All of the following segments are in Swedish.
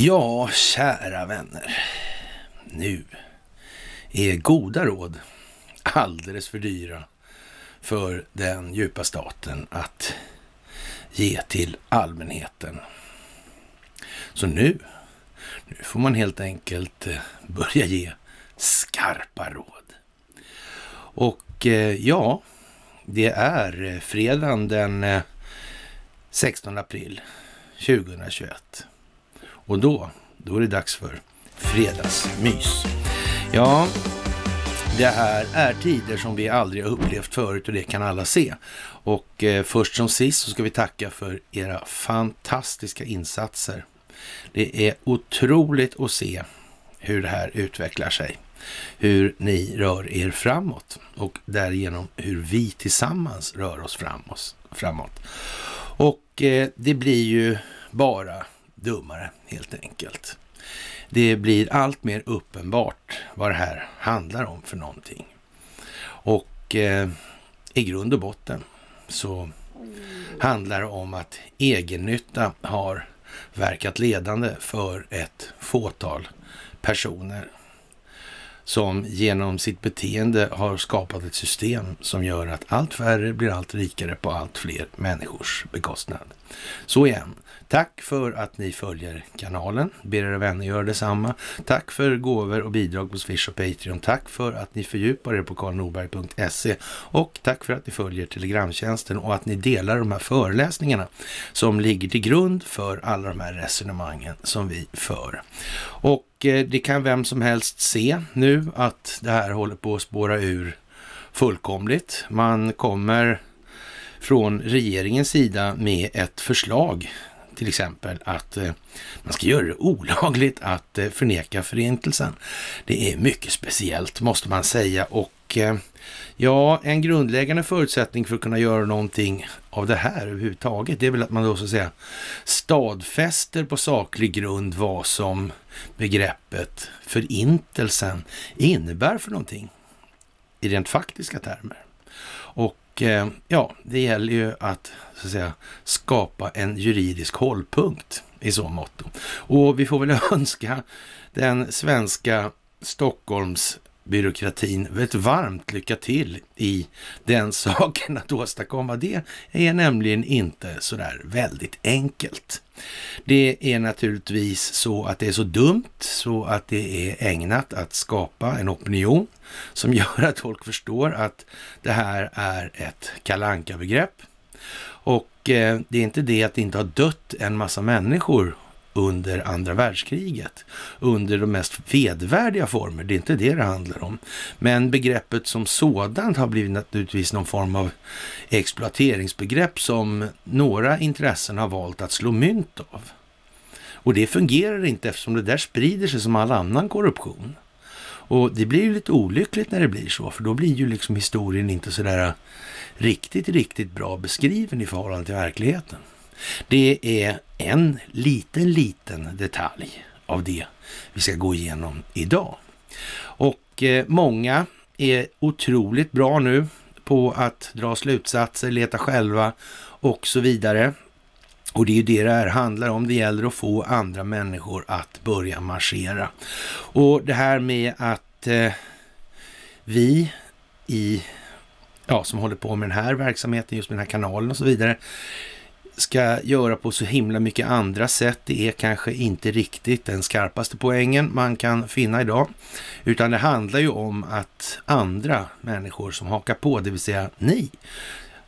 Ja, kära vänner. Nu är goda råd alldeles för dyra för den djupa staten att ge till allmänheten. Så nu, nu får man helt enkelt eh, börja ge skarpa råd. Och eh, ja, det är eh, fredagen den eh, 16 april 2021. Och då, då är det dags för fredagsmys. Ja, det här är tider som vi aldrig har upplevt förut och det kan alla se. Och eh, först som sist så ska vi tacka för era fantastiska insatser. Det är otroligt att se hur det här utvecklar sig. Hur ni rör er framåt och därigenom hur vi tillsammans rör oss framåt. Och eh, det blir ju bara dummare helt enkelt. Det blir allt mer uppenbart vad det här handlar om för någonting. Och eh, i grund och botten så handlar det om att egennytta har verkat ledande för ett fåtal personer som genom sitt beteende har skapat ett system som gör att allt färre blir allt rikare på allt fler människors bekostnad. Så igen, Tack för att ni följer kanalen. Ber era vänner göra detsamma. Tack för gåvor och bidrag på Swish och Patreon. Tack för att ni fördjupar er på karlnorberg.se och tack för att ni följer Telegramtjänsten och att ni delar de här föreläsningarna som ligger till grund för alla de här resonemangen som vi för. Och Eh, det kan vem som helst se nu att det här håller på att spåra ur fullkomligt. Man kommer från regeringens sida med ett förslag till exempel att eh, man ska göra det olagligt att eh, förneka förintelsen. Det är mycket speciellt måste man säga och ja, en grundläggande förutsättning för att kunna göra någonting av det här överhuvudtaget, det är väl att man då så att säga stadfäster på saklig grund vad som begreppet förintelsen innebär för någonting i rent faktiska termer. Och eh, ja, det gäller ju att, så att säga, skapa en juridisk hållpunkt i så mått. Och vi får väl önska den svenska Stockholms byråkratin ett varmt lycka till i den saken. Att åstadkomma det är nämligen inte sådär väldigt enkelt. Det är naturligtvis så att det är så dumt så att det är ägnat att skapa en opinion som gör att folk förstår att det här är ett kalanka begrepp Och eh, det är inte det att det inte har dött en massa människor under andra världskriget, under de mest vedvärdiga former. Det är inte det det handlar om. Men begreppet som sådant har blivit naturligtvis någon form av exploateringsbegrepp som några intressen har valt att slå mynt av. Och det fungerar inte eftersom det där sprider sig som all annan korruption. Och det blir ju lite olyckligt när det blir så, för då blir ju liksom historien inte sådär riktigt, riktigt bra beskriven i förhållande till verkligheten. Det är en liten, liten detalj av det vi ska gå igenom idag. Och eh, många är otroligt bra nu på att dra slutsatser, leta själva och så vidare. Och det är ju det det här handlar om. Det gäller att få andra människor att börja marschera. Och det här med att eh, vi i, ja, som håller på med den här verksamheten, just med den här kanalen och så vidare, ska göra på så himla mycket andra sätt. Det är kanske inte riktigt den skarpaste poängen man kan finna idag, utan det handlar ju om att andra människor som hakar på, det vill säga ni,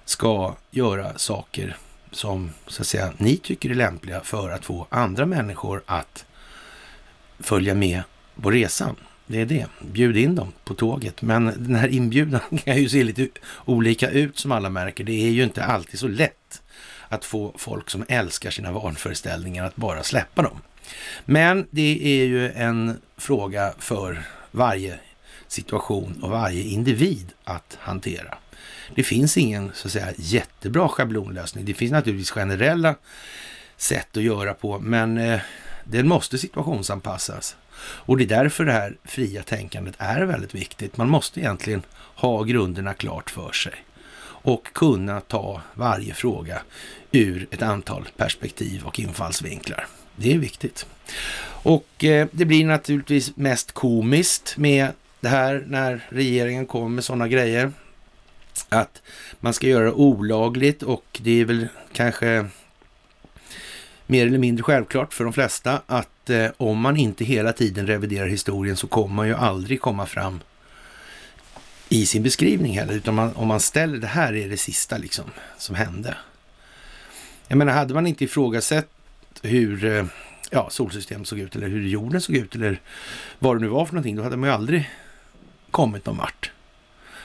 ska göra saker som så att säga ni tycker är lämpliga för att få andra människor att följa med på resan. Det är det. Bjud in dem på tåget. Men den här inbjudan kan ju se lite olika ut som alla märker. Det är ju inte alltid så lätt att få folk som älskar sina vanföreställningar att bara släppa dem. Men det är ju en fråga för varje situation och varje individ att hantera. Det finns ingen så att säga jättebra schablonlösning. Det finns naturligtvis generella sätt att göra på, men eh, den måste situationsanpassas. Och det är därför det här fria tänkandet är väldigt viktigt. Man måste egentligen ha grunderna klart för sig. och kunna ta varje fråga ur ett antal perspektiv och infallsvinklar. Det är viktigt. Och eh, det blir naturligtvis mest komiskt med det här när regeringen kommer med sådana grejer. Att man ska göra det olagligt och det är väl kanske mer eller mindre självklart för de flesta att eh, om man inte hela tiden reviderar historien så kommer man ju aldrig komma fram i sin beskrivning heller, utan man, om man ställer det här är det sista liksom som hände. Jag menar, hade man inte ifrågasatt hur eh, ja, solsystemet såg ut eller hur jorden såg ut eller vad det nu var för någonting, då hade man ju aldrig kommit någon vart.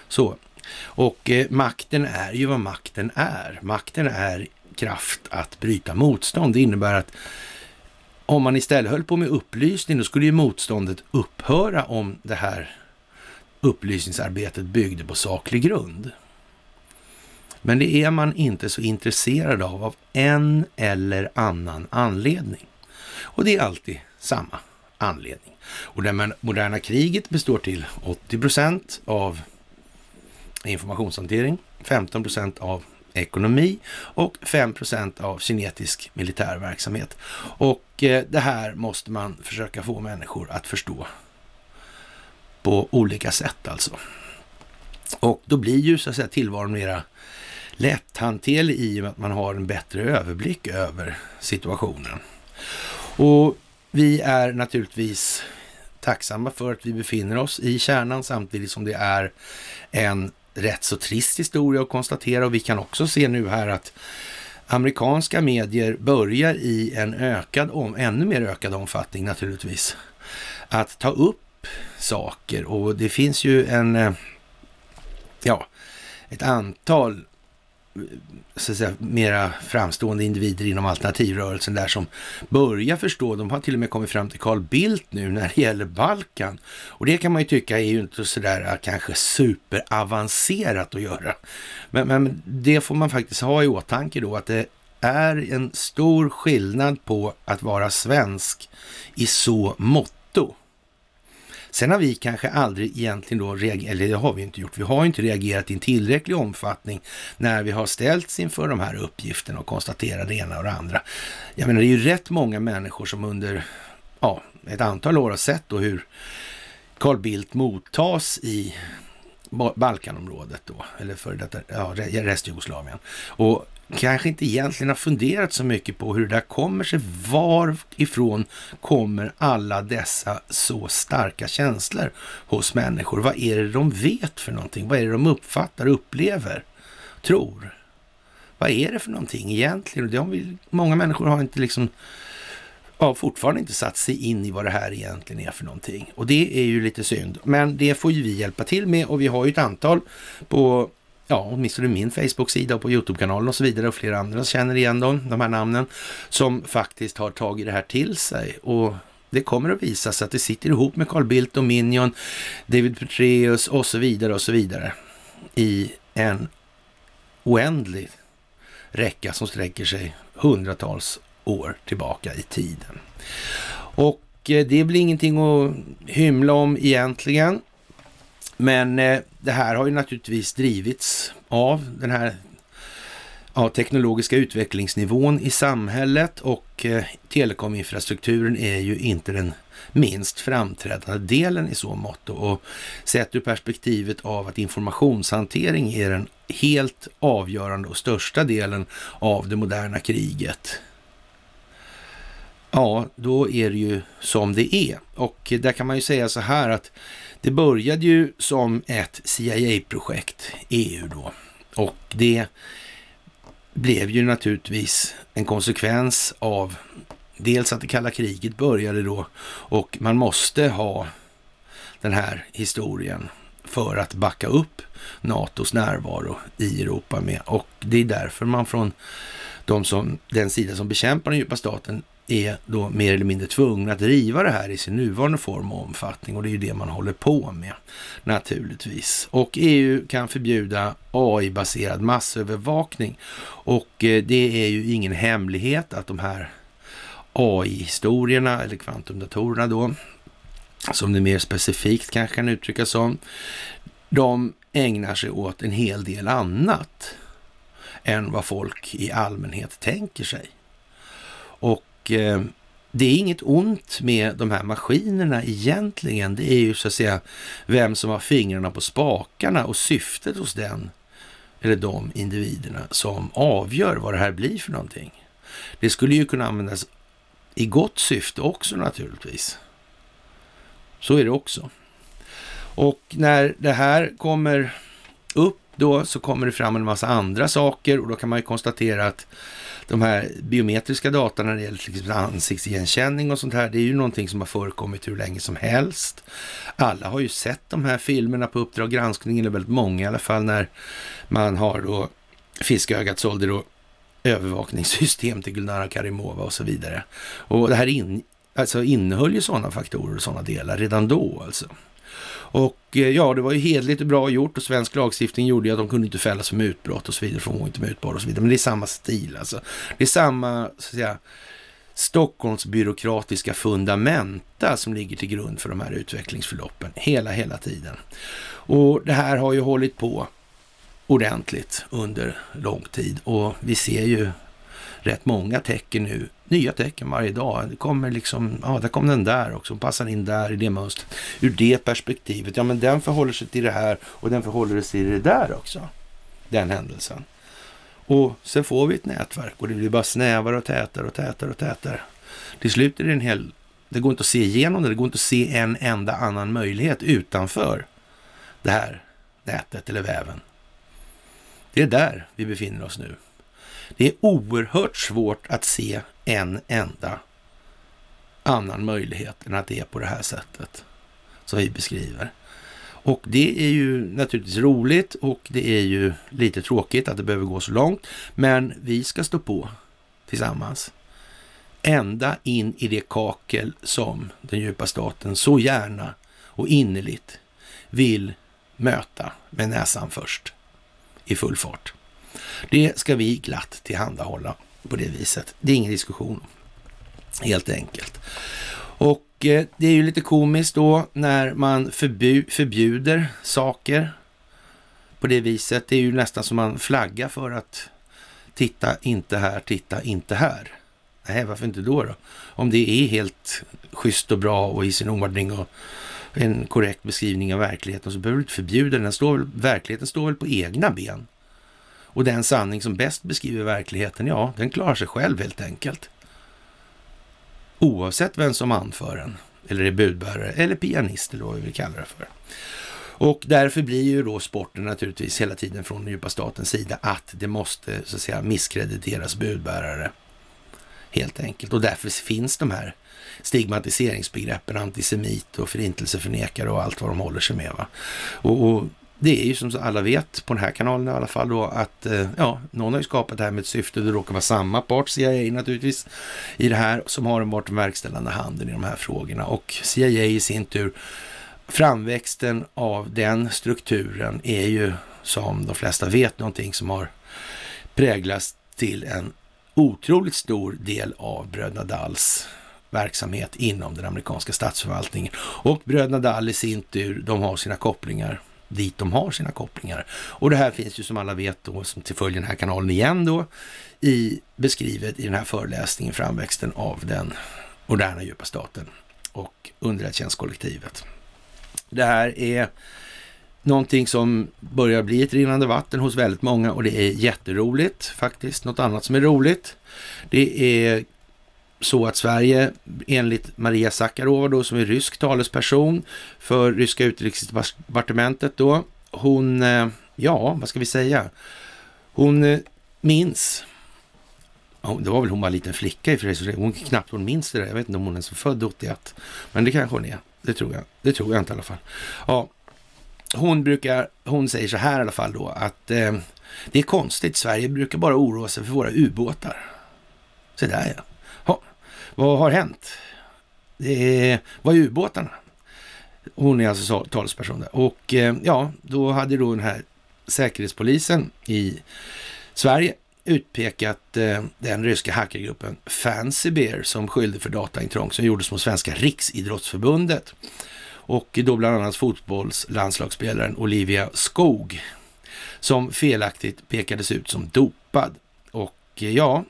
Så. Och eh, makten är ju vad makten är. Makten är kraft att bryta motstånd. Det innebär att om man istället höll på med upplysning, då skulle ju motståndet upphöra om det här upplysningsarbetet byggde på saklig grund. Men det är man inte så intresserad av, av en eller annan anledning. Och det är alltid samma anledning. Och det moderna kriget består till 80 procent av informationshantering, 15 procent av ekonomi och 5 procent av kinetisk militär verksamhet. Och eh, det här måste man försöka få människor att förstå på olika sätt alltså. Och då blir ju så att säga tillvaron mera lätthanterlig i och med att man har en bättre överblick över situationen. Och vi är naturligtvis tacksamma för att vi befinner oss i kärnan samtidigt som det är en rätt så trist historia att konstatera och vi kan också se nu här att amerikanska medier börjar i en ökad, om, ännu mer ökad omfattning naturligtvis, att ta upp saker och det finns ju en, eh, ja, ett antal så att säga, mera framstående individer inom alternativrörelsen där som börjar förstå. De har till och med kommit fram till Carl Bildt nu när det gäller Balkan. Och det kan man ju tycka är ju inte sådär eh, kanske superavancerat att göra. Men, men det får man faktiskt ha i åtanke då att det är en stor skillnad på att vara svensk i så mått. Sen har vi kanske aldrig egentligen då reagerat, eller det har vi inte gjort, vi har inte reagerat i en tillräcklig omfattning när vi har ställts inför de här uppgifterna och konstaterat det ena och det andra. Jag menar, det är ju rätt många människor som under ja, ett antal år har sett då hur Carl Bildt mottas i Balkanområdet då, eller för detta, ja, restjugoslavien. Och kanske inte egentligen har funderat så mycket på hur det där kommer sig. Varifrån kommer alla dessa så starka känslor hos människor? Vad är det de vet för någonting? Vad är det de uppfattar, upplever, tror? Vad är det för någonting egentligen? Det har vi, många människor har inte liksom ja, fortfarande inte satt sig in i vad det här egentligen är för någonting. Och det är ju lite synd. Men det får ju vi hjälpa till med och vi har ju ett antal på ja, åtminstone min Facebook-sida och på Youtube-kanalen och så vidare och flera andra känner igen dem, de här namnen, som faktiskt har tagit det här till sig. Och det kommer att visa sig att det sitter ihop med Carl Bildt och Minion, David Petraeus och så vidare och så vidare i en oändlig räcka som sträcker sig hundratals år tillbaka i tiden. Och eh, det blir ingenting att hymla om egentligen. Men eh, det här har ju naturligtvis drivits av den här ja, teknologiska utvecklingsnivån i samhället och eh, telekominfrastrukturen är ju inte den minst framträdande delen i så mått. Och sett ur perspektivet av att informationshantering är den helt avgörande och största delen av det moderna kriget. Ja, då är det ju som det är. Och eh, där kan man ju säga så här att det började ju som ett CIA-projekt, EU då. Och det blev ju naturligtvis en konsekvens av dels att det kalla kriget började då och man måste ha den här historien för att backa upp NATOs närvaro i Europa med. Och det är därför man från de som, den sida som bekämpar den djupa staten är då mer eller mindre tvungna att driva det här i sin nuvarande form och omfattning och det är ju det man håller på med naturligtvis. Och EU kan förbjuda AI-baserad massövervakning och eh, det är ju ingen hemlighet att de här AI-historierna eller kvantumdatorerna då, som det mer specifikt kanske kan uttryckas som, de ägnar sig åt en hel del annat än vad folk i allmänhet tänker sig. Och eh, det är inget ont med de här maskinerna egentligen. Det är ju så att säga vem som har fingrarna på spakarna och syftet hos den eller de individerna som avgör vad det här blir för någonting. Det skulle ju kunna användas i gott syfte också naturligtvis. Så är det också. Och när det här kommer upp då så kommer det fram en massa andra saker och då kan man ju konstatera att de här biometriska data när det gäller liksom ansiktsigenkänning och sånt här, det är ju någonting som har förekommit hur länge som helst. Alla har ju sett de här filmerna på Uppdrag granskning, eller väldigt många i alla fall, när man har då fiskögat ålder och övervakningssystem till Gulnara Karimova och så vidare. Och det här in, alltså innehöll ju sådana faktorer och sådana delar redan då alltså. Och eh, ja, det var ju hedligt och bra gjort och svensk lagstiftning gjorde ju att de kunde inte fällas för mutbrott och så vidare, för hon var inte mutbar och så vidare. Men det är samma stil alltså. Det är samma, så att säga, Stockholms byråkratiska fundamenta som ligger till grund för de här utvecklingsförloppen hela, hela tiden. Och det här har ju hållit på ordentligt under lång tid och vi ser ju rätt många tecken nu nya tecken varje dag. Det kommer liksom, ja, där kom den där också, passar in där i det mönstret. Ur det perspektivet, ja men den förhåller sig till det här och den förhåller sig till det där också. Den händelsen. Och sen får vi ett nätverk och det blir bara snävare och tätare och tätare och tätare. Till slut är det en hel, det går inte att se igenom det, det går inte att se en enda annan möjlighet utanför det här nätet eller väven. Det är där vi befinner oss nu. Det är oerhört svårt att se en enda annan möjlighet än att det är på det här sättet som vi beskriver. Och det är ju naturligtvis roligt och det är ju lite tråkigt att det behöver gå så långt. Men vi ska stå på tillsammans. Ända in i det kakel som den djupa staten så gärna och innerligt vill möta med näsan först i full fart. Det ska vi glatt tillhandahålla på det viset. Det är ingen diskussion helt enkelt. Och eh, det är ju lite komiskt då när man förbjuder saker på det viset. Det är ju nästan som man flaggar för att titta inte här, titta inte här. Nej, varför inte då då? Om det är helt schysst och bra och i sin ordning och en korrekt beskrivning av verkligheten så behöver du inte förbjuda den. Står, verkligheten står väl på egna ben. Och den sanning som bäst beskriver verkligheten, ja, den klarar sig själv helt enkelt. Oavsett vem som anför den, eller är budbärare, eller pianist eller vad vi vill kalla det för. Och därför blir ju då sporten naturligtvis hela tiden från den djupa statens sida att det måste så att säga misskrediteras budbärare. Helt enkelt. Och därför finns de här stigmatiseringsbegreppen, antisemit och förintelseförnekare och allt vad de håller sig med. Va? Och, och det är ju som alla vet på den här kanalen i alla fall då att eh, ja, någon har ju skapat det här med ett syfte. Det råkar vara samma part, CIA naturligtvis, i det här som har varit den verkställande handen i de här frågorna och CIA i sin tur. Framväxten av den strukturen är ju som de flesta vet någonting som har präglats till en otroligt stor del av Bröderna Dalls verksamhet inom den amerikanska statsförvaltningen. Och Bröderna Dall i sin tur, de har sina kopplingar dit de har sina kopplingar. Och det här finns ju som alla vet då, som till följer den här kanalen igen då, i beskrivet i den här föreläsningen framväxten av den moderna djupa staten och underrättelsetjänstkollektivet. Det här är någonting som börjar bli ett rinnande vatten hos väldigt många och det är jätteroligt faktiskt. Något annat som är roligt, det är så att Sverige enligt Maria Sakarova då som är rysk talesperson för ryska utrikesdepartementet då, hon, eh, ja, vad ska vi säga, hon eh, minns det var väl hon var en liten flicka i för hon knappt hon minns det där. Jag vet inte om hon är född 81. Men det kanske hon är. Det tror jag. Det tror jag inte i alla fall. Ja, hon brukar, hon säger så här i alla fall då att eh, det är konstigt. Sverige brukar bara oroa sig för våra ubåtar. Så där ja. Vad har hänt? Det var ubåtarna. Hon är alltså talesperson där. Och eh, ja, då hade då den här säkerhetspolisen i Sverige utpekat eh, den ryska hackergruppen Fancy Bear som skyldig för dataintrång som gjordes mot svenska Riksidrottsförbundet. och då bland annat fotbollslandslagsspelaren Olivia Skog som felaktigt pekades ut som dopad. Och eh, ja,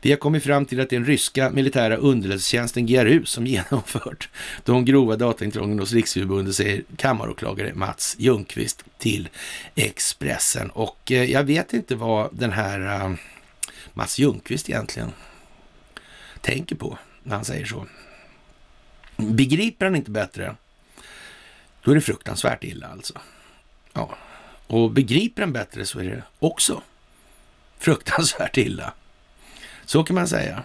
vi har kommit fram till att det är den ryska militära underrättelsetjänsten GRU som genomfört de grova dataintrången hos Riksförbundet, säger kammaråklagare Mats Ljungqvist till Expressen. Och eh, jag vet inte vad den här eh, Mats Ljungqvist egentligen tänker på när han säger så. Begriper han inte bättre, då är det fruktansvärt illa alltså. Ja, och begriper han bättre så är det också fruktansvärt illa. Så kan man säga.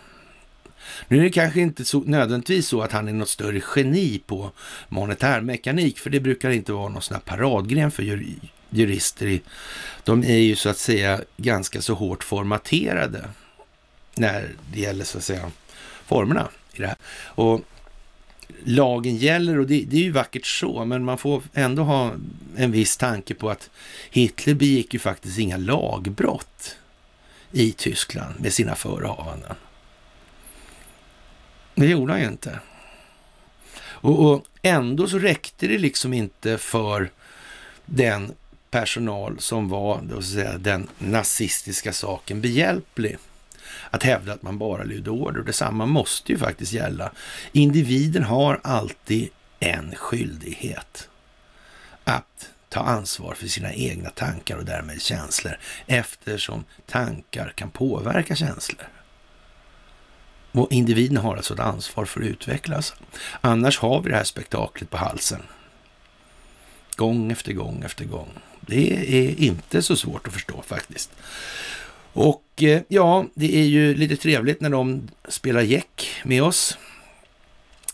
Nu är det kanske inte så, nödvändigtvis så att han är något större geni på monetär mekanik, för det brukar inte vara någon sån här paradgren för jurister. De är ju så att säga ganska så hårt formaterade när det gäller så att säga formerna i det här. Och lagen gäller och det, det, är ju vackert så, men man får ändå ha en viss tanke på att Hitler begick ju faktiskt inga lagbrott i Tyskland med sina förehavanden. Det gjorde han ju inte. Och, och ändå så räckte det liksom inte för den personal som var då, så säga, den nazistiska saken behjälplig att hävda att man bara lydde order. Detsamma måste ju faktiskt gälla. Individen har alltid en skyldighet att ta ansvar för sina egna tankar och därmed känslor eftersom tankar kan påverka känslor. Och individen har alltså ett ansvar för att utvecklas. Annars har vi det här spektaklet på halsen. Gång efter gång efter gång. Det är inte så svårt att förstå faktiskt. Och eh, ja, det är ju lite trevligt när de spelar gäck med oss.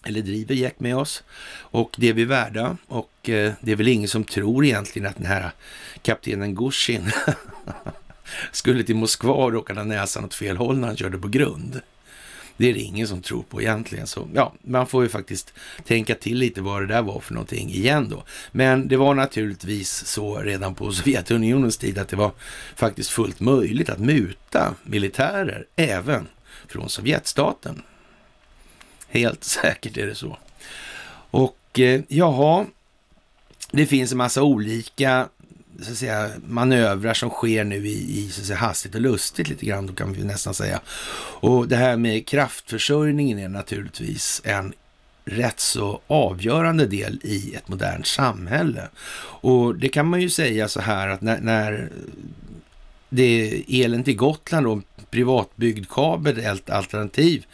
Eller driver gäck med oss. Och det är vi värda. Och eh, det är väl ingen som tror egentligen att den här kaptenen Gushin skulle till Moskva och råkade näsan åt fel håll när han körde på grund. Det är det ingen som tror på egentligen. Så ja, man får ju faktiskt tänka till lite vad det där var för någonting igen då. Men det var naturligtvis så redan på Sovjetunionens tid att det var faktiskt fullt möjligt att muta militärer även från Sovjetstaten. Helt säkert är det så. Och eh, jaha, det finns en massa olika så att säga, manövrar som sker nu i, i så att säga, hastigt och lustigt lite grann, då kan vi nästan säga. Och det här med kraftförsörjningen är naturligtvis en rätt så avgörande del i ett modernt samhälle. Och det kan man ju säga så här att när, när det elen till Gotland och privatbyggd kabel ett alternativ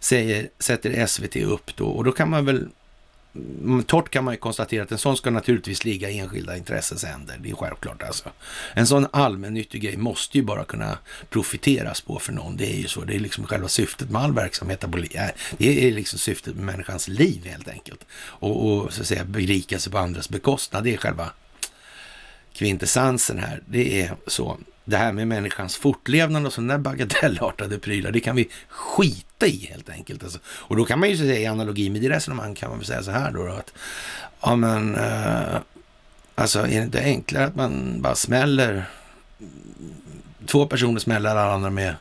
säger, sätter SVT upp då och då kan man väl mm, torrt kan man ju konstatera att en sån ska naturligtvis ligga i enskilda intressens händer. Det är självklart alltså. En sån allmännyttig grej måste ju bara kunna profiteras på för någon. Det är ju så. Det är liksom själva syftet med all verksamhet. Det är liksom syftet med människans liv helt enkelt. Och, och så att säga berika sig på andras bekostnad. Det är själva kvintessensen här. Det är så det här med människans fortlevnad och sådana där bagatellartade prylar, det kan vi skita i helt enkelt. Alltså. Och då kan man ju säga i analogi med det resonemang kan man väl säga så här då, då att ja men eh, alltså är det inte enklare att man bara smäller två personer smäller alla andra med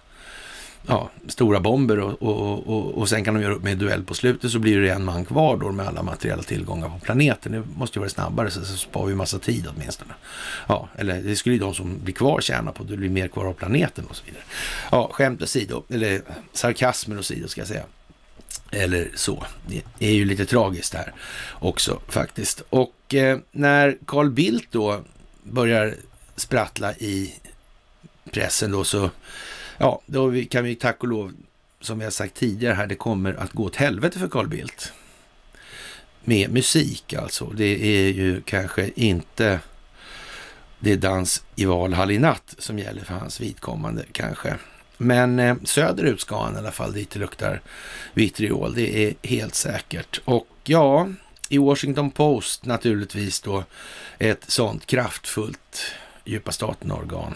ja, stora bomber och, och, och, och sen kan de göra upp med duell på slutet så blir det en man kvar då med alla materiella tillgångar på planeten. Det måste ju vara snabbare så, så sparar vi massa tid åtminstone. Ja, eller det skulle ju de som blir kvar tjäna på. Det blir mer kvar av planeten och så vidare. Ja, skämt åsido, eller sarkasmer åsido ska jag säga. Eller så. Det är ju lite tragiskt här också faktiskt. Och eh, när Carl Bildt då börjar sprattla i pressen då så Ja, då kan vi tack och lov, som vi har sagt tidigare här, det kommer att gå åt helvete för Carl Bildt. Med musik alltså. Det är ju kanske inte det är dans i Valhall i natt som gäller för hans vidkommande kanske. Men eh, söderut ska han i alla fall dit det luktar vitriol. Det är helt säkert. Och ja, i Washington Post naturligtvis då ett sånt kraftfullt djupa staten-organ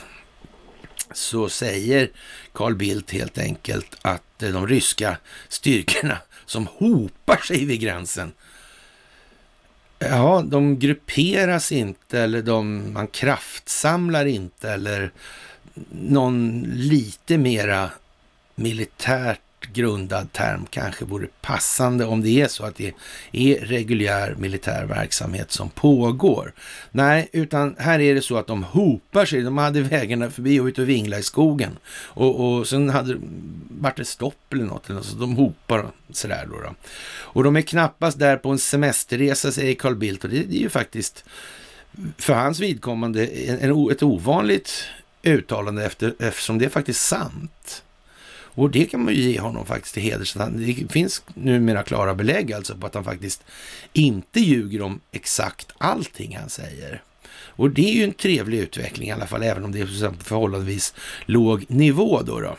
så säger Carl Bildt helt enkelt att eh, de ryska styrkorna som hopar sig vid gränsen, ja, de grupperas inte eller de, man kraftsamlar inte eller någon lite mera militärt grundad term kanske vore passande om det är så att det är reguljär militär verksamhet som pågår. Nej, utan här är det så att de hopar sig. De hade vägarna förbi och ut och vingla i skogen. Och, och sen hade varit det stopp eller något, eller något så de hopar sådär då, då. Och de är knappast där på en semesterresa, säger Carl Bildt. Och det, det är ju faktiskt för hans vidkommande en, en, ett ovanligt uttalande efter, eftersom det är faktiskt sant. Och det kan man ju ge honom faktiskt till heders. Det finns numera klara belägg alltså på att han faktiskt inte ljuger om exakt allting han säger. Och det är ju en trevlig utveckling i alla fall, även om det är på förhållandevis låg nivå då, då.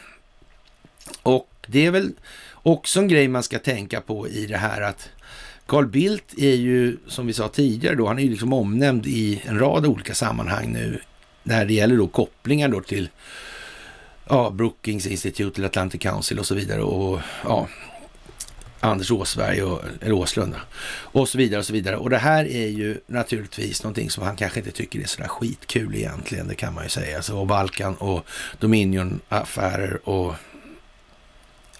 Och det är väl också en grej man ska tänka på i det här att Carl Bildt är ju, som vi sa tidigare då, han är ju liksom omnämnd i en rad olika sammanhang nu när det gäller då kopplingar då till ja, Brookings Institute till Atlantic Council och så vidare och ja, Anders Åsberg och, eller Åslund och så vidare och så vidare. Och det här är ju naturligtvis någonting som han kanske inte tycker är sådär skitkul egentligen, det kan man ju säga. Så och Balkan och Dominion-affärer och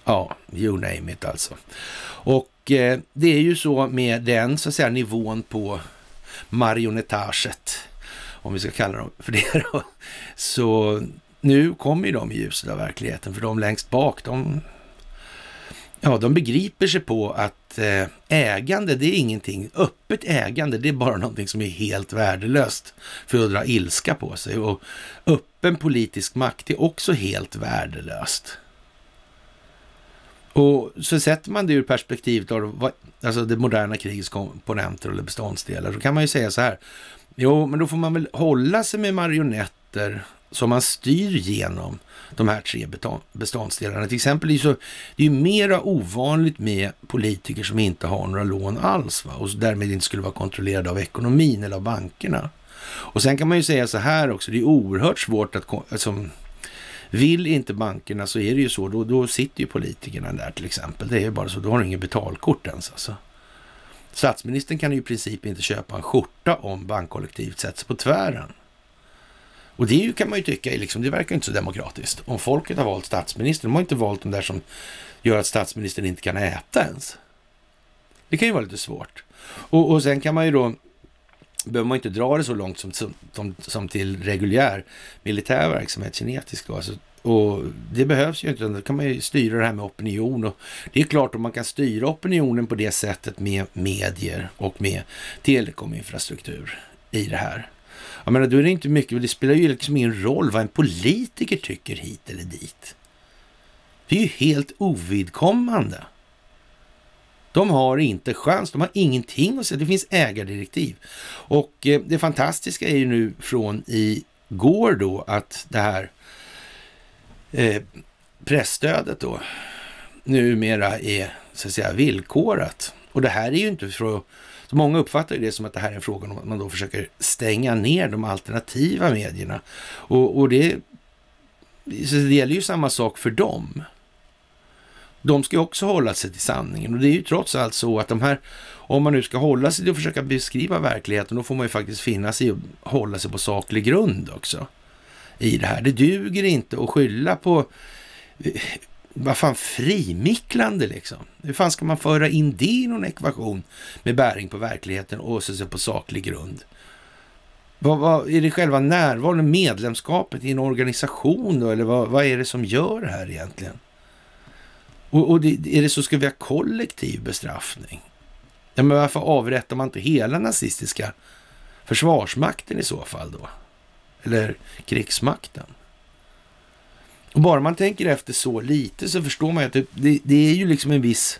ja, you name it alltså. Och eh, det är ju så med den så att säga nivån på marionetaget, om vi ska kalla dem för det då, så nu kommer ju de i ljuset av verkligheten, för de längst bak, de, ja, de begriper sig på att eh, ägande, det är ingenting. Öppet ägande, det är bara någonting som är helt värdelöst för att dra ilska på sig. Och öppen politisk makt är också helt värdelöst. Och så sätter man det ur perspektivet av alltså det moderna krigets komponenter eller beståndsdelar, så kan man ju säga så här. Jo, men då får man väl hålla sig med marionetter som man styr genom de här tre beståndsdelarna. Till exempel är det, så, det är mera ovanligt med politiker som inte har några lån alls va? och därmed inte skulle vara kontrollerade av ekonomin eller av bankerna. Och sen kan man ju säga så här också, det är oerhört svårt att, alltså, vill inte bankerna så är det ju så, då, då sitter ju politikerna där till exempel. Det är ju bara så, då har de inget betalkort ens alltså. Statsministern kan ju i princip inte köpa en skjorta om bankkollektivet sätts på tvären. Och det kan man ju tycka, liksom, det verkar inte så demokratiskt. Om folket har valt statsminister, de har inte valt de där som gör att statsministern inte kan äta ens. Det kan ju vara lite svårt. Och, och sen kan man ju då, behöver man inte dra det så långt som, som, som till reguljär militär verksamhet, kinetisk då. Alltså, och det behövs ju inte, då kan man ju styra det här med opinion. Och det är klart, om man kan styra opinionen på det sättet med medier och med telekominfrastruktur i det här, jag menar, då är det inte mycket, det spelar ju liksom ingen roll vad en politiker tycker hit eller dit. Det är ju helt ovidkommande. De har inte chans, de har ingenting att säga. Det finns ägardirektiv. Och eh, det fantastiska är ju nu från igår då att det här eh, pressstödet då numera är så att säga villkorat. Och det här är ju inte för att många uppfattar det som att det här är en fråga om att man då försöker stänga ner de alternativa medierna. Och, och det, så det gäller ju samma sak för dem. De ska ju också hålla sig till sanningen och det är ju trots allt så att de här, om man nu ska hålla sig till att försöka beskriva verkligheten, då får man ju faktiskt finna sig och hålla sig på saklig grund också i det här. Det duger inte att skylla på vad fan, frimicklande liksom. Hur fan ska man föra in det i någon ekvation med bäring på verkligheten och så på saklig grund? Vad, vad, är det själva närvaron, medlemskapet i en organisation då, eller vad, vad är det som gör det här egentligen? Och, och det, är det så ska vi ha kollektiv bestraffning? Ja, men varför avrättar man inte hela nazistiska försvarsmakten i så fall då? Eller krigsmakten? Och bara man tänker efter så lite så förstår man ju att det, det, det är ju liksom en viss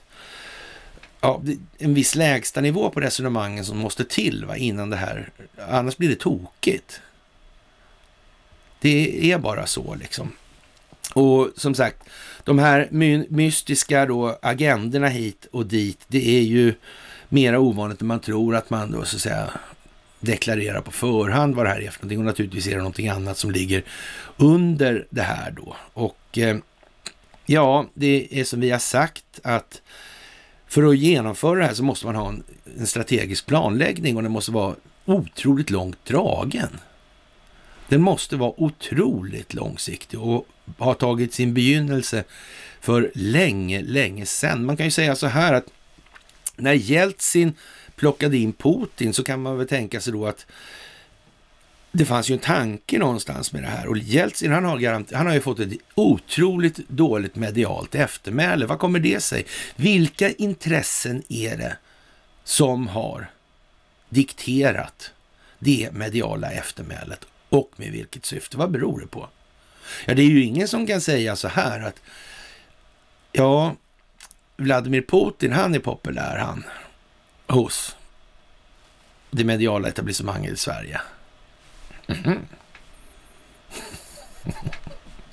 ja, en viss lägstanivå på resonemangen som måste till va, innan det här, annars blir det tokigt. Det är bara så liksom. Och som sagt, de här my mystiska då agenderna hit och dit, det är ju mera ovanligt än man tror att man då så att säga deklarera på förhand vad det här är för någonting och naturligtvis är det någonting annat som ligger under det här då. Och eh, ja, det är som vi har sagt att för att genomföra det här så måste man ha en, en strategisk planläggning och den måste vara otroligt långt dragen. Den måste vara otroligt långsiktig och ha tagit sin begynnelse för länge, länge sedan. Man kan ju säga så här att när Jeltsin plockade in Putin så kan man väl tänka sig då att det fanns ju en tanke någonstans med det här och Jeltsin han har, garant, han har ju fått ett otroligt dåligt medialt eftermäle. Vad kommer det sig? Vilka intressen är det som har dikterat det mediala eftermälet och med vilket syfte? Vad beror det på? Ja, det är ju ingen som kan säga så här att ja, Vladimir Putin, han är populär han hos det mediala etablissemanget i Sverige. Mm.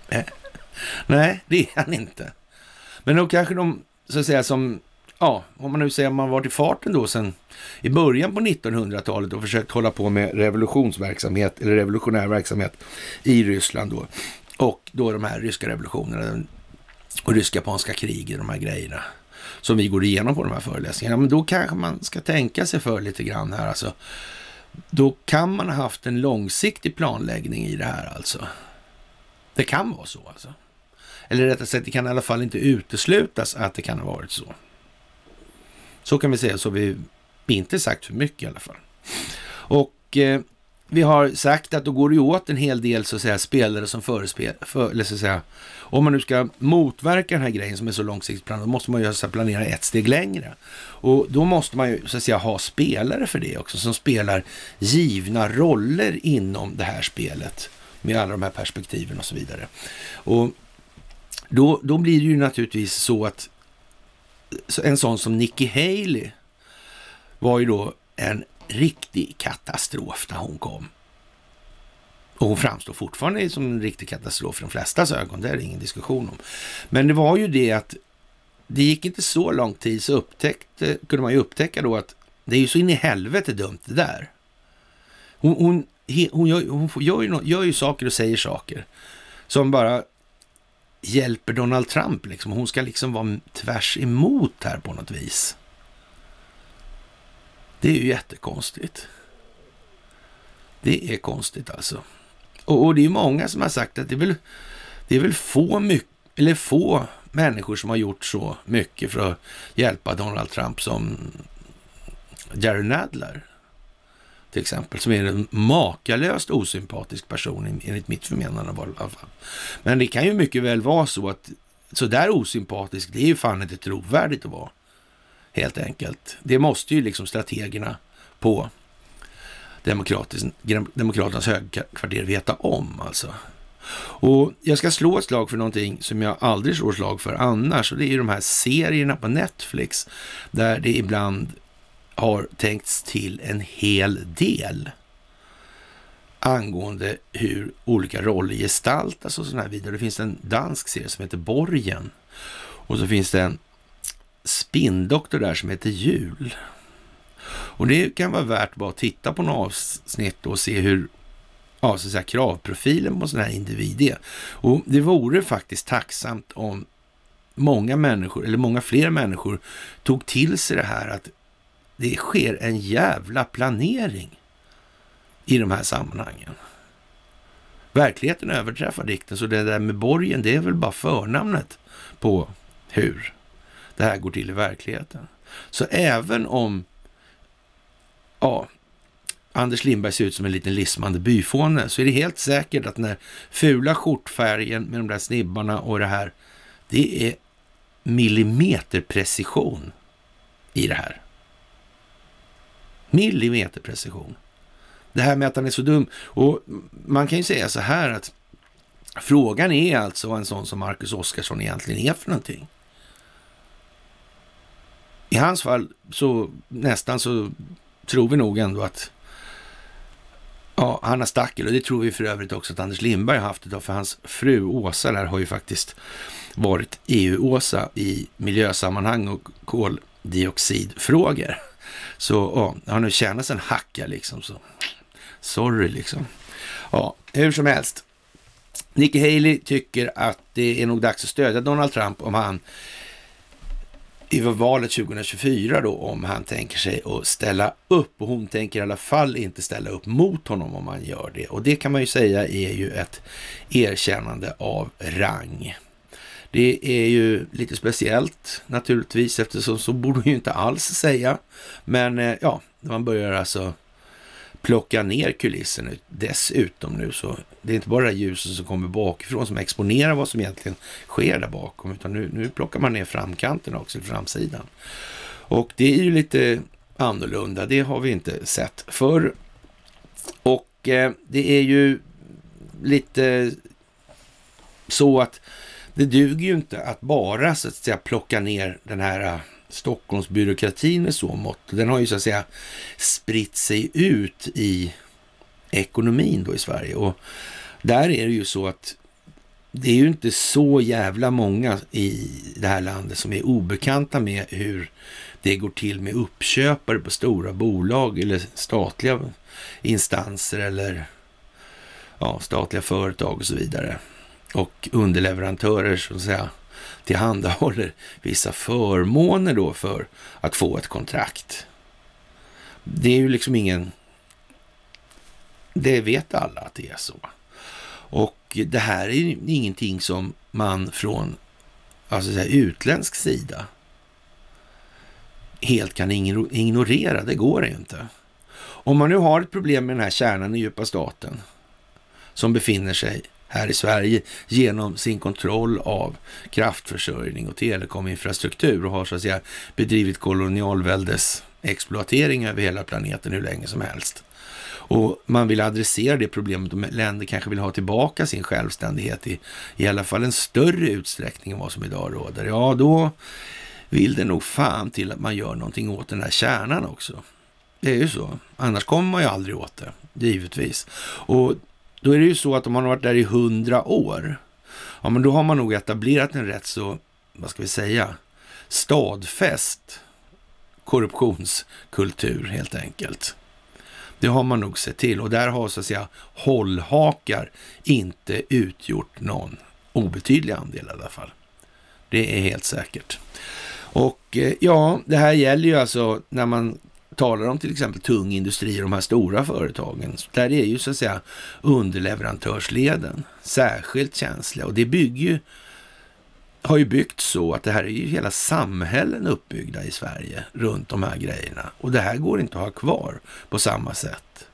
Nej, det är han inte. Men då kanske de, så att säga, som, ja, om man nu säger att man varit i farten då sen i början på 1900-talet och försökt hålla på med revolutionsverksamhet eller revolutionär verksamhet i Ryssland då. Och då de här ryska revolutionerna och rysk-japanska kriget, de här grejerna som vi går igenom på de här föreläsningarna. Men då kanske man ska tänka sig för lite grann här alltså. Då kan man ha haft en långsiktig planläggning i det här alltså. Det kan vara så alltså. Eller rättare sagt, det kan i alla fall inte uteslutas att det kan ha varit så. Så kan vi säga, så vi inte sagt för mycket i alla fall. Och eh, vi har sagt att då går det åt en hel del så att säga, spelare som förespel, för, eller så att säga, om man nu ska motverka den här grejen som är så långsiktigt planerad, då måste man ju så här, planera ett steg längre. Och då måste man ju så att säga ha spelare för det också, som spelar givna roller inom det här spelet med alla de här perspektiven och så vidare. Och då, då blir det ju naturligtvis så att en sån som Nikki Haley var ju då en riktig katastrof när hon kom. Och hon framstår fortfarande som en riktig katastrof i de flestas ögon, det är det ingen diskussion om. Men det var ju det att det gick inte så lång tid så upptäckte, kunde man ju upptäcka då att det är ju så in i helvete dumt det där. Hon, hon, hon, gör, hon gör, ju, gör ju saker och säger saker som bara hjälper Donald Trump. Liksom. Hon ska liksom vara tvärs emot här på något vis. Det är ju jättekonstigt. Det är konstigt alltså. Och, och det är många som har sagt att det är väl, det är väl få, mycket, eller få människor som har gjort så mycket för att hjälpa Donald Trump som Jerry Nadler till exempel, som är en makalöst osympatisk person enligt mitt förmenande. I alla fall. Men det kan ju mycket väl vara så att så där osympatisk, det är ju fan inte trovärdigt att vara helt enkelt. Det måste ju liksom strategerna på Demokraternas högkvarter veta om alltså. Och jag ska slå ett slag för någonting som jag aldrig slår slag för annars och det är ju de här serierna på Netflix där det ibland har tänkts till en hel del angående hur olika roller gestaltas och sådana här vidare. Det finns en dansk serie som heter Borgen och så finns det en spindoktor där som heter Jul. Och det kan vara värt bara att titta på något avsnitt och se hur ja, så att säga, kravprofilen på en sån här individ är. Och det vore faktiskt tacksamt om många människor, eller många fler människor, tog till sig det här att det sker en jävla planering i de här sammanhangen. Verkligheten överträffar dikten, så det där med borgen, det är väl bara förnamnet på hur det här går till i verkligheten. Så även om ja, Anders Lindberg ser ut som en liten lismande byfåne så är det helt säkert att den här fula skjortfärgen med de där snibbarna och det här, det är millimeterprecision i det här. Millimeterprecision. Det här med att han är så dum. Och man kan ju säga så här att frågan är alltså vad en sån som Marcus Oskarsson egentligen är för någonting. I hans fall så nästan så tror vi nog ändå att ja, han har stackel och det tror vi för övrigt också att Anders Lindberg har haft det för hans fru Åsa där har ju faktiskt varit EU-Åsa i miljösammanhang och koldioxidfrågor. Så ja, han har tjänat en hacka liksom. Så. Sorry liksom. Ja, hur som helst. Nikki Haley tycker att det är nog dags att stödja Donald Trump om han i valet 2024 då om han tänker sig att ställa upp och hon tänker i alla fall inte ställa upp mot honom om han gör det. Och det kan man ju säga är ju ett erkännande av rang. Det är ju lite speciellt naturligtvis eftersom så borde man ju inte alls säga. Men eh, ja, man börjar alltså plocka ner kulissen dessutom nu. Så det är inte bara ljuset som kommer bakifrån som exponerar vad som egentligen sker där bakom, utan nu, nu plockar man ner framkanten också, framsidan. Och det är ju lite annorlunda, det har vi inte sett förr. Och eh, det är ju lite så att det duger ju inte att bara så att säga plocka ner den här Stockholmsbyråkratin med så mått. Den har ju så att säga spritt sig ut i ekonomin då i Sverige. Och där är det ju så att det är ju inte så jävla många i det här landet som är obekanta med hur det går till med uppköpare på stora bolag eller statliga instanser eller ja, statliga företag och så vidare. Och underleverantörer så att säga tillhandahåller vissa förmåner då för att få ett kontrakt. Det är ju liksom ingen... Det vet alla att det är så. Och det här är ju ingenting som man från alltså säga, utländsk sida helt kan ignorera. Det går inte. Om man nu har ett problem med den här kärnan i djupa staten som befinner sig här i Sverige genom sin kontroll av kraftförsörjning och telekominfrastruktur och har så att säga bedrivit kolonialväldes exploatering över hela planeten hur länge som helst. Och man vill adressera det problemet och länder kanske vill ha tillbaka sin självständighet i, i alla fall en större utsträckning än vad som idag råder. Ja, då vill det nog fan till att man gör någonting åt den här kärnan också. Det är ju så. Annars kommer man ju aldrig åt det, givetvis. Och då är det ju så att om man har varit där i hundra år, ja men då har man nog etablerat en rätt så, vad ska vi säga, stadfäst korruptionskultur helt enkelt. Det har man nog sett till och där har så att säga hållhakar inte utgjort någon obetydlig andel i alla fall. Det är helt säkert. Och eh, ja, det här gäller ju alltså när man talar om till exempel tung industri och de här stora företagen, där är ju så att säga underleverantörsleden särskilt känsliga och det bygger ju har ju byggt så att det här är ju hela samhällen uppbyggda i Sverige runt de här grejerna. Och det här går inte att ha kvar på samma sätt.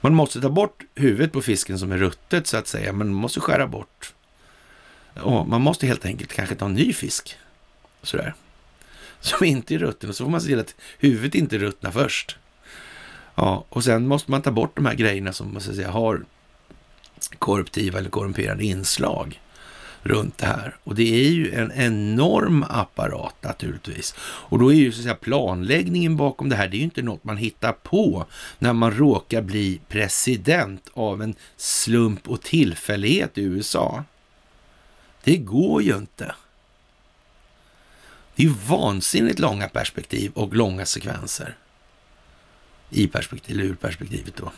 Man måste ta bort huvudet på fisken som är ruttet så att säga, men man måste skära bort. Och man måste helt enkelt kanske ta en ny fisk. Sådär som inte är rutten och så får man se till att huvudet inte ruttnar först. Ja, och sen måste man ta bort de här grejerna som man så säga har korruptiva eller korrumperade inslag runt det här. Och det är ju en enorm apparat naturligtvis. Och då är ju så att säga planläggningen bakom det här, det är ju inte något man hittar på när man råkar bli president av en slump och tillfällighet i USA. Det går ju inte. Det är ju vansinnigt långa perspektiv och långa sekvenser. I perspektiv, eller ur perspektivet då.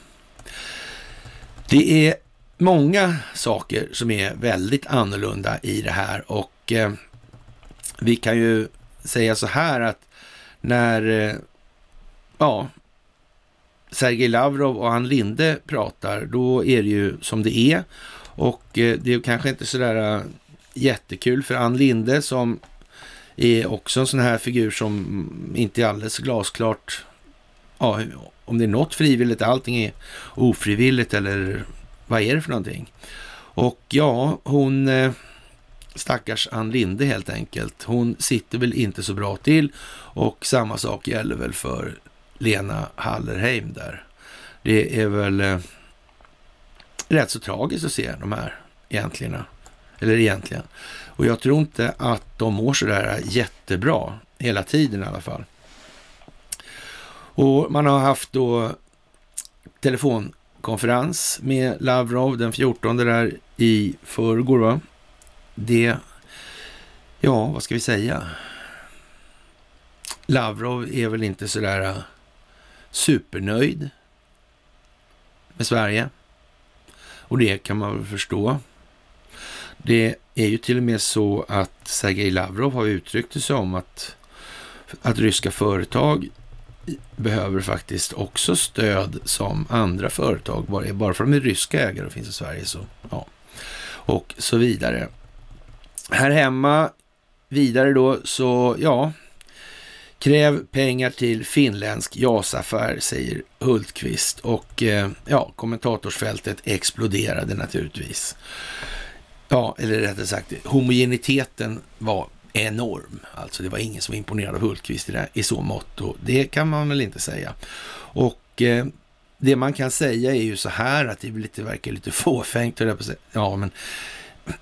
Det är många saker som är väldigt annorlunda i det här och eh, vi kan ju säga så här att när eh, ja, Sergej Lavrov och Ann Linde pratar, då är det ju som det är. Och eh, det är kanske inte sådär eh, jättekul för Ann Linde som är också en sån här figur som inte är alldeles glasklart ja, om det är något frivilligt, allting är ofrivilligt eller vad är det för någonting? Och ja, hon, eh, stackars Ann Linde helt enkelt, hon sitter väl inte så bra till och samma sak gäller väl för Lena Hallerheim där. Det är väl eh, rätt så tragiskt att se de här egentligen. Eller egentligen. Och jag tror inte att de mår sådär jättebra hela tiden i alla fall. Och man har haft då telefonkonferens med Lavrov den 14 där i förrgår. Va? Det, ja, vad ska vi säga? Lavrov är väl inte sådär äh, supernöjd med Sverige. Och det kan man väl förstå. Det är ju till och med så att Sergej Lavrov har uttryckt det som att, att ryska företag behöver faktiskt också stöd som andra företag. Bara för att de är ryska ägare och finns i Sverige så ja. och så vidare. Här hemma vidare då så, ja, Kräv pengar till finländsk JAS-affär, säger Hultqvist. Och eh, ja, kommentatorsfältet exploderade naturligtvis. Ja, eller rättare sagt, homogeniteten var enorm. Alltså det var ingen som var imponerad av Hultqvist i, det, i så mått. Och det kan man väl inte säga. Och eh, det man kan säga är ju så här att det lite, verkar lite fåfängt. Ja, men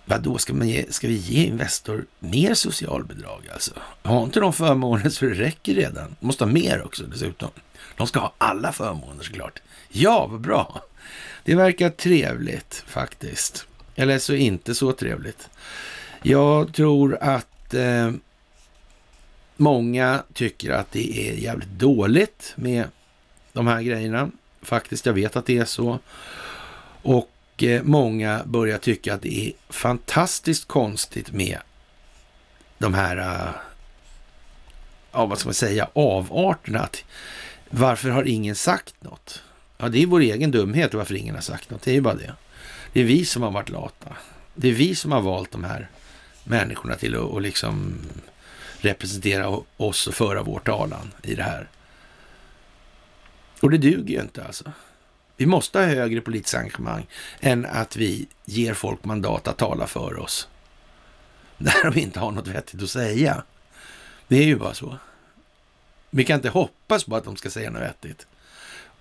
Vadå, ska, man ge, ska vi ge Investor mer socialbidrag alltså? Har inte de förmåner så det räcker redan? De måste ha mer också dessutom. De ska ha alla förmåner såklart. Ja, vad bra. Det verkar trevligt faktiskt. Eller så inte så trevligt. Jag tror att eh, många tycker att det är jävligt dåligt med de här grejerna. Faktiskt, jag vet att det är så. Och Eh, många börjar tycka att det är fantastiskt konstigt med de här, eh, ja vad ska man säga, avarterna. Att varför har ingen sagt något? Ja, det är vår egen dumhet varför ingen har sagt något. Det är ju bara det. Det är vi som har varit lata. Det är vi som har valt de här människorna till att och liksom representera oss och föra vår talan i det här. Och det duger ju inte alltså. Vi måste ha högre politiskt engagemang än att vi ger folk mandat att tala för oss. När de inte har något vettigt att säga. Det är ju bara så. Vi kan inte hoppas på att de ska säga något vettigt.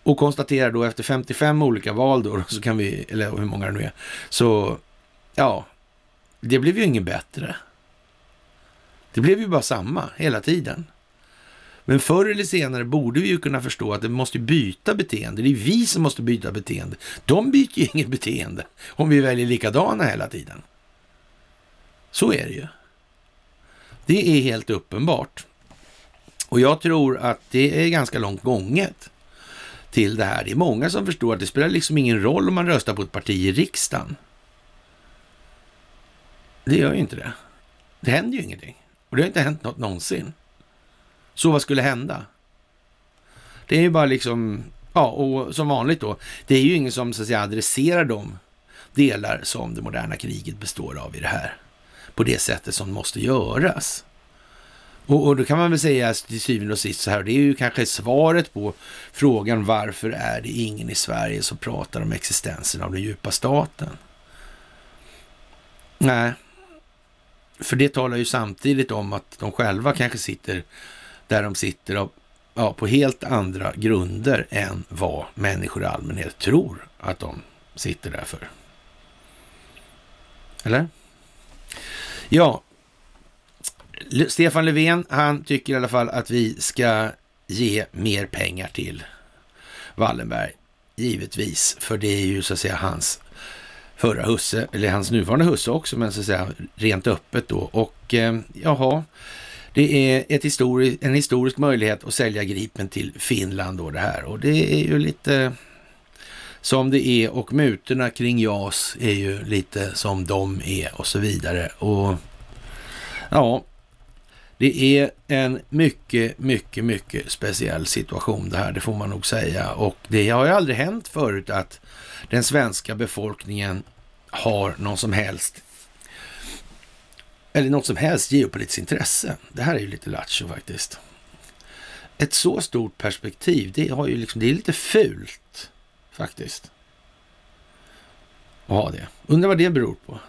Och konstaterar då efter 55 olika val då, så kan vi, eller hur många det nu är, så ja, det blev ju inget bättre. Det blev ju bara samma hela tiden. Men förr eller senare borde vi ju kunna förstå att det måste byta beteende. Det är vi som måste byta beteende. De byter ju inget beteende om vi väljer likadana hela tiden. Så är det ju. Det är helt uppenbart. Och jag tror att det är ganska långt gånget till det här. Det är många som förstår att det spelar liksom ingen roll om man röstar på ett parti i riksdagen. Det gör ju inte det. Det händer ju ingenting. Och det har inte hänt något någonsin. Så vad skulle hända? Det är ju bara liksom, ja, och som vanligt då, det är ju ingen som så att säga adresserar de delar som det moderna kriget består av i det här på det sättet som måste göras. Och, och då kan man väl säga till syvende och sist så här, det är ju kanske svaret på frågan varför är det ingen i Sverige som pratar om existensen av den djupa staten? Nej, för det talar ju samtidigt om att de själva kanske sitter där de sitter av, ja, på helt andra grunder än vad människor i allmänhet tror att de sitter där för. Eller? Ja, Stefan Löfven, han tycker i alla fall att vi ska ge mer pengar till Wallenberg, givetvis, för det är ju så att säga hans förra husse, eller hans nuvarande husse också, men så att säga rent öppet då. Och eh, jaha, det är ett histori en historisk möjlighet att sälja Gripen till Finland då det här. Och det är ju lite som det är och mutorna kring JAS är ju lite som de är och så vidare. Och ja, det är en mycket, mycket, mycket speciell situation det här, det får man nog säga. Och det har ju aldrig hänt förut att den svenska befolkningen har någon som helst eller något som helst geopolitiskt intresse. Det här är ju lite lattjo faktiskt. Ett så stort perspektiv, det, har ju liksom, det är lite fult faktiskt. Att ha det. Undrar vad det beror på.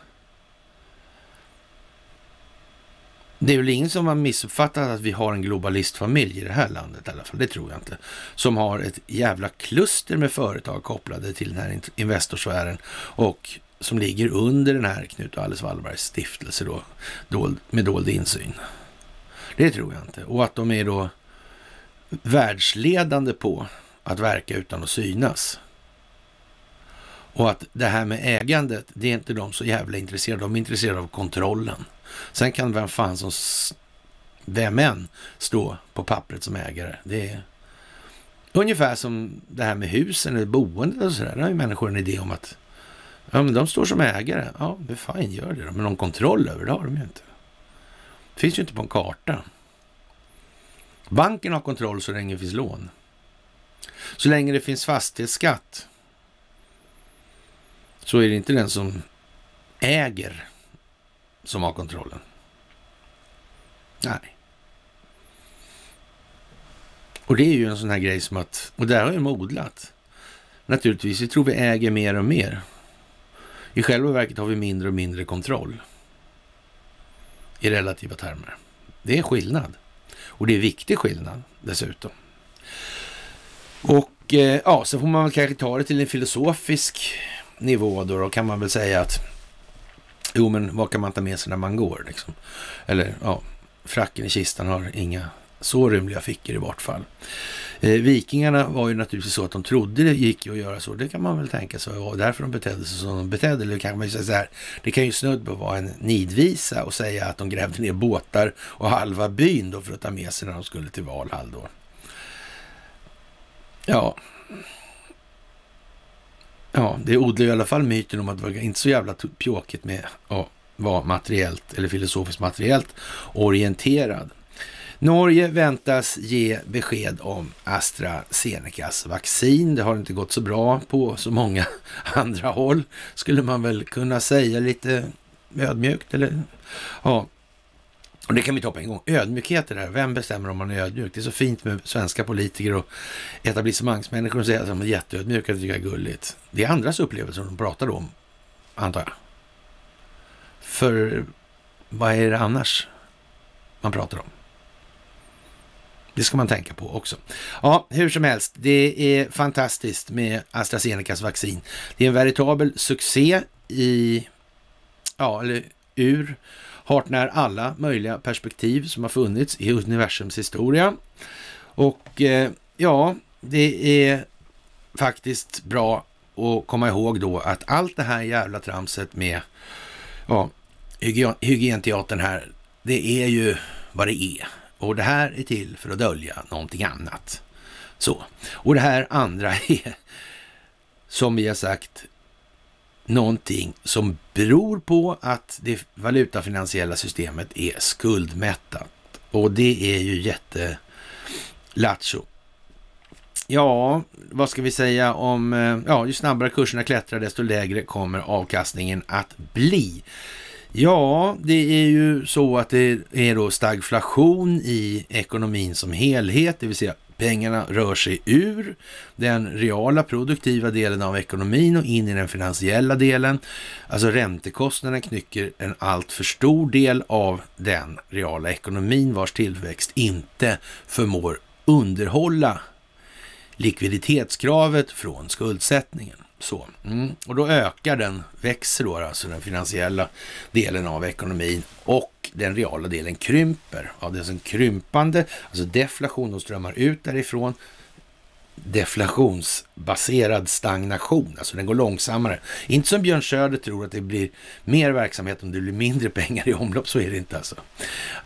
Det är väl ingen som har missuppfattat att vi har en globalistfamilj i det här landet i alla fall. Det tror jag inte. Som har ett jävla kluster med företag kopplade till den här Investorsfären och som ligger under den här Knut och Alice Wallbergs stiftelse då, dold, med dold insyn. Det tror jag inte. Och att de är då världsledande på att verka utan att synas. Och att det här med ägandet, det är inte de så jävla intresserade De är intresserade av kontrollen. Sen kan vem fan som, vem än stå på pappret som ägare. Det är ungefär som det här med husen eller boendet och sådär. Där har ju människor en idé om att Ja, men de står som ägare. Ja, men fine, gör det då. Men någon kontroll över det har de ju inte. Det finns ju inte på en karta. Banken har kontroll så länge det finns lån. Så länge det finns fastighetsskatt så är det inte den som äger som har kontrollen. Nej. Och det är ju en sån här grej som att, och där har ju modlat. Naturligtvis, vi tror vi äger mer och mer. I själva verket har vi mindre och mindre kontroll. I relativa termer. Det är skillnad. Och det är viktig skillnad dessutom. Och eh, ja, så får man väl kanske ta det till en filosofisk nivå då. Då kan man väl säga att jo, men vad kan man ta med sig när man går liksom? Eller ja, fracken i kistan har inga så rymliga fickor i vart fall. Eh, vikingarna var ju naturligtvis så att de trodde det gick att göra så. Det kan man väl tänka sig. Och därför de betedde sig som de betedde. Eller kan man ju säga så här. Det kan ju snudd på vara en nidvisa och säga att de grävde ner båtar och halva byn då för att ta med sig när de skulle till Valhall då. Ja. Ja, det odlar i alla fall myten om att det var inte så jävla pjåkigt med att vara materiellt eller filosofiskt materiellt orienterad. Norge väntas ge besked om AstraZenecas vaccin. Det har inte gått så bra på så många andra håll, skulle man väl kunna säga lite ödmjukt. Eller, ja. Och det kan vi ta på en gång. Ödmjukhet är det här. Vem bestämmer om man är ödmjuk? Det är så fint med svenska politiker och etablissemangsmänniskor som säger att de är jätteödmjuka. Det tycker jag är gulligt. Det är andras upplevelser de pratar om, antar jag. För vad är det annars man pratar om? Det ska man tänka på också. Ja, hur som helst, det är fantastiskt med AstraZenecas vaccin. Det är en veritabel succé i, ja, eller ur hart när alla möjliga perspektiv som har funnits i universums historia. Och eh, ja, det är faktiskt bra att komma ihåg då att allt det här jävla tramset med ja, hygienteatern här, det är ju vad det är. Och det här är till för att dölja någonting annat. Så. Och det här andra är, som vi har sagt, någonting som beror på att det valutafinansiella systemet är skuldmättat. Och det är ju jätte lattjo. Ja, vad ska vi säga om, eh, ja, ju snabbare kurserna klättrar desto lägre kommer avkastningen att bli. Ja, det är ju så att det är då stagflation i ekonomin som helhet, det vill säga pengarna rör sig ur den reala produktiva delen av ekonomin och in i den finansiella delen. Alltså räntekostnaden knycker en allt för stor del av den reala ekonomin vars tillväxt inte förmår underhålla likviditetskravet från skuldsättningen. Så. Mm. Och då ökar den, växer då alltså den finansiella delen av ekonomin och den reala delen krymper. Ja, det är en krympande, alltså deflation, de strömmar ut därifrån deflations baserad stagnation, alltså den går långsammare. Inte som Björn Söder tror att det blir mer verksamhet om det blir mindre pengar i omlopp, så är det inte alltså.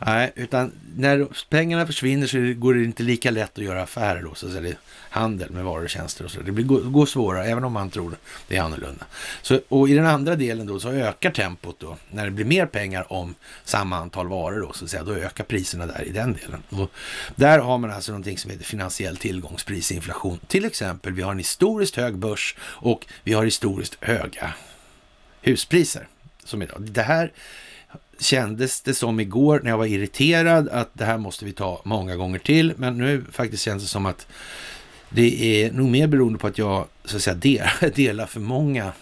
Nej, utan när pengarna försvinner så går det inte lika lätt att göra affärer då, så eller handel med varor och tjänster och så. Det blir, går svårare, även om man tror det är annorlunda. Så, och i den andra delen då så ökar tempot då, när det blir mer pengar om samma antal varor då, så att säga, då ökar priserna där i den delen. Och där har man alltså någonting som heter finansiell tillgångsprisinflation. Till exempel, vi har en historiskt hög börs och vi har historiskt höga huspriser som idag. Det här kändes det som igår när jag var irriterad att det här måste vi ta många gånger till. Men nu faktiskt känns det som att det är nog mer beroende på att jag så att säga delar för många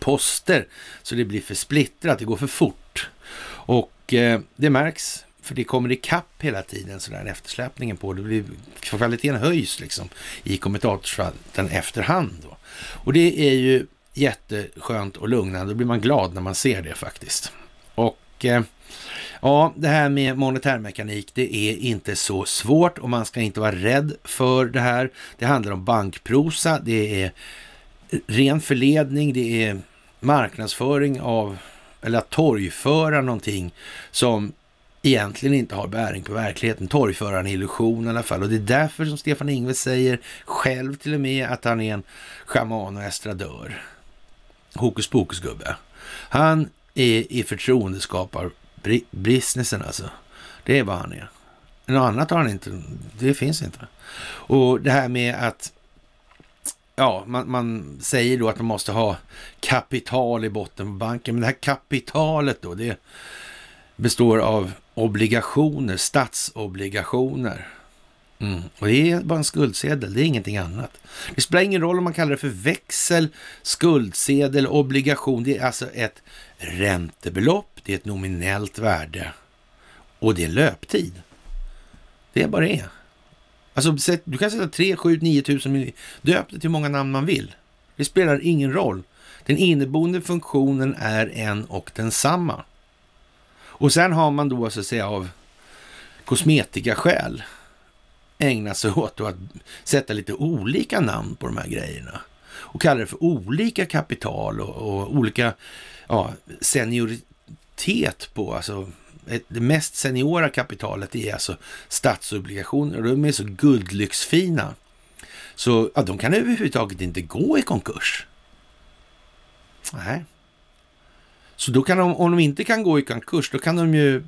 poster så det blir för splittrat, det går för fort. Och eh, det märks, för det kommer ikapp hela tiden sådär eftersläpningen på det. Blir, kvaliteten höjs liksom i kommentatorsfälten efterhand. Då. Och det är ju jätteskönt och lugnande. Då blir man glad när man ser det faktiskt. Och eh, Ja, det här med monetärmekanik, det är inte så svårt och man ska inte vara rädd för det här. Det handlar om bankprosa, det är ren förledning, det är marknadsföring av, eller att torgföra någonting som egentligen inte har bäring på verkligheten. Torgföra en illusion i alla fall. Och det är därför som Stefan Ingves säger själv till och med att han är en schaman och estradör. Hokus pokus gubbe. Han är i förtroendeskapar businessen alltså. Det är vad han är. Något annat har han inte. Det finns inte. Och det här med att ja, man, man, säger då att man måste ha kapital i botten på banken. Men det här kapitalet då, det består av obligationer, statsobligationer. Mm. Och det är bara en skuldsedel, det är ingenting annat. Det spelar ingen roll om man kallar det för växel, skuldsedel, obligation. Det är alltså ett räntebelopp, det är ett nominellt värde och det är löptid. Det är bara det Alltså, du kan sätta 3, 7, 9 tusen, döp det till hur många namn man vill. Det spelar ingen roll. Den inneboende funktionen är en och densamma. Och sen har man då så att säga av kosmetikaskäl ägnat sig åt att sätta lite olika namn på de här grejerna och kalla det för olika kapital och, och olika ja, senioritet på, alltså det mest seniora kapitalet är alltså statsobligationer och de är så guldlyxfina. Så ja, de kan överhuvudtaget inte gå i konkurs. Nej. Så då kan de, om de inte kan gå i konkurs, då kan de ju,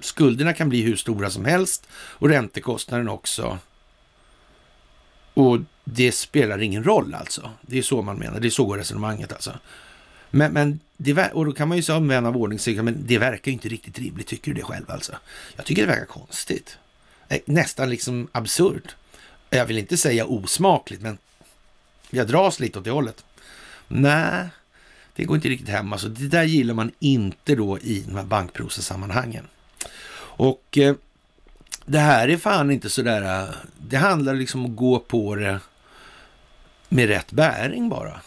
skulderna kan bli hur stora som helst och räntekostnaden också. Och det spelar ingen roll alltså. Det är så man menar, det är så går resonemanget alltså. Men, men det, och då kan man ju som vän av ordning säga, men det verkar ju inte riktigt rimligt. Tycker du det själv alltså? Jag tycker det verkar konstigt. Eh, nästan liksom absurt. Jag vill inte säga osmakligt, men jag dras lite åt det hållet. Nej, det går inte riktigt hem. Alltså, det där gillar man inte då i de här bankprocesammanhangen. Och eh, det här är fan inte sådär, eh, det handlar liksom om att gå på det med rätt bäring bara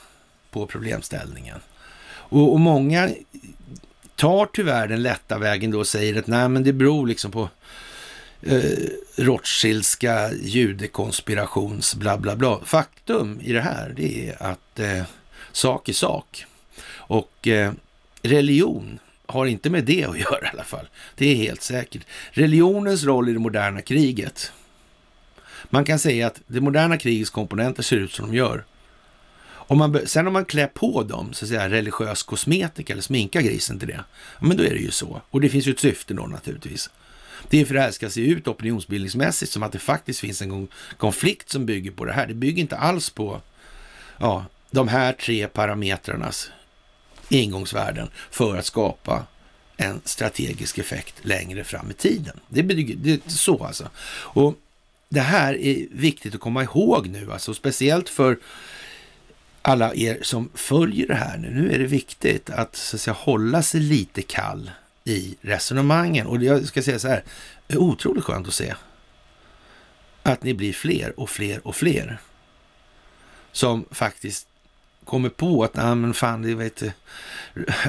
på problemställningen. Och, och många tar tyvärr den lätta vägen då och säger att nej, men det beror liksom på eh, Rothschildska judekonspirations bla bla bla. Faktum i det här, det är att eh, sak är sak. Och eh, religion har inte med det att göra i alla fall. Det är helt säkert. Religionens roll i det moderna kriget. Man kan säga att det moderna krigets komponenter ser ut som de gör om man, sen om man klär på dem, så att säga, religiös kosmetika eller sminkar grisen till det, men då är det ju så. Och det finns ju ett syfte då naturligtvis. Det är för att det här ska se ut opinionsbildningsmässigt som att det faktiskt finns en konflikt som bygger på det här. Det bygger inte alls på ja, de här tre parametrarnas ingångsvärden för att skapa en strategisk effekt längre fram i tiden. Det, det är så alltså. Och det här är viktigt att komma ihåg nu, alltså speciellt för alla er som följer det här nu. Nu är det viktigt att, så att säga, hålla sig lite kall i resonemangen. Och jag ska säga så här, det är otroligt skönt att se att ni blir fler och fler och fler som faktiskt kommer på att, ah, men fan, det vet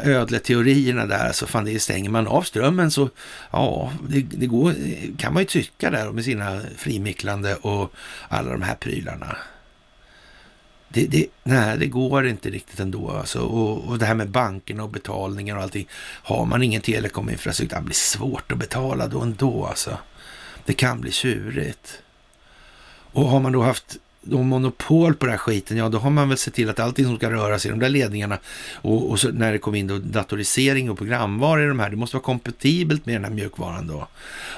ödleteorierna där, så fan, det stänger man av strömmen så, ja, det, det går, kan man ju tycka där med sina frimicklande och alla de här prylarna det, det, nej, det går inte riktigt ändå. Alltså. Och, och det här med bankerna och betalningar och allting. Har man ingen telekominfrastruktur, det blir svårt att betala då ändå. Alltså. Det kan bli tjurigt. Och har man då haft och monopol på den här skiten, ja då har man väl sett till att allting som ska röra sig i de där ledningarna och, och så när det kom in då datorisering och programvara i de här, det måste vara kompatibelt med den här mjukvaran då.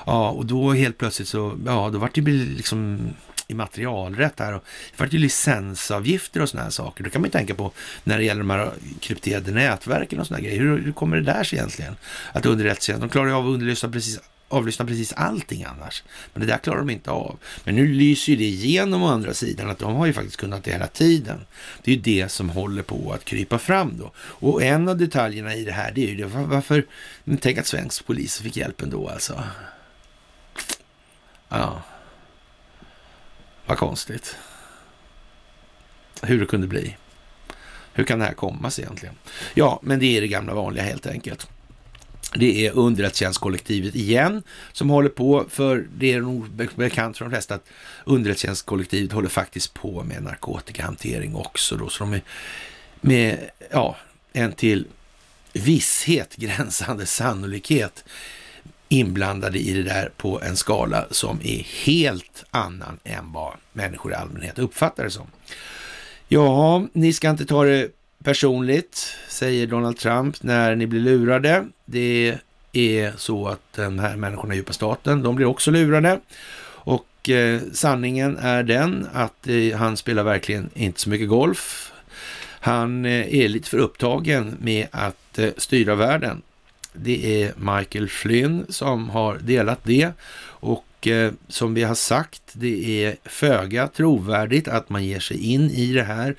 Ja, och då helt plötsligt så, ja då vart det liksom immaterialrätt här. Och det vart ju licensavgifter och sådana här saker. Då kan man ju tänka på när det gäller de här krypterade nätverken och sådana grejer. Hur, hur kommer det där sig egentligen? Att underrättelsetjänsten, de klarar ju av att underlyssna precis avlyssna precis allting annars. Men det där klarar de inte av. Men nu lyser ju det igenom å andra sidan att de har ju faktiskt kunnat det hela tiden. Det är ju det som håller på att krypa fram då. Och en av detaljerna i det här, det är ju det, varför, tänk att svensk polis fick hjälp ändå alltså. Ja. Vad konstigt. Hur det kunde bli. Hur kan det här komma sig egentligen? Ja, men det är det gamla vanliga helt enkelt. Det är underrättelsetjänstkollektivet igen som håller på, för det är nog bekant för de flesta att underrättelsetjänstkollektivet håller faktiskt på med narkotikahantering också då, så de är med, ja, en till visshet gränsande sannolikhet inblandade i det där på en skala som är helt annan än vad människor i allmänhet uppfattar det som. Ja, ni ska inte ta det personligt, säger Donald Trump när ni blir lurade. Det är så att de här människorna i djupa staten, de blir också lurade. Och eh, sanningen är den att eh, han spelar verkligen inte så mycket golf. Han eh, är lite för upptagen med att eh, styra världen. Det är Michael Flynn som har delat det och eh, som vi har sagt, det är föga trovärdigt att man ger sig in i det här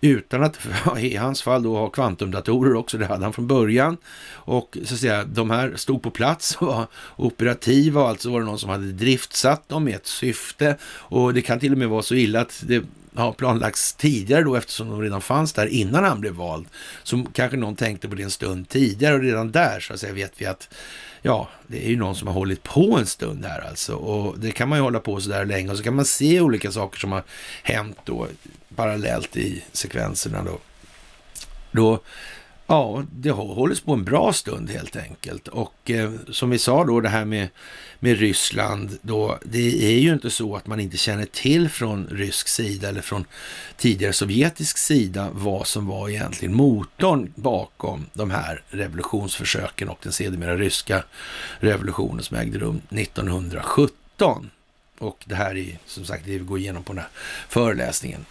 utan att i hans fall då ha kvantumdatorer också. Det hade han från början och så att säga, de här stod på plats och var operativa. Alltså var det någon som hade driftsatt dem med ett syfte och det kan till och med vara så illa att det har planlagts tidigare då eftersom de redan fanns där innan han blev vald. Så kanske någon tänkte på det en stund tidigare och redan där så att säga vet vi att ja, det är ju någon som har hållit på en stund här alltså. Och det kan man ju hålla på sådär länge och så kan man se olika saker som har hänt då parallellt i sekvenserna då. Då Ja, det har hållits på en bra stund helt enkelt. Och eh, som vi sa då, det här med, med Ryssland, då, det är ju inte så att man inte känner till från rysk sida eller från tidigare sovjetisk sida vad som var egentligen motorn bakom de här revolutionsförsöken och den sedermera ryska revolutionen som ägde rum 1917. Och det här är som sagt det vi går igenom på den här föreläsningen.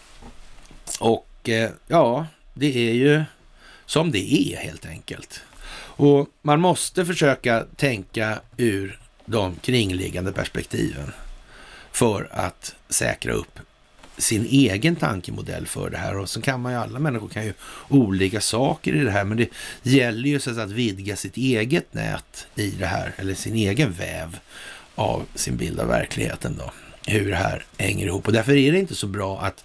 Och eh, ja, det är ju som det är helt enkelt. Och man måste försöka tänka ur de kringliggande perspektiven för att säkra upp sin egen tankemodell för det här. Och så kan man ju, alla människor kan ju olika saker i det här, men det gäller ju så att, att vidga sitt eget nät i det här, eller sin egen väv av sin bild av verkligheten då. Hur det här hänger ihop. Och därför är det inte så bra att,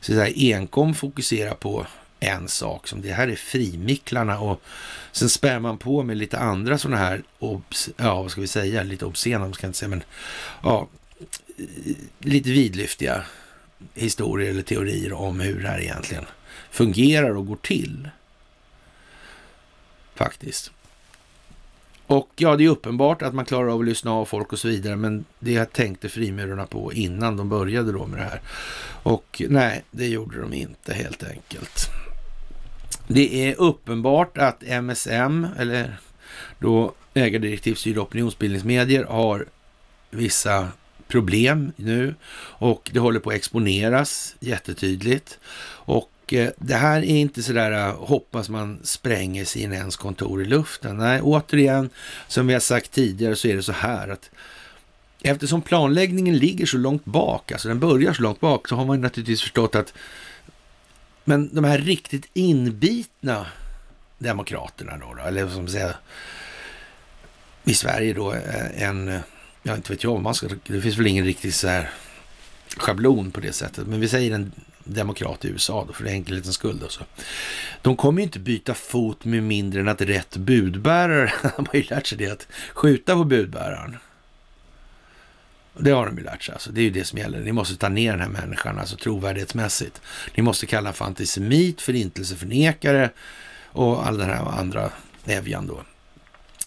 så att säga, enkom fokusera på en sak som det här är frimicklarna och sen spär man på med lite andra sådana här, obs, ja vad ska vi säga, lite obscena, ska jag inte säga, men ja, lite vidlyftiga historier eller teorier om hur det här egentligen fungerar och går till. Faktiskt. Och ja, det är uppenbart att man klarar av att lyssna av folk och så vidare, men det tänkte frimurarna på innan de började då med det här. Och nej, det gjorde de inte helt enkelt. Det är uppenbart att MSM, eller då ägardirektivstyrda opinionsbildningsmedier, har vissa problem nu och det håller på att exponeras jättetydligt. Och eh, det här är inte sådär eh, hoppas man spränger CNNs kontor i luften. Nej, återigen, som vi har sagt tidigare så är det så här att eftersom planläggningen ligger så långt bak, alltså den börjar så långt bak, så har man naturligtvis förstått att men de här riktigt inbitna demokraterna då, då eller som säga i Sverige då eh, en, eh, jag inte vet jag, om man ska, det finns väl ingen riktig så här schablon på det sättet, men vi säger en demokrat i USA då, för enkelhetens skull. Då, så. De kommer ju inte byta fot med mindre än att rätt budbärare, de har ju lärt sig det, att skjuta på budbäraren. Det har de ju lärt sig. Alltså. Det är ju det som gäller. Ni måste ta ner den här människan, alltså trovärdighetsmässigt. Ni måste kalla för antisemit, förintelseförnekare och all den här andra evjan då.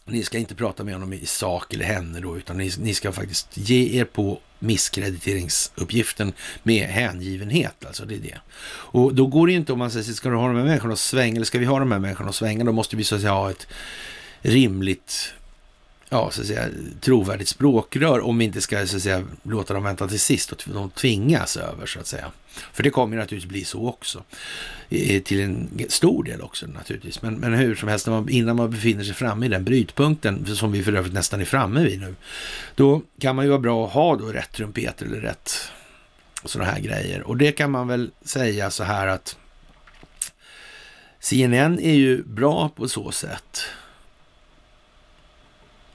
Ni ska inte prata med honom i sak eller henne då, utan ni, ni ska faktiskt ge er på misskrediteringsuppgiften med hängivenhet. Alltså det är det. Och då går det ju inte om man säger, ska du ha de här människorna att svänga, eller ska vi ha de här människorna att svänga, då måste vi så att säga ha ett rimligt ja, så att säga, trovärdigt språkrör om vi inte ska så att säga, låta dem vänta till sist och de tvingas över så att säga. För det kommer naturligtvis bli så också. Till en stor del också naturligtvis. Men, men hur som helst, man, innan man befinner sig framme i den brytpunkten, som vi för övrigt nästan är framme vid nu, då kan man ju vara bra att ha då rätt trumpeter eller rätt sådana här grejer. Och det kan man väl säga så här att CNN är ju bra på så sätt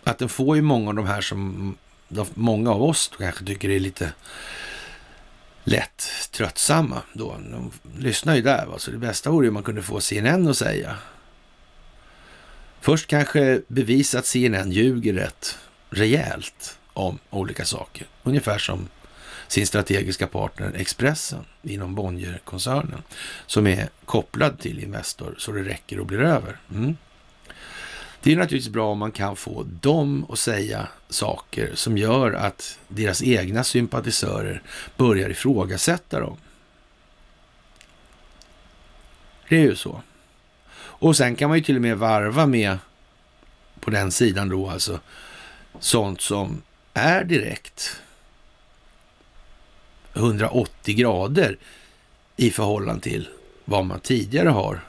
att den får ju många av de här som de, många av oss kanske tycker är lite lätt tröttsamma då. De lyssnar ju där. Va? Så det bästa vore ju om man kunde få CNN att säga. Först kanske bevisa att CNN ljuger rätt rejält om olika saker. Ungefär som sin strategiska partner Expressen inom Bonnierkoncernen som är kopplad till Investor så det räcker och blir över. Mm. Det är naturligtvis bra om man kan få dem att säga saker som gör att deras egna sympatisörer börjar ifrågasätta dem. Det är ju så. Och sen kan man ju till och med varva med på den sidan då alltså sånt som är direkt 180 grader i förhållande till vad man tidigare har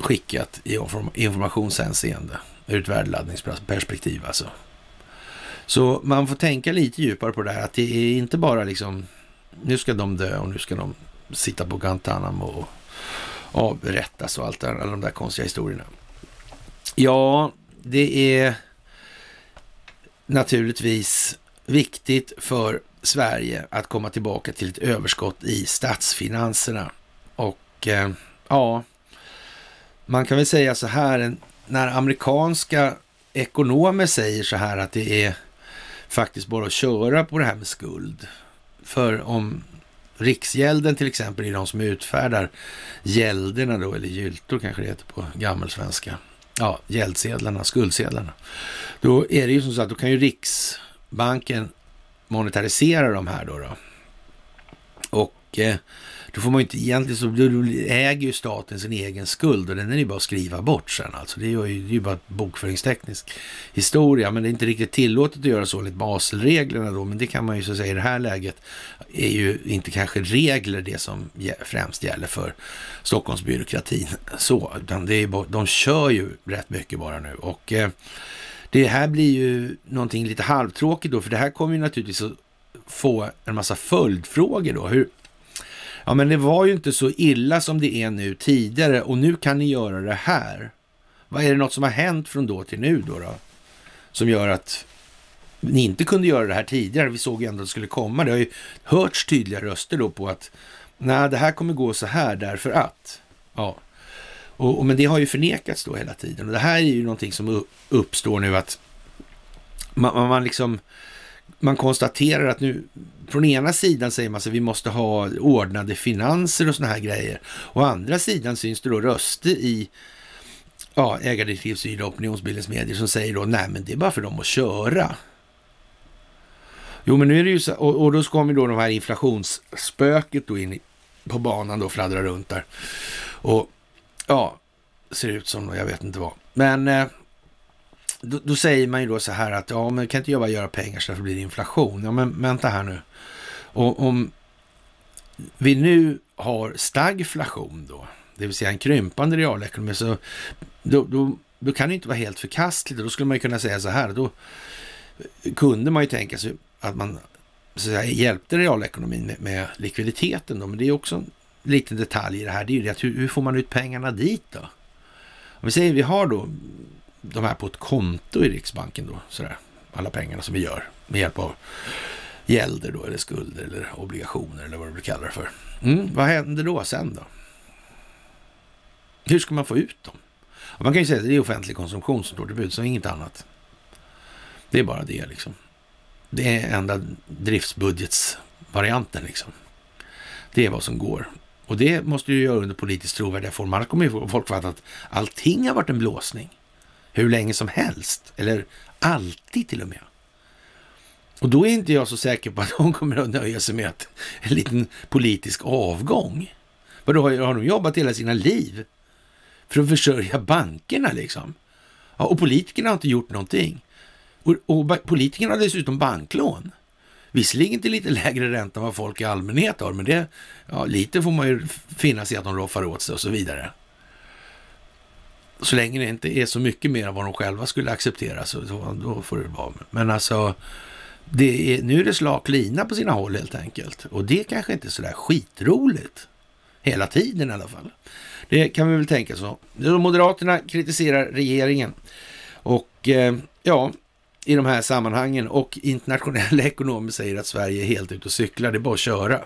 skickat i informationshänseende ur ett värdeladdningsperspektiv alltså. Så man får tänka lite djupare på det här, att det är inte bara liksom, nu ska de dö och nu ska de sitta på Guantanamo och avrättas och allt det alla de där konstiga historierna. Ja, det är naturligtvis viktigt för Sverige att komma tillbaka till ett överskott i statsfinanserna. Och eh, ja, man kan väl säga så här, när amerikanska ekonomer säger så här att det är faktiskt bara att köra på det här med skuld. För om Riksgälden till exempel är de som utfärdar gälderna då, eller gyltor kanske det heter på gammelsvenska. Ja, gäldsedlarna, skuldsedlarna. Då är det ju som så att då kan ju Riksbanken monetarisera de här då. då. Och eh, då får man ju inte egentligen så, då äger ju staten sin egen skuld och den är ju bara att skriva bort sen alltså. Det är ju, det är ju bara bokföringsteknisk historia, men det är inte riktigt tillåtet att göra så enligt Baselreglerna då, men det kan man ju så säga i det här läget är ju inte kanske regler det som främst gäller för Stockholmsbyråkratin så, utan det är bara, de kör ju rätt mycket bara nu och eh, det här blir ju någonting lite halvtråkigt då, för det här kommer ju naturligtvis att få en massa följdfrågor då. Hur, ja, men det var ju inte så illa som det är nu tidigare och nu kan ni göra det här. Vad är det något som har hänt från då till nu då? då? Som gör att ni inte kunde göra det här tidigare. Vi såg ju ändå att det skulle komma. Det har ju hörts tydliga röster då på att nej, det här kommer gå så här därför att. Ja, och, och, men det har ju förnekats då hela tiden. Och det här är ju någonting som uppstår nu att man, man liksom man konstaterar att nu från ena sidan säger man att vi måste ha ordnade finanser och sådana här grejer. Å andra sidan syns det då röster i ja, ägardirektivsstyrda opinionsbildningsmedier som säger då nej men det är bara för dem att köra. Jo men nu är det ju så, och, och då kommer då de här inflationsspöket då in på banan då och fladdrar runt där. Och ja, ser ut som, jag vet inte vad. Men eh, då, då, säger man ju då så här att ja, men kan inte jag bara göra pengar så att det blir inflation? Ja, men vänta här nu. Och om vi nu har stagflation då, det vill säga en krympande realekonomi, så då, då, då kan det inte vara helt förkastligt. Då skulle man ju kunna säga så här, då kunde man ju tänka sig att man så att säga, hjälpte realekonomin med, med likviditeten då, men det är också en liten detalj i det här. Det är ju det att hur, hur får man ut pengarna dit då? Om vi säger vi har då de här på ett konto i Riksbanken då, sådär, alla pengarna som vi gör med hjälp av gälder då, eller skulder eller obligationer eller vad du vill kalla det för. Mm, vad händer då sen då? Hur ska man få ut dem? Och man kan ju säga att det är offentlig konsumtion som står till buds och inget annat. Det är bara det liksom. Det är enda driftsbudgetsvarianten liksom. Det är vad som går. Och det måste ju göra under politiskt trovärdiga former. Annars kommer ju folk fatta att allting har varit en blåsning. Hur länge som helst. Eller alltid till och med. Och då är inte jag så säker på att de kommer att nöja sig med en liten politisk avgång. För då har de jobbat hela sina liv för att försörja bankerna liksom. Ja, och politikerna har inte gjort någonting. Och, och politikerna har dessutom banklån. Visserligen till lite lägre ränta än vad folk i allmänhet har, men det, ja, lite får man ju finna sig att de roffar åt sig och så vidare. Så länge det inte är så mycket mer än vad de själva skulle acceptera, så, så då får det vara. Men alltså, det är, nu är det slak lina på sina håll helt enkelt. Och det kanske inte är sådär skitroligt. Hela tiden i alla fall. Det kan vi väl tänka så. Moderaterna kritiserar regeringen. Och eh, ja, i de här sammanhangen och internationella ekonomer säger att Sverige är helt ute och cyklar. Det är bara att köra.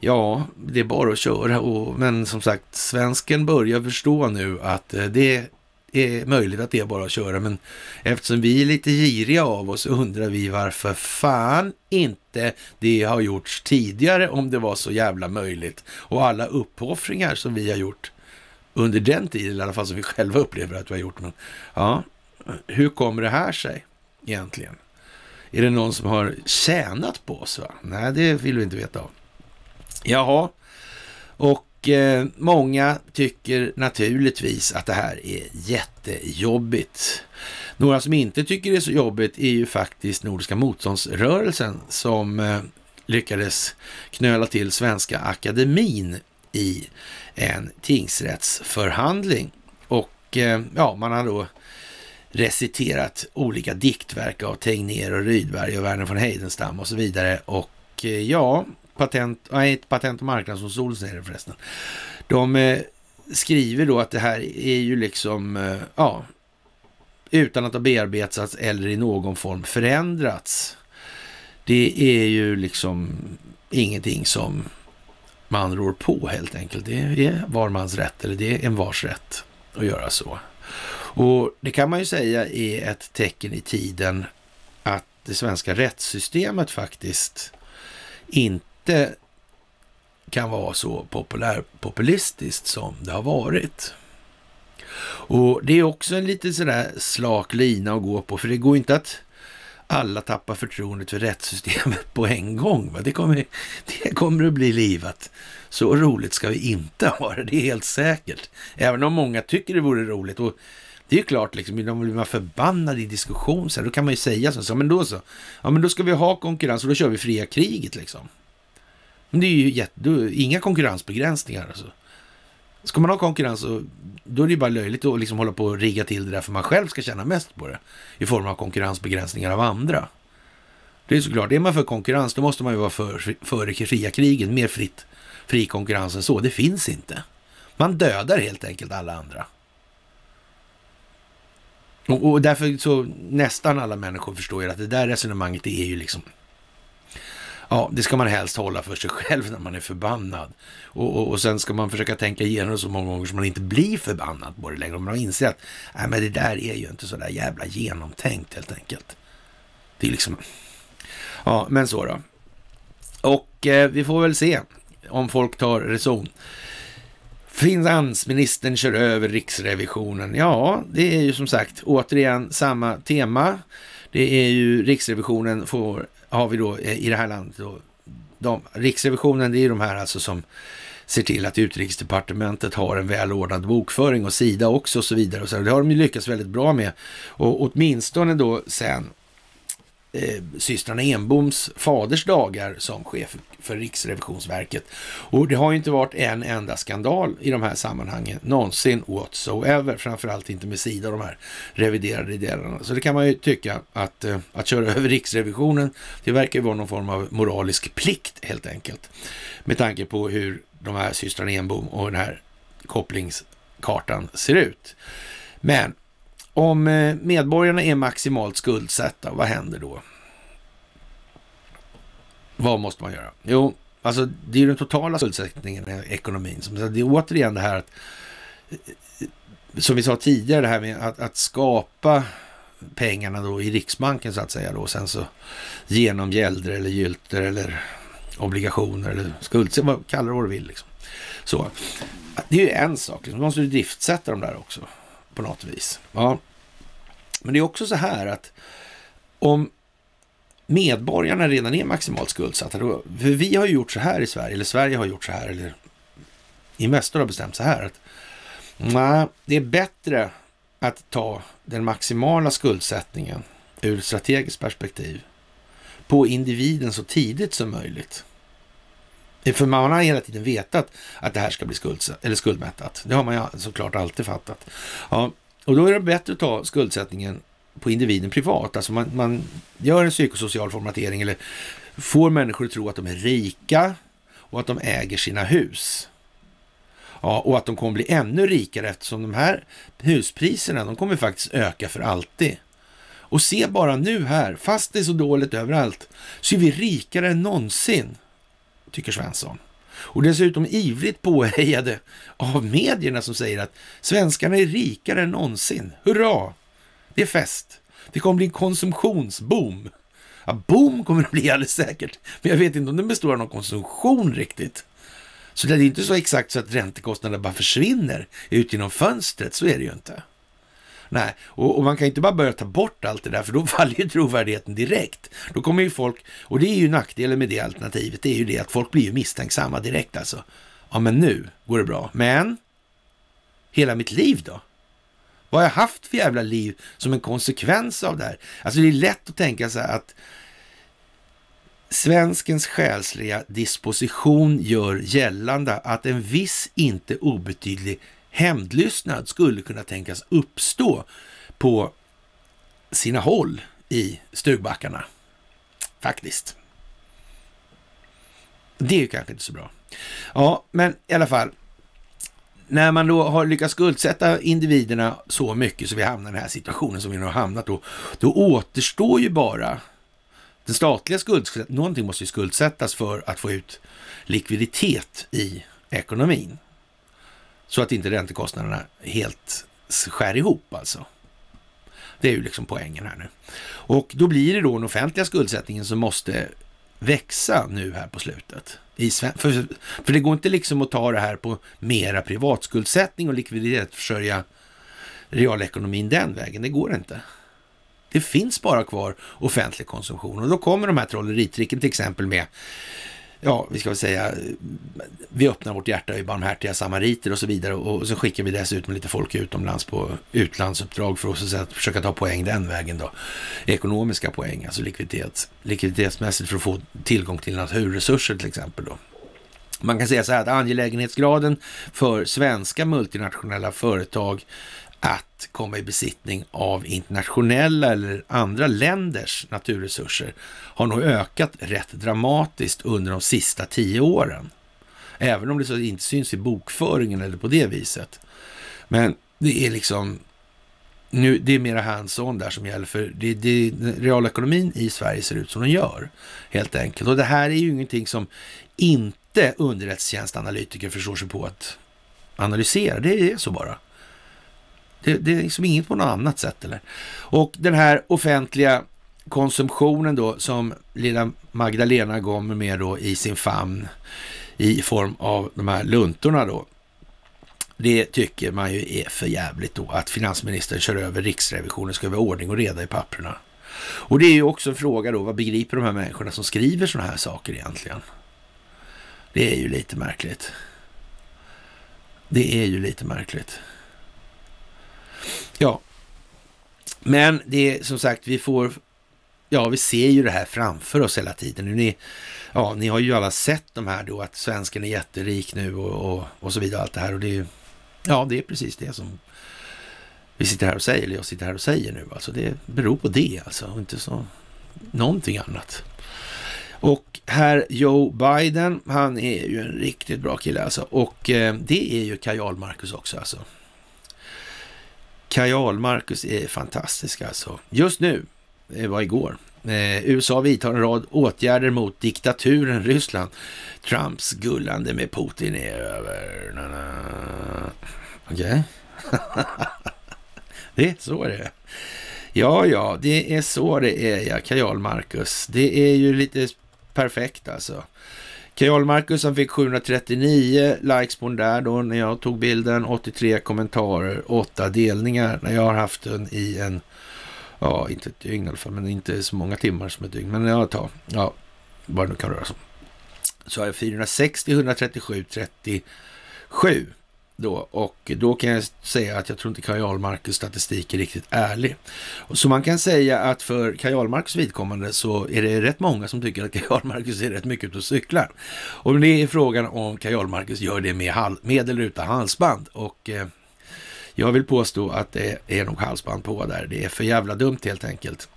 Ja, det är bara att köra, och, men som sagt, svensken börjar förstå nu att eh, det är möjligt att det är bara att köra, men eftersom vi är lite giriga av oss undrar vi varför fan inte det har gjorts tidigare om det var så jävla möjligt. Och alla uppoffringar som vi har gjort under den tiden, i alla fall som vi själva upplever att vi har gjort. Men ja, hur kommer det här sig? egentligen? Är det någon som har tjänat på oss? Va? Nej, det vill vi inte veta av. Jaha, och eh, många tycker naturligtvis att det här är jättejobbigt. Några som inte tycker det är så jobbigt är ju faktiskt Nordiska motståndsrörelsen som eh, lyckades knöla till Svenska Akademin i en tingsrättsförhandling. Och eh, ja, man har då reciterat olika diktverk av Tegnér och Rydberg och Verner von Heidenstam och så vidare. Och eh, ja, patent, nej, patent och marknadsdomstolen säger det förresten. De eh, skriver då att det här är ju liksom, eh, ja, utan att ha bearbetats eller i någon form förändrats. Det är ju liksom ingenting som man rår på helt enkelt. Det är var mans rätt, eller det är en vars rätt att göra så. Och det kan man ju säga är ett tecken i tiden att det svenska rättssystemet faktiskt inte kan vara så populärpopulistiskt som det har varit. Och det är också en lite sådär slak lina att gå på, för det går inte att alla tappar förtroendet för rättssystemet på en gång. Va? Det, kommer, det kommer att bli livat. Så roligt ska vi inte ha det, det är helt säkert. Även om många tycker det vore roligt. Och det är ju klart, liksom, de blir man förbannad i diskussion, så här, då kan man ju säga så, så, men då så. Ja, men då ska vi ha konkurrens och då kör vi fria kriget liksom. Men det är ju jätte, då, inga konkurrensbegränsningar alltså. Ska man ha konkurrens, så, då är det ju bara löjligt att liksom hålla på och rigga till det där för man själv ska tjäna mest på det. I form av konkurrensbegränsningar av andra. Det är såklart, är man för konkurrens, då måste man ju vara för, för det fria kriget. Mer fritt, fri konkurrens än så. Det finns inte. Man dödar helt enkelt alla andra. Och, och därför så nästan alla människor förstår ju att det där resonemanget är ju liksom Ja, det ska man helst hålla för sig själv när man är förbannad. Och, och, och sen ska man försöka tänka igenom det så många gånger så man inte blir förbannad på det längre. Om man inser att nej, men det där är ju inte så där jävla genomtänkt helt enkelt. Det är liksom... Ja, men så då. Och eh, vi får väl se om folk tar reson. Finansministern kör över Riksrevisionen. Ja, det är ju som sagt återigen samma tema. Det är ju Riksrevisionen får, har vi då eh, i det här landet då, de, Riksrevisionen det är de här alltså som ser till att utrikesdepartementet har en välordnad bokföring och Sida också och så vidare. Och så. Det har de ju lyckats väldigt bra med. Och åtminstone då sen eh, systrarna Enboms faders dagar som chef för Riksrevisionsverket. Och det har ju inte varit en enda skandal i de här sammanhangen någonsin whatsoever, framförallt inte med Sida de här reviderade delarna. Så det kan man ju tycka att, eh, att köra över Riksrevisionen, det verkar ju vara någon form av moralisk plikt helt enkelt. Med tanke på hur de här systrarna Enbom och den här kopplingskartan ser ut. Men om eh, medborgarna är maximalt skuldsatta, vad händer då? Vad måste man göra? Jo, alltså det är ju den totala skuldsättningen i ekonomin. Det är återigen det här att, eh, som vi sa tidigare, det här med att, att skapa pengarna då i Riksbanken så att säga då. Och sen så genom gälder eller gylter eller obligationer eller skuldsättning, vad kallar du vad du vill. Liksom. Så. Det är ju en sak, liksom. måste du driftsätta dem där också på något vis. Ja. Men det är också så här att om medborgarna redan är maximalt skuldsatta, då, för vi har ju gjort så här i Sverige, eller Sverige har gjort så här, eller Investor har bestämt så här att nej, det är bättre att ta den maximala skuldsättningen ur ett strategiskt perspektiv på individen så tidigt som möjligt. För man har hela tiden vetat att det här ska bli skuldsatt, eller skuldmättat. Det har man ju såklart alltid fattat. Ja, och då är det bättre att ta skuldsättningen på individen privat. Alltså man, man gör en psykosocial formatering eller får människor att tro att de är rika och att de äger sina hus. Ja, och att de kommer bli ännu rikare eftersom de här huspriserna, de kommer faktiskt öka för alltid. Och se bara nu här, fast det är så dåligt överallt, så är vi rikare än någonsin, tycker Svensson. Och dessutom ivrigt påhejade av medierna som säger att svenskarna är rikare än någonsin. Hurra! Det är fest. Det kommer bli en konsumtionsboom. Ja, boom kommer det bli alldeles säkert. Men jag vet inte om den består av någon konsumtion riktigt. Så det är inte så exakt så att räntekostnaderna bara försvinner ut genom fönstret. Så är det ju inte. Nej, och, och, man kan inte bara börja ta bort allt det där, för då faller ju trovärdigheten direkt. Då kommer ju folk, och det är ju nackdelen med det alternativet, det är ju det att folk blir ju misstänksamma direkt alltså. Ja, men nu går det bra. Men hela mitt liv då? Vad har jag haft för jävla liv som en konsekvens av det här? Alltså det är lätt att tänka sig att Svenskens själsliga disposition gör gällande att en viss inte obetydlig hämndlystnad skulle kunna tänkas uppstå på sina håll i stugbackarna. Faktiskt. Det är ju kanske inte så bra. Ja, men i alla fall. När man då har lyckats skuldsätta individerna så mycket så vi hamnar i den här situationen som vi nu har hamnat då, då återstår ju bara den statliga skuldsättningen. Någonting måste ju skuldsättas för att få ut likviditet i ekonomin. Så att inte räntekostnaderna helt skär ihop alltså. Det är ju liksom poängen här nu. Och då blir det då den offentliga skuldsättningen som måste växa nu här på slutet. I för, för det går inte liksom att ta det här på mera privatskuldsättning och likviditetsförsörja realekonomin den vägen. Det går inte. Det finns bara kvar offentlig konsumtion och då kommer de här trolleritricken till exempel med ja, vi ska väl säga, vi öppnar vårt hjärta i barmhärtiga samariter och så vidare och så skickar vi dessutom lite folk utomlands på utlandsuppdrag för att, att försöka ta poäng den vägen då. Ekonomiska poäng, alltså likviditets, likviditetsmässigt för att få tillgång till naturresurser till exempel då. Man kan säga så här att angelägenhetsgraden för svenska multinationella företag att komma i besittning av internationella eller andra länders naturresurser har nog ökat rätt dramatiskt under de sista tio åren. Även om det så inte syns i bokföringen eller på det viset. Men det är liksom, nu, det är mera hands-on där som gäller, för det, det, realekonomin i Sverige ser ut som den gör, helt enkelt. Och det här är ju ingenting som inte underrättelsetjänstanalytiker förstår sig på att analysera. Det är så bara. Det, det är liksom inget på något annat sätt. Eller? Och den här offentliga konsumtionen då som lilla Magdalena kommer med då i sin famn i form av de här luntorna då. Det tycker man ju är för jävligt då att finansministern kör över Riksrevisionen ska vara ordning och reda i papperna. Och det är ju också en fråga då, vad begriper de här människorna som skriver sådana här saker egentligen? Det är ju lite märkligt. Det är ju lite märkligt. Ja, men det är som sagt, vi får, ja, vi ser ju det här framför oss hela tiden. Ni, ja, ni har ju alla sett de här då, att svensken är jätterik nu och, och, och så vidare, allt det här. Och det är ja, det är precis det som vi sitter här och säger, eller jag sitter här och säger nu. Alltså det beror på det alltså, och inte så någonting annat. Och herr Joe Biden, han är ju en riktigt bra kille alltså. Och eh, det är ju Kajal Marcus också alltså. Kajal Marcus är fantastisk alltså. Just nu, eh, det var igår, eh, USA vidtar en rad åtgärder mot diktaturen Ryssland. Trumps gullande med Putin är över. Okej. Okay. det är så det är. Ja, ja, det är så det är ja, Kajal Marcus. Det är ju lite perfekt alltså. Kajal Marcus han fick 739 likes på den där då när jag tog bilden, 83 kommentarer, 8 delningar när jag har haft den i en, ja inte ett dygn i alla fall, men inte så många timmar som ett dygn, men jag tar, ja, vad det nu kan röra sig om. Så har jag 460, 137, 37 då och då kan jag säga att jag tror inte Kaj Ahlmarks statistik är riktigt ärlig. Så man kan säga att för Kaj Ahlmarks vidkommande så är det rätt många som tycker att Kaj Marcus är rätt mycket ute och cyklar. Och det är frågan om Kaj Marcus gör det med, med eller utan halsband och eh, jag vill påstå att det är nog halsband på där. Det är för jävla dumt helt enkelt.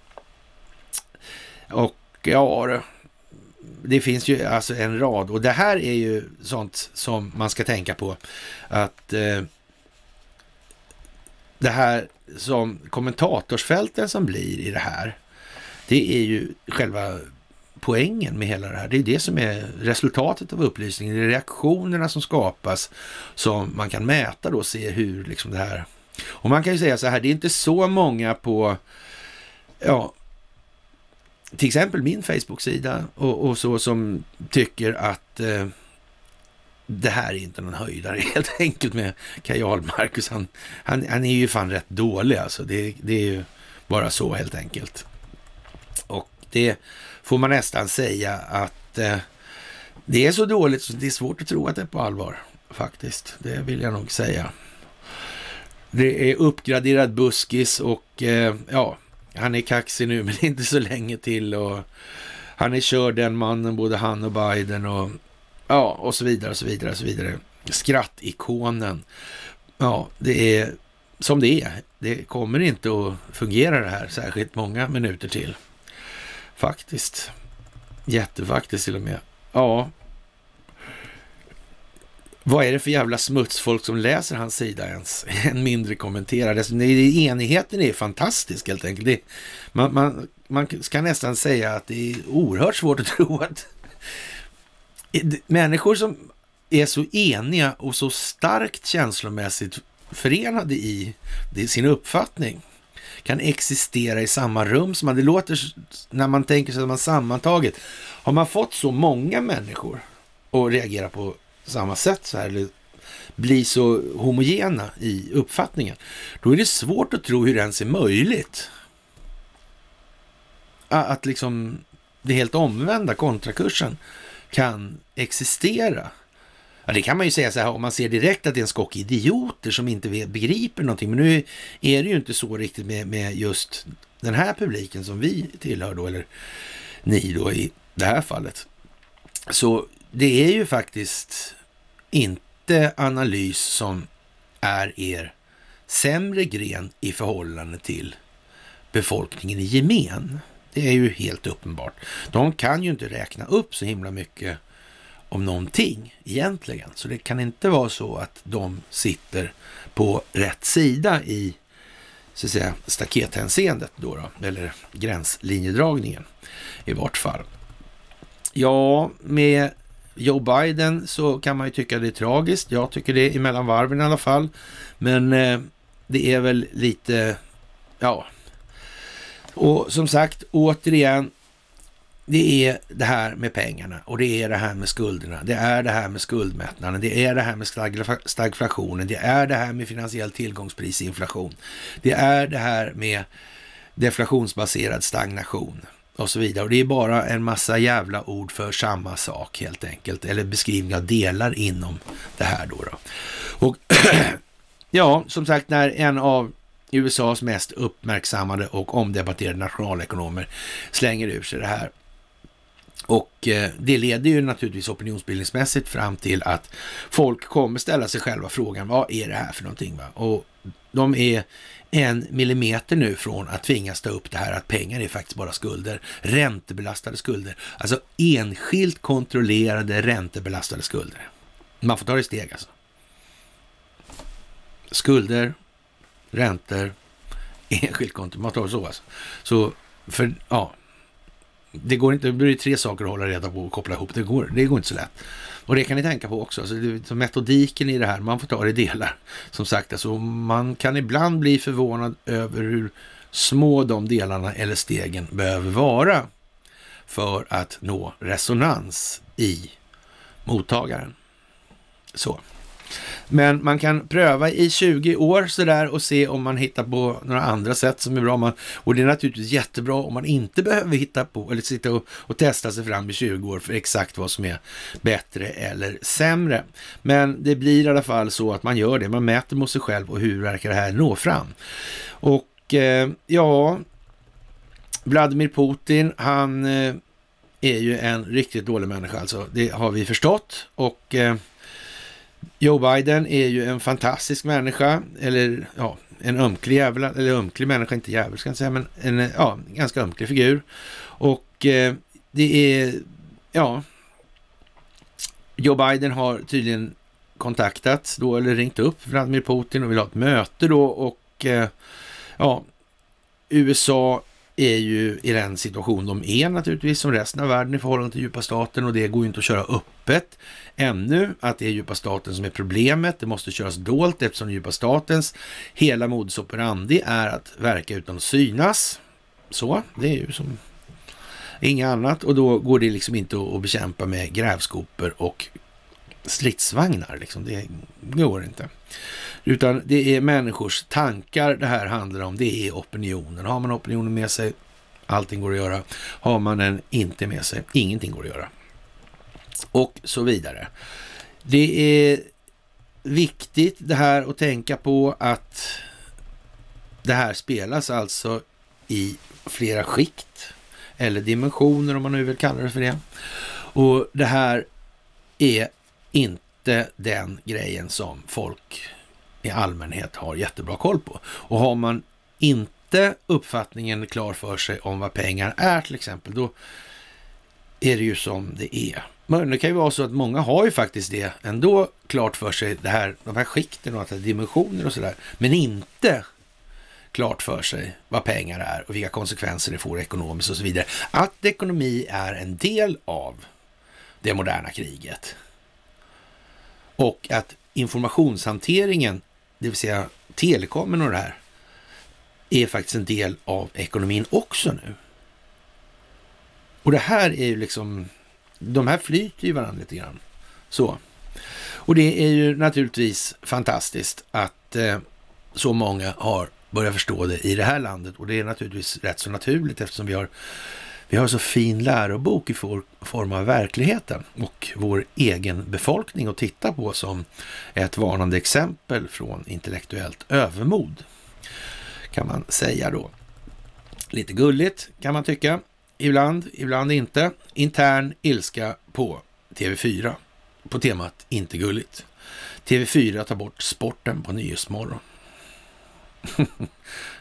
Och ja, det finns ju alltså en rad och det här är ju sånt som man ska tänka på att eh, det här som kommentatorsfälten som blir i det här, det är ju själva poängen med hela det här. Det är det som är resultatet av upplysningen. Det är reaktionerna som skapas som man kan mäta då och se hur liksom det här... Och man kan ju säga så här, det är inte så många på ja, till exempel min Facebook-sida och, och, så som tycker att eh, det här är inte någon höjdare helt enkelt med Kaj Ahlmark. Han, han, han, är ju fan rätt dålig alltså. Det, det är ju bara så helt enkelt. Och det får man nästan säga att eh, det är så dåligt så det är svårt att tro att det är på allvar faktiskt. Det vill jag nog säga. Det är uppgraderad buskis och eh, ja, han är kaxig nu, men inte så länge till och Han är körd den mannen, både han och Biden och ja, och så vidare och så vidare och så vidare. Skrattikonen. Ja, det är som det är. Det kommer inte att fungera det här särskilt många minuter till. Faktiskt. Jättefaktiskt till och med. Ja. Vad är det för jävla smutsfolk som läser hans sida ens? En mindre kommenterar. Enigheten är fantastisk helt enkelt. Det, man, man, man ska nästan säga att det är oerhört svårt att tro att människor som är så eniga och så starkt känslomässigt förenade i sin uppfattning kan existera i samma rum som man. Det låter, när man tänker sig att man sammantaget, har man fått så många människor att reagera på samma sätt så här, eller bli så homogena i uppfattningen, då är det svårt att tro hur det ens är möjligt. Att liksom det helt omvända, kontrakursen, kan existera. Ja, det kan man ju säga så här om man ser direkt att det är en skock idioter som inte begriper någonting. Men nu är det ju inte så riktigt med, med just den här publiken som vi tillhör då, eller ni då i det här fallet. Så det är ju faktiskt inte analys som är er sämre gren i förhållande till befolkningen i gemen. Det är ju helt uppenbart. De kan ju inte räkna upp så himla mycket om någonting egentligen. Så det kan inte vara så att de sitter på rätt sida i så att säga, stakethänseendet då, då, eller gränslinjedragningen i vart fall. Ja, med Joe Biden så kan man ju tycka det är tragiskt. Jag tycker det är mellan varven i alla fall. Men eh, det är väl lite, ja. Och som sagt, återigen, det är det här med pengarna och det är det här med skulderna. Det är det här med skuldmättnaden. Det är det här med stagflationen. Det är det här med finansiell tillgångsprisinflation. Det är det här med deflationsbaserad stagnation och så vidare. Och det är bara en massa jävla ord för samma sak helt enkelt. Eller beskrivning av delar inom det här då. då. Och ja, som sagt, när en av USAs mest uppmärksammade och omdebatterade nationalekonomer slänger ur sig det här och eh, det leder ju naturligtvis opinionsbildningsmässigt fram till att folk kommer ställa sig själva frågan, vad är det här för någonting? Va? Och de är en millimeter nu från att tvingas ta upp det här att pengar är faktiskt bara skulder, räntebelastade skulder, alltså enskilt kontrollerade räntebelastade skulder. Man får ta det i steg alltså. Skulder, räntor, enskilt konto, man tar det så alltså. Så för, ja, det går inte, det blir tre saker att hålla reda på och koppla ihop. Det går, det går inte så lätt. Och det kan ni tänka på också. Alltså, det, metodiken i det här, man får ta det i delar. Som sagt, alltså, man kan ibland bli förvånad över hur små de delarna eller stegen behöver vara för att nå resonans i mottagaren. Så. Men man kan pröva i 20 år sådär och se om man hittar på några andra sätt som är bra. Man, och det är naturligtvis jättebra om man inte behöver hitta på eller sitta och, och testa sig fram i 20 år för exakt vad som är bättre eller sämre. Men det blir i alla fall så att man gör det. Man mäter mot sig själv och hur verkar det här nå fram? Och eh, ja, Vladimir Putin, han eh, är ju en riktigt dålig människa alltså. Det har vi förstått och eh, Joe Biden är ju en fantastisk människa, eller ja, en ömklig jävel, eller ömklig människa, inte jävel ska jag säga, men en ja, ganska ömklig figur. Och eh, det är, ja, Joe Biden har tydligen kontaktat då, eller ringt upp Vladimir Putin och vill ha ett möte då och eh, ja, USA är ju i den situation de är naturligtvis som resten av världen i förhållande till djupa staten och det går ju inte att köra öppet ännu att det är djupa staten som är problemet. Det måste köras dolt eftersom djupa statens hela modus operandi är att verka utan att synas. Så, det är ju som inget annat och då går det liksom inte att bekämpa med grävskopor och stridsvagnar. Liksom. Det går inte. Utan det är människors tankar det här handlar om. Det är opinionen. Har man opinionen med sig, allting går att göra. Har man den inte med sig, ingenting går att göra. Och så vidare. Det är viktigt det här att tänka på att det här spelas alltså i flera skikt eller dimensioner om man nu vill kalla det för det. Och det här är inte den grejen som folk i allmänhet har jättebra koll på. Och har man inte uppfattningen klar för sig om vad pengar är till exempel, då är det ju som det är. Men det kan ju vara så att många har ju faktiskt det ändå klart för sig, det här, de här skikten och att det är dimensioner och sådär, men inte klart för sig vad pengar är och vilka konsekvenser det får ekonomiskt och så vidare. Att ekonomi är en del av det moderna kriget och att informationshanteringen, det vill säga telekomen och det här, är faktiskt en del av ekonomin också nu. Och det här är ju liksom, de här flyter ju varandra lite grann. Så. Och det är ju naturligtvis fantastiskt att eh, så många har börjat förstå det i det här landet. Och det är naturligtvis rätt så naturligt eftersom vi har, vi har så fin lärobok i for, form av verkligheten och vår egen befolkning att titta på som ett varnande exempel från intellektuellt övermod. Kan man säga då. Lite gulligt kan man tycka ibland, ibland inte. Intern ilska på TV4 på temat inte gulligt. TV4 tar bort sporten på Nyhetsmorgon.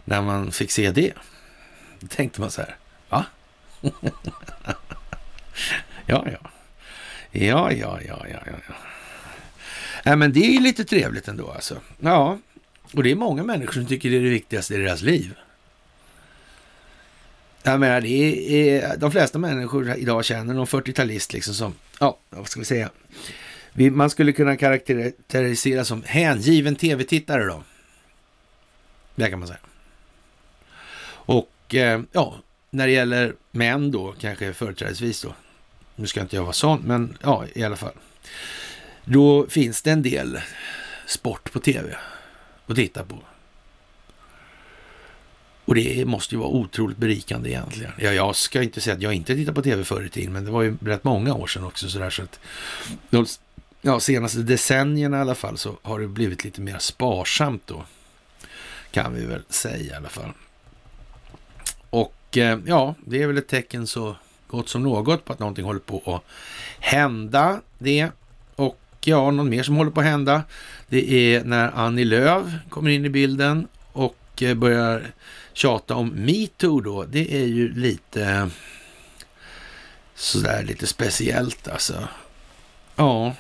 När man fick se det, då tänkte man så här, va? ja, ja. Ja, ja, ja, ja, ja. Nej, men det är ju lite trevligt ändå alltså. Ja, och det är många människor som tycker det är det viktigaste i deras liv. Jag menar, det är, de flesta människor idag känner någon 40-talist liksom som, ja, vad ska vi säga? man skulle kunna karaktärisera som hängiven tv-tittare då. Det kan man säga. Och eh, ja, när det gäller män då, kanske företrädesvis då. Nu ska inte jag vara sån, men ja, i alla fall. Då finns det en del sport på tv att titta på. Och det måste ju vara otroligt berikande egentligen. Ja, jag ska inte säga att jag inte tittar på tv förr i tiden, men det var ju rätt många år sedan också. sådär så att, de ja, senaste decennierna i alla fall så har det blivit lite mer sparsamt då. Kan vi väl säga i alla fall. Och eh, ja, det är väl ett tecken så gott som något på att någonting håller på att hända. Det och ja, någon mer som håller på att hända. Det är när Annie Lööf kommer in i bilden och eh, börjar tjata om metoo då, det är ju lite eh, sådär lite speciellt alltså. Ja,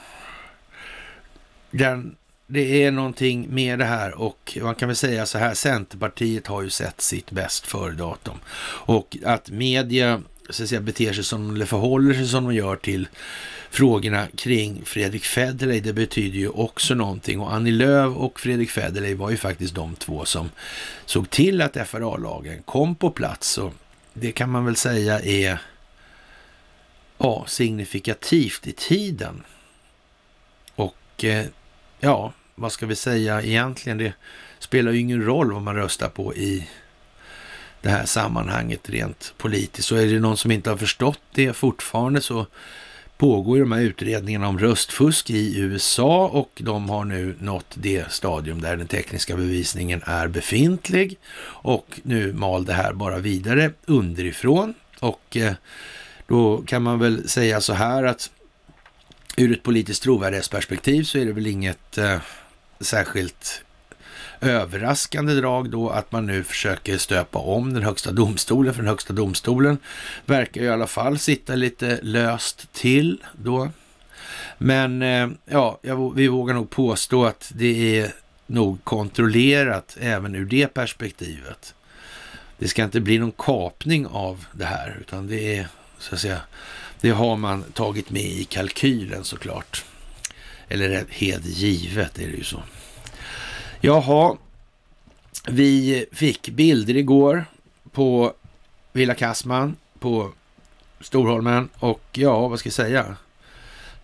den, det är någonting med det här och man kan väl säga så här, Centerpartiet har ju sett sitt bäst före datum. Och att media så att säga, beter sig som, eller förhåller sig som de gör till frågorna kring Fredrik Federley, det betyder ju också någonting. Och Annie Lööf och Fredrik Federley var ju faktiskt de två som såg till att FRA-lagen kom på plats. Och det kan man väl säga är ja, signifikativt i tiden. Och eh, ja, vad ska vi säga egentligen? Det spelar ju ingen roll vad man röstar på i det här sammanhanget rent politiskt. Så är det någon som inte har förstått det fortfarande så pågår ju de här utredningarna om röstfusk i USA och de har nu nått det stadium där den tekniska bevisningen är befintlig. Och nu mal det här bara vidare underifrån. Och eh, då kan man väl säga så här att ur ett politiskt trovärdighetsperspektiv så är det väl inget eh, särskilt överraskande drag då att man nu försöker stöpa om den högsta domstolen, för den högsta domstolen verkar i alla fall sitta lite löst till då. Men eh, ja, vi vågar nog påstå att det är nog kontrollerat även ur det perspektivet. Det ska inte bli någon kapning av det här, utan det är så att säga, det har man tagit med i kalkylen såklart. Eller helt givet är det ju så. Jaha, vi fick bilder igår på Villa Kassman på Storholmen och ja, vad ska jag säga?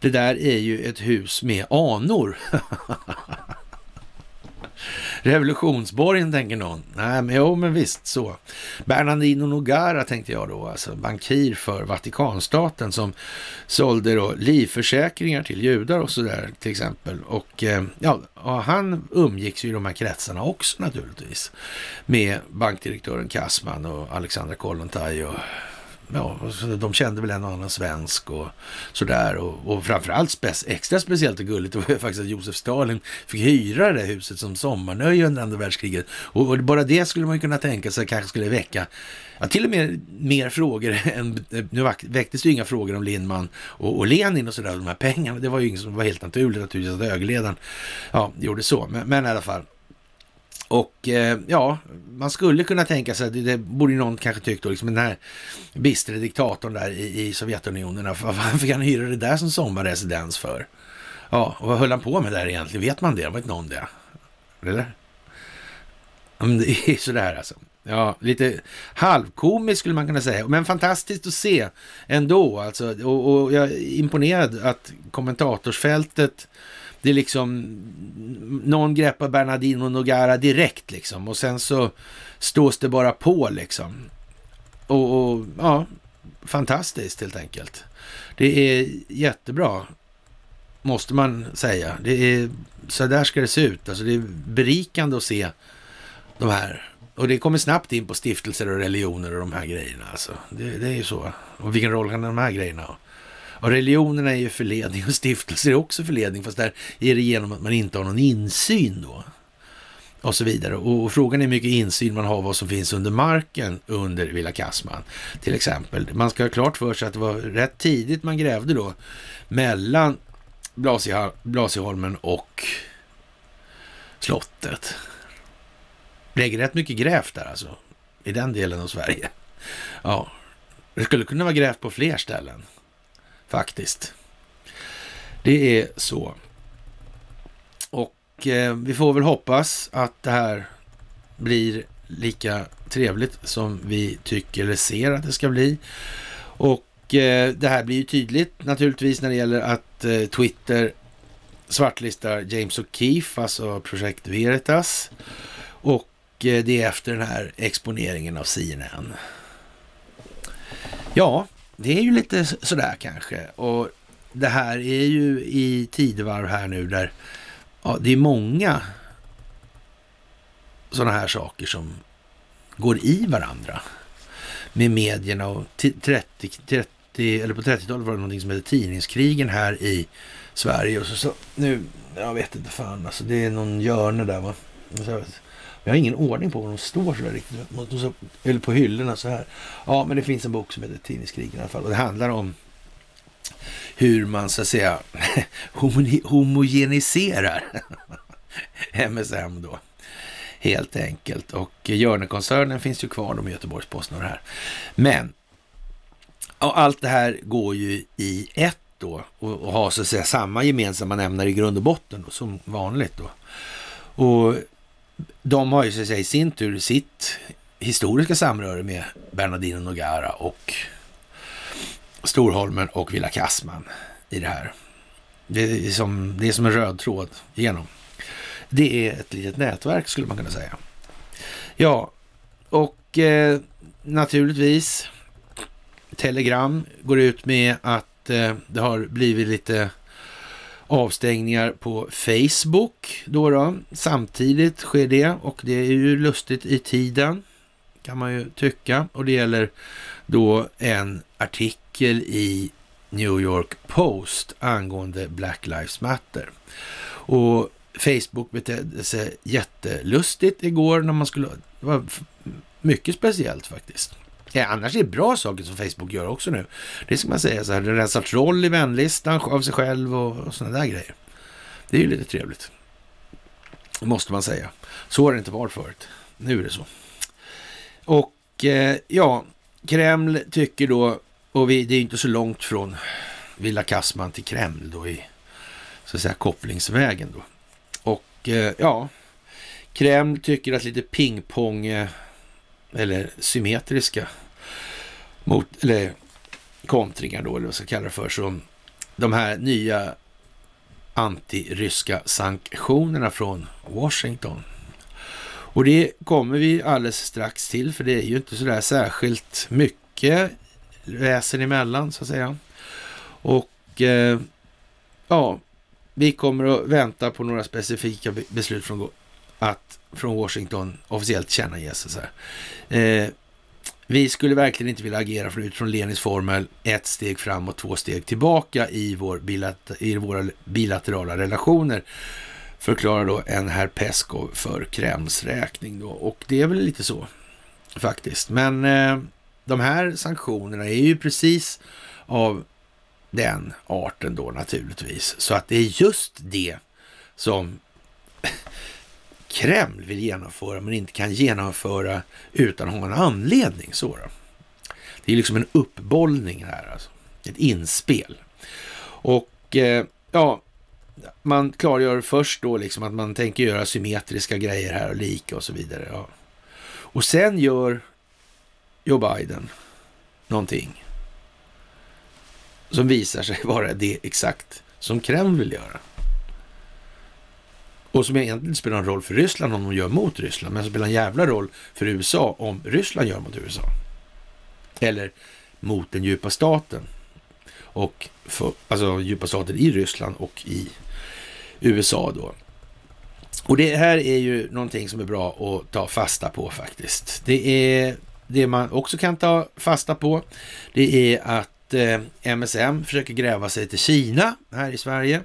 Det där är ju ett hus med anor. Revolutionsborgen tänker någon. Nej, men jo, men visst så. Bernardino Nogara tänkte jag då, alltså bankir för Vatikanstaten som sålde då livförsäkringar till judar och sådär till exempel. Och eh, ja, han umgicks ju i de här kretsarna också naturligtvis med bankdirektören Kassman och Alexandra Kollontaj och ja, de kände väl en och annan svensk och sådär. Och, och framförallt spec extra speciellt och gulligt var ju faktiskt att Josef Stalin fick hyra det huset som sommarnöje under andra världskriget. Och, och, bara det skulle man ju kunna tänka sig kanske skulle väcka ja, till och med mer frågor än... Nu väcktes det ju inga frågor om Lindman och, och Lenin och sådär, de här pengarna. Det var ju inget som var helt naturligt naturligtvis att högerledaren ja, gjorde så. Men, men i alla fall. Och eh, ja, man skulle kunna tänka sig, det, det borde någon kanske tyckt då, liksom den här bistre diktatorn där i, i Sovjetunionen, varför fick han hyra det där som sommarresidens för? Ja, och vad höll han på med där egentligen? Vet man det? Vet någon det? Eller? Men det är sådär alltså. Ja, lite halvkomiskt skulle man kunna säga, men fantastiskt att se ändå. Alltså, och, och jag är imponerad att kommentatorsfältet det är liksom, någon greppar Bernardino Nogara direkt liksom och sen så stås det bara på liksom. Och, och ja, fantastiskt helt enkelt. Det är jättebra, måste man säga. Det är, så där ska det se ut. Alltså det är berikande att se de här. Och det kommer snabbt in på stiftelser och religioner och de här grejerna. Alltså. Det, det är ju så. Och vilken roll kan de här grejerna ha? Och religionerna är ju förledning och stiftelser är också förledning, fast där är det genom att man inte har någon insyn då. Och så vidare. Och, och frågan är hur mycket insyn man har vad som finns under marken under Villa Kassman. Till exempel. Man ska ha klart för sig att det var rätt tidigt man grävde då mellan Blasieholmen och slottet. Det är rätt mycket grävt där alltså. I den delen av Sverige. Ja, det skulle kunna vara grävt på fler ställen faktiskt. Det är så. Och eh, vi får väl hoppas att det här blir lika trevligt som vi tycker eller ser att det ska bli. Och eh, det här blir ju tydligt naturligtvis när det gäller att eh, Twitter svartlistar James O'Keefe, alltså projekt Veritas. Och eh, det är efter den här exponeringen av CNN. Ja, det är ju lite sådär kanske. Och det här är ju i tidevarv här nu där ja, det är många sådana här saker som går i varandra med medierna. Och 30, 30, eller på 30-talet var det någonting som hette tidningskrigen här i Sverige. Och så, så nu, jag vet inte fan alltså, det är någon görne där va. Jag har ingen ordning på var de står sådär riktigt. Eller på hyllorna så här. Ja, men det finns en bok som heter Tidningskrigen i alla fall. Och det handlar om hur man så att säga homogeniserar MSM då. Helt enkelt. Och Hjörnekoncernen finns ju kvar de Göteborgs-Posten och det här. Men och allt det här går ju i ett då och, och har så att säga samma gemensamma nämnare i grund och botten då, som vanligt då. Och de har ju så att säga, i sin tur sitt historiska samröre med Bernardino Nogara och Storholmen och Villa Kassman i det här. Det är som, det är som en röd tråd genom. Det är ett litet nätverk skulle man kunna säga. Ja, och eh, naturligtvis Telegram går ut med att eh, det har blivit lite avstängningar på Facebook då, då. Samtidigt sker det och det är ju lustigt i tiden kan man ju tycka. Och det gäller då en artikel i New York Post angående Black Lives Matter. Och Facebook betedde sig jättelustigt igår när man skulle... Det var mycket speciellt faktiskt. Eh, annars är det bra saker som Facebook gör också nu. Det ska man säga så här, den rensar troll i vänlistan av sig själv och, och sådana där grejer. Det är ju lite trevligt. Måste man säga. Så har det inte varit förut. Nu är det så. Och eh, ja, Kreml tycker då, och vi, det är inte så långt från Villa Kassman till Kreml då i så att säga kopplingsvägen då. Och eh, ja, Kreml tycker att lite pingpong eh, eller symmetriska mot, eller kontringar då, eller vad man ska kalla det för, som de här nya antiryska sanktionerna från Washington. Och det kommer vi alldeles strax till, för det är ju inte sådär särskilt mycket väsen emellan, så att säga. Och eh, ja, vi kommer att vänta på några specifika beslut från, att, från Washington officiellt tillkännages. Eh, vi skulle verkligen inte vilja agera utifrån Lenins formel ett steg fram och två steg tillbaka i, vår bilat i våra bilaterala relationer förklarar då en herr Peskov för Kremls räkning då. Och det är väl lite så faktiskt. Men eh, de här sanktionerna är ju precis av den arten då naturligtvis. Så att det är just det som Kreml vill genomföra men inte kan genomföra utan att ha en anledning. Så då. Det är liksom en uppbollning här, alltså. ett inspel. Och eh, ja, man klargör först då liksom att man tänker göra symmetriska grejer här och lika och så vidare. Ja. Och sen gör Joe Biden någonting som visar sig vara det exakt som Kreml vill göra. Och som egentligen inte spelar någon roll för Ryssland om de gör mot Ryssland, men som spelar en jävla roll för USA om Ryssland gör mot USA. Eller mot den djupa staten. Och för, alltså djupa staten i Ryssland och i USA då. Och det här är ju någonting som är bra att ta fasta på faktiskt. Det är det man också kan ta fasta på. Det är att eh, MSM försöker gräva sig till Kina här i Sverige.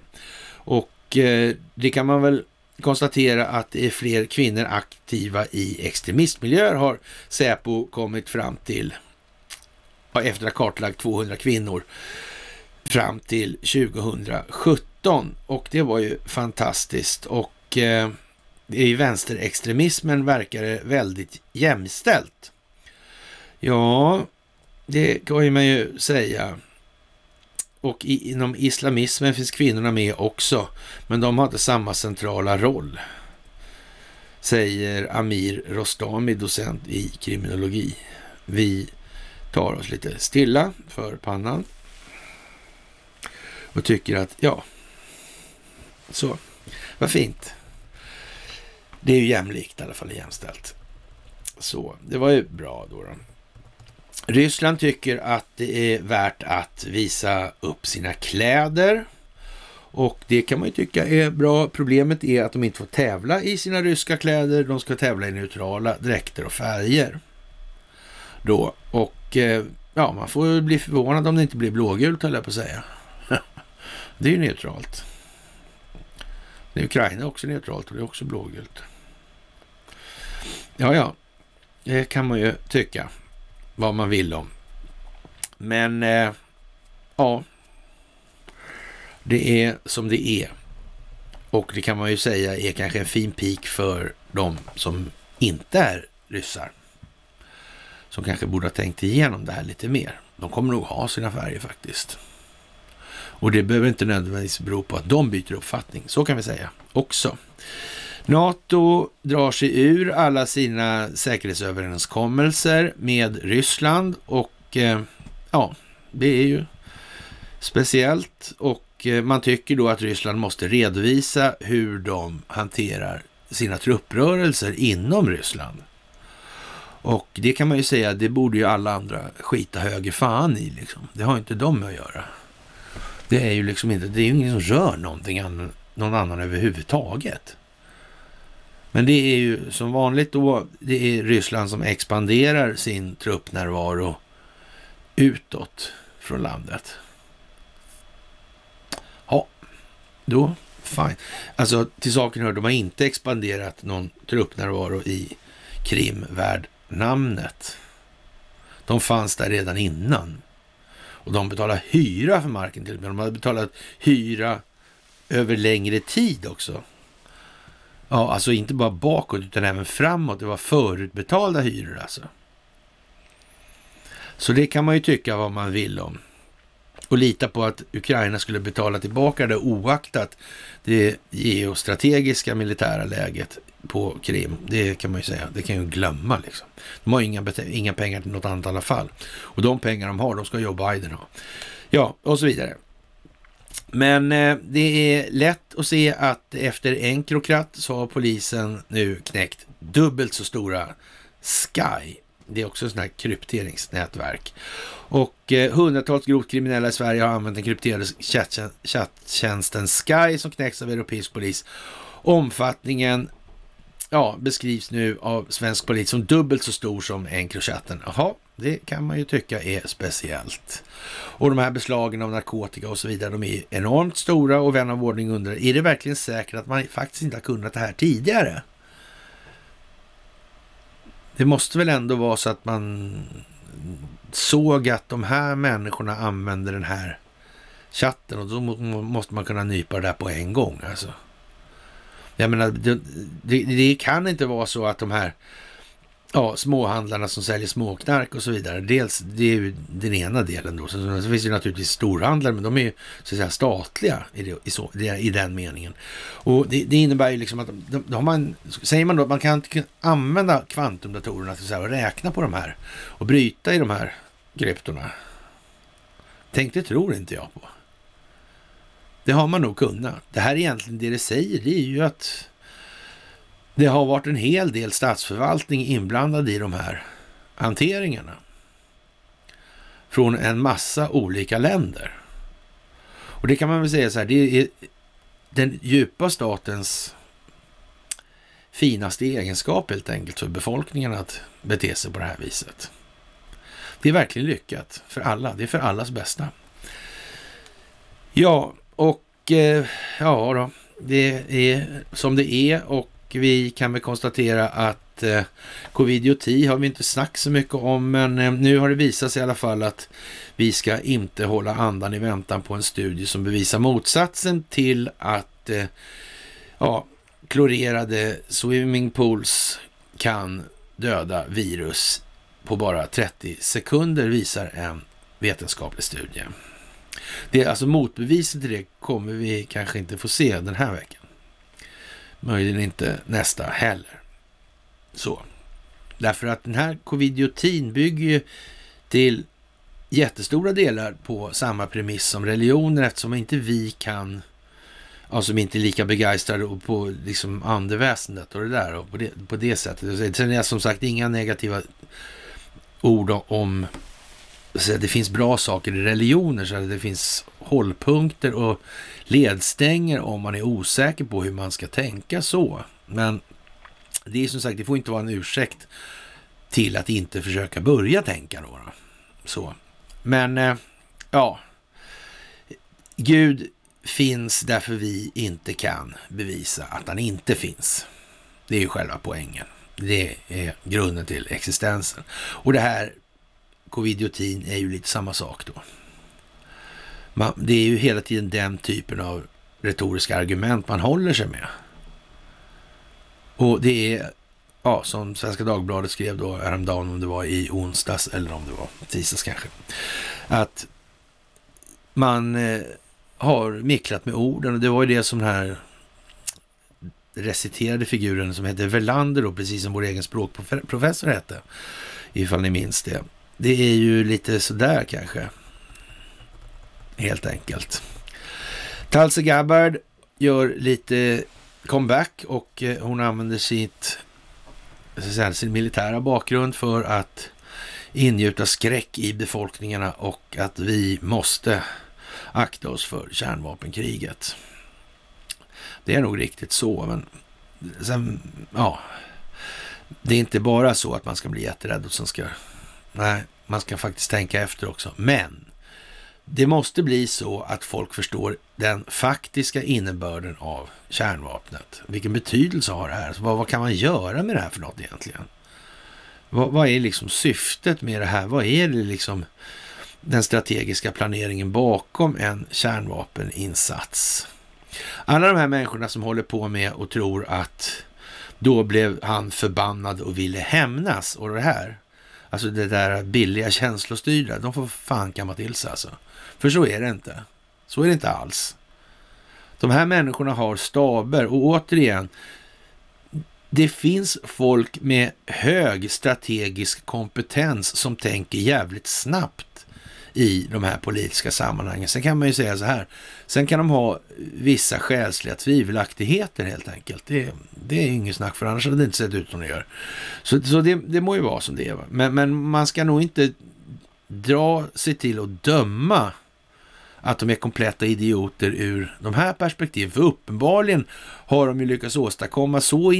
Och eh, det kan man väl konstatera att det är fler kvinnor aktiva i extremistmiljöer har Säpo kommit fram till efter att ha kartlagt 200 kvinnor fram till 2017 och det var ju fantastiskt och eh, i vänsterextremismen verkar det väldigt jämställt. Ja, det kan man ju säga. Och inom islamismen finns kvinnorna med också, men de har inte samma centrala roll. Säger Amir Rostami, docent i kriminologi. Vi tar oss lite stilla för pannan och tycker att, ja, så, vad fint. Det är ju jämlikt i alla fall, jämställt. Så, det var ju bra då. då. Ryssland tycker att det är värt att visa upp sina kläder. Och det kan man ju tycka är bra. Problemet är att de inte får tävla i sina ryska kläder. De ska tävla i neutrala dräkter och färger. Då. Och eh, ja, man får bli förvånad om det inte blir blågult, höll jag på att säga. det är ju neutralt. Det är Ukraina också neutralt och det är också blågult. Ja, ja, det kan man ju tycka vad man vill om. Men eh, ja, det är som det är. Och det kan man ju säga är kanske en fin pik för de som inte är ryssar. Som kanske borde ha tänkt igenom det här lite mer. De kommer nog ha sina färger faktiskt. Och det behöver inte nödvändigtvis bero på att de byter uppfattning. Så kan vi säga också. NATO drar sig ur alla sina säkerhetsöverenskommelser med Ryssland och eh, ja, det är ju speciellt och eh, man tycker då att Ryssland måste redovisa hur de hanterar sina trupprörelser inom Ryssland. Och det kan man ju säga, det borde ju alla andra skita höger fan i liksom. Det har inte de med att göra. Det är ju liksom inte, det är ju ingen som rör någonting annan, någon annan överhuvudtaget. Men det är ju som vanligt då, det är Ryssland som expanderar sin truppnärvaro utåt från landet. Ja, då fine. Alltså till saken hör, de har inte expanderat någon truppnärvaro i Krim värd namnet. De fanns där redan innan. Och de betalar hyra för marken till och med. De hade betalat hyra över längre tid också. Ja, alltså inte bara bakåt utan även framåt. Det var förutbetalda hyror alltså. Så det kan man ju tycka vad man vill om. Och lita på att Ukraina skulle betala tillbaka det oaktat det geostrategiska militära läget på Krim. Det kan man ju säga, det kan ju glömma liksom. De har inga, inga pengar till något annat i alla fall. Och de pengar de har, de ska jobba Biden ha. Ja, och så vidare. Men eh, det är lätt att se att efter Encrocrat så har polisen nu knäckt dubbelt så stora Sky. Det är också ett sånt här krypteringsnätverk. Och eh, hundratals grovt kriminella i Sverige har använt den krypterade chatttjänsten Sky som knäcks av europeisk polis. Omfattningen ja, beskrivs nu av svensk polis som dubbelt så stor som Encrochatten. Jaha, det kan man ju tycka är speciellt. Och de här beslagen av narkotika och så vidare, de är enormt stora och vän av ordning undrar, är det verkligen säkert att man faktiskt inte har kunnat det här tidigare? Det måste väl ändå vara så att man såg att de här människorna använde den här chatten och då måste man kunna nypa det där på en gång alltså. Jag menar, det, det, det kan inte vara så att de här ja, småhandlarna som säljer småknark och så vidare. Dels, det är ju den ena delen då. Sen så finns det naturligtvis storhandlare, men de är ju så att säga statliga i, det, i, så, i den meningen. Och det, det, innebär ju liksom att de, de man, säger man då att man kan använda kvantumdatorerna till att räkna på de här och bryta i de här kryptorna. Tänk, det tror inte jag på. Det har man nog kunnat. Det här är egentligen det det säger, det är ju att det har varit en hel del statsförvaltning inblandad i de här hanteringarna. Från en massa olika länder. Och det kan man väl säga så här, det är den djupa statens finaste egenskap helt enkelt för befolkningen att bete sig på det här viset. Det är verkligen lyckat för alla. Det är för allas bästa. Ja, och eh, ja då, det är som det är och vi kan väl konstatera att eh, covid-10 har vi inte snackat så mycket om, men eh, nu har det visat sig i alla fall att vi ska inte hålla andan i väntan på en studie som bevisar motsatsen till att eh, ja, klorerade swimmingpools kan döda virus på bara 30 sekunder visar en vetenskaplig studie. Det alltså motbeviset till det kommer vi kanske inte få se den här veckan. Möjligen inte nästa heller. Så. Därför att den här covidiotin bygger ju till jättestora delar på samma premiss som religionen eftersom inte vi kan, alltså inte är lika begeistrade på liksom andeväsendet och det där och på det, på det sättet. Sen är det som sagt inga negativa ord om det finns bra saker i religioner, så det finns hållpunkter och ledstänger om man är osäker på hur man ska tänka så. Men det är som sagt, det får inte vara en ursäkt till att inte försöka börja tänka då. Så. Men eh, ja, Gud finns därför vi inte kan bevisa att han inte finns. Det är ju själva poängen. Det är grunden till existensen. Och det här covidiotin är ju lite samma sak då. Man, det är ju hela tiden den typen av retoriska argument man håller sig med. Och det är, ja, som Svenska Dagbladet skrev då häromdagen, om det var i onsdags eller om det var tisdags kanske, att man eh, har micklat med orden och det var ju det som den här reciterade figuren som hette Verlander då, precis som vår egen språkprofessor hette, ifall ni minns det. Det är ju lite sådär kanske. Helt enkelt. Talse Gabbard gör lite comeback och eh, hon använder sitt, säga, sin militära bakgrund för att ingjuta skräck i befolkningarna och att vi måste akta oss för kärnvapenkriget. Det är nog riktigt så, men sen, ja, det är inte bara så att man ska bli jätterädd och sen ska Nej, man ska faktiskt tänka efter också. Men det måste bli så att folk förstår den faktiska innebörden av kärnvapnet. Vilken betydelse har det här? Vad, vad, kan man göra med det här för något egentligen? Vad, vad, är liksom syftet med det här? Vad är det liksom den strategiska planeringen bakom en kärnvapeninsats? Alla de här människorna som håller på med och tror att då blev han förbannad och ville hämnas och det här. Alltså det där billiga känslostyrda, de får fan kamma till sig alltså. För så är det inte. Så är det inte alls. De här människorna har staber och återigen, det finns folk med hög strategisk kompetens som tänker jävligt snabbt i de här politiska sammanhangen. Sen kan man ju säga så här, sen kan de ha vissa själsliga tvivelaktigheter helt enkelt. Det, det är inget snack för annars hade det inte sett ut som det gör. Så, så det, det må ju vara som det är. Men, men man ska nog inte dra sig till att döma att de är kompletta idioter ur de här perspektiven. För uppenbarligen har de ju lyckats åstadkomma så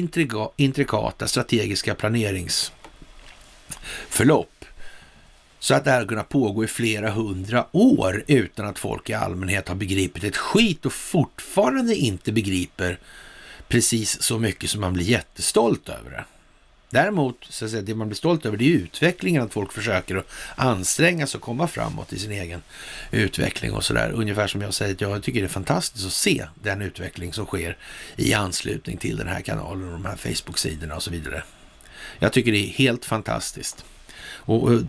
intrikata strategiska planeringsförlopp så att det här har kunnat pågå i flera hundra år utan att folk i allmänhet har begripit ett skit och fortfarande inte begriper precis så mycket som man blir jättestolt över det. Däremot, så att säga, det man blir stolt över, det är utvecklingen, att folk försöker att anstränga sig och komma framåt i sin egen utveckling och sådär. Ungefär som jag säger, att jag tycker det är fantastiskt att se den utveckling som sker i anslutning till den här kanalen och de här Facebook-sidorna och så vidare. Jag tycker det är helt fantastiskt. Och, eh,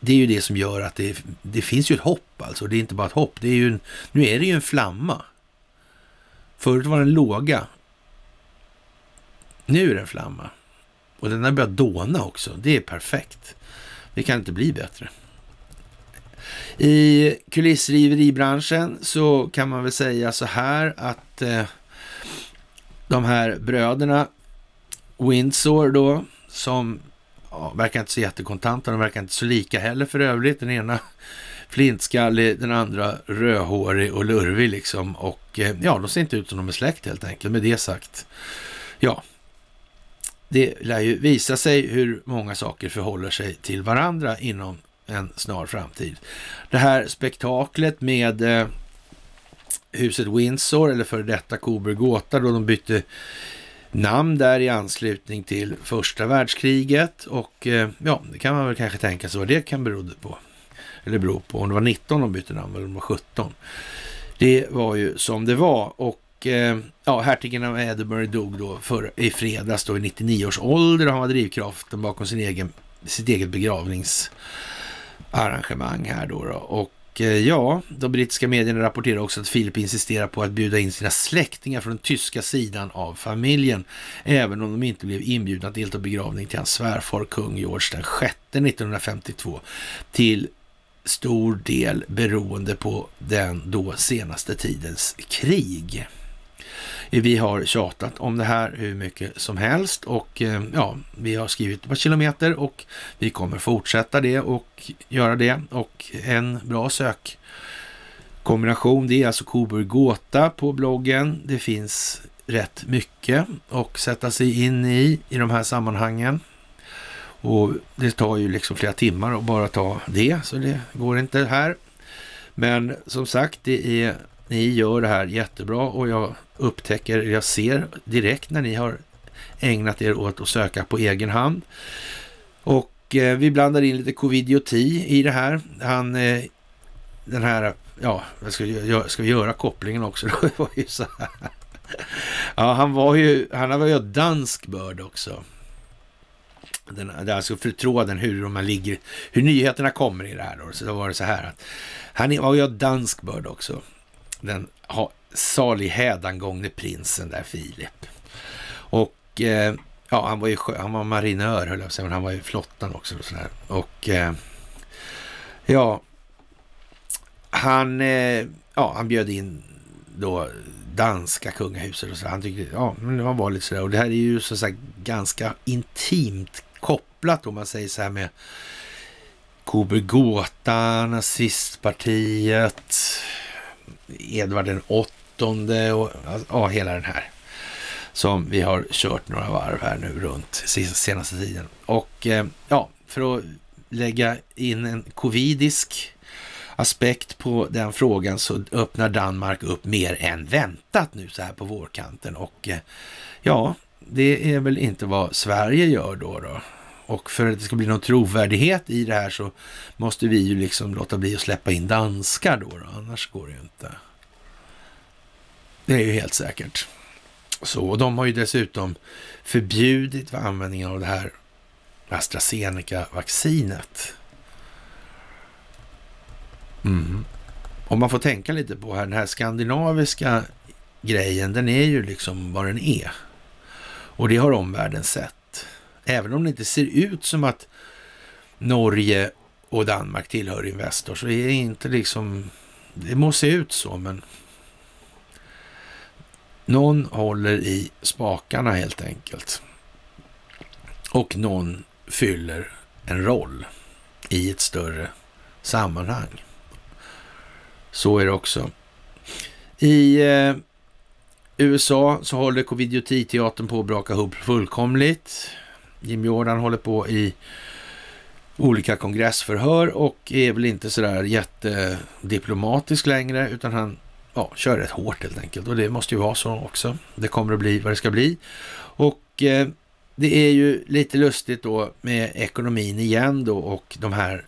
det är ju det som gör att det, det finns ju ett hopp alltså. Det är inte bara ett hopp, det är ju en, nu är det ju en flamma. Förut var den låga. Nu är det en flamma. Och den har börjat dåna också. Det är perfekt. Det kan inte bli bättre. I kulissriveribranschen så kan man väl säga så här att eh, de här bröderna Windsor då, som ja, verkar inte så jättekontanta, de verkar inte så lika heller för övrigt. Den ena flintskallig, den andra rödhårig och lurvig liksom. Och eh, ja, de ser inte ut som de är släkt helt enkelt. Med det sagt, ja, det lär ju visa sig hur många saker förhåller sig till varandra inom en snar framtid. Det här spektaklet med eh, huset Windsor, eller före detta Coburg Gåta, då de bytte namn där i anslutning till första världskriget. Och eh, ja, det kan man väl kanske tänka sig vad det kan bero på. Eller bero på om det var 19 de bytte namn eller om det var 17. Det var ju som det var och eh, ja, hertigen av Edinburgh dog då för, i fredags då i 99 års ålder och han var drivkraften bakom sin egen, sitt eget begravningsarrangemang här då. då. Och Eh, ja, de brittiska medierna rapporterar också att Filip insisterar på att bjuda in sina släktingar från den tyska sidan av familjen, även om de inte blev inbjudna att delta i begravning till hans svärfar kung George den sjätte 1952, till stor del beroende på den då senaste tidens krig. Vi har tjatat om det här hur mycket som helst och eh, ja, vi har skrivit ett par kilometer och vi kommer fortsätta det och göra det. Och en bra sökkombination, det är alltså Coburg Gåta på bloggen. Det finns rätt mycket att sätta sig in i i de här sammanhangen. Och det tar ju liksom flera timmar att bara ta det, så det går inte här. Men som sagt, det är, ni gör det här jättebra och jag upptäcker, jag ser direkt när ni har ägnat er åt att söka på egen hand. Och eh, vi blandar in lite covidioti i det här. Han, eh, den här, ja, ska, jag, ska vi göra kopplingen också? Det var ju så här. Ja, han var ju, han var ju dansk börd också. Den, det är alltså för tråden hur de ligger, hur nyheterna kommer i det här då. Så då var det så här att han var ju dansk börd också. Den salig hädangångne prinsen där, Filip. Och eh, ja, han var ju han var marinör höll jag på att säga, men han var ju flottan också. Och, sådär. och eh, ja, han, eh, ja, han bjöd in då danska kungahuset och så. Han tyckte, ja, men det var lite sådär. Och det här är ju så sagt ganska intimt kopplat om man säger så här med Kober Gåta, nazistpartiet, Edvard den åttonde och ja, hela den här som vi har kört några varv här nu runt senaste tiden. Och eh, ja, för att lägga in en covidisk aspekt på den frågan så öppnar Danmark upp mer än väntat nu så här på vårkanten och eh, ja, det är väl inte vad Sverige gör då. då. Och för att det ska bli någon trovärdighet i det här så måste vi ju liksom låta bli att släppa in danskar då, då. annars går det ju inte. Det är ju helt säkert. Så, och de har ju dessutom förbjudit användningen av det här AstraZeneca-vaccinet. Mm. Om man får tänka lite på här, den här skandinaviska grejen, den är ju liksom vad den är. Och det har omvärlden sett. Även om det inte ser ut som att Norge och Danmark tillhör Investor så är det inte liksom, det må se ut så men någon håller i spakarna helt enkelt. Och någon fyller en roll i ett större sammanhang. Så är det också. I eh, USA så håller Covidiotti-teatern på att braka ihop fullkomligt. Jim Jordan håller på i olika kongressförhör och är väl inte sådär jättediplomatisk längre, utan han ja, kör rätt hårt helt enkelt. Och det måste ju vara så också. Det kommer att bli vad det ska bli. Och eh, det är ju lite lustigt då med ekonomin igen då och de här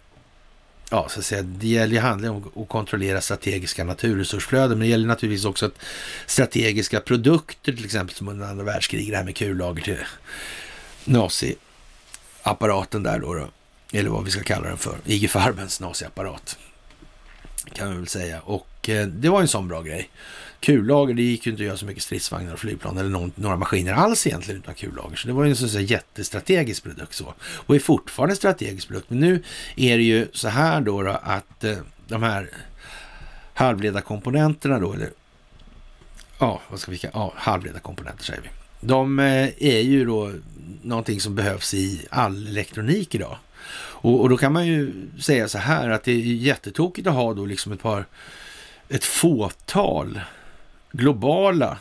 ja, så att säga, det gäller ju handling om att kontrollera strategiska naturresursflöden, men det gäller naturligtvis också att strategiska produkter, till exempel som under andra världskriget, det här med kullager till nazi-apparaten där då, då, eller vad vi ska kalla den för, IG Farbens naziapparat, kan vi väl säga. Och eh, det var en sån bra grej. Kullager, det gick ju inte att göra så mycket stridsvagnar och flygplan eller någon, några maskiner alls egentligen utan kullager. Så det var ju en sån här jättestrategisk produkt så. Och är fortfarande en strategisk produkt. Men nu är det ju så här då, då att eh, de här halvledarkomponenterna då, eller ja, vad ska vi kalla ja, halvledarkomponenter säger vi. De eh, är ju då någonting som behövs i all elektronik idag. Och, och, då kan man ju säga så här att det är jättetokigt att ha då liksom ett par, ett fåtal globala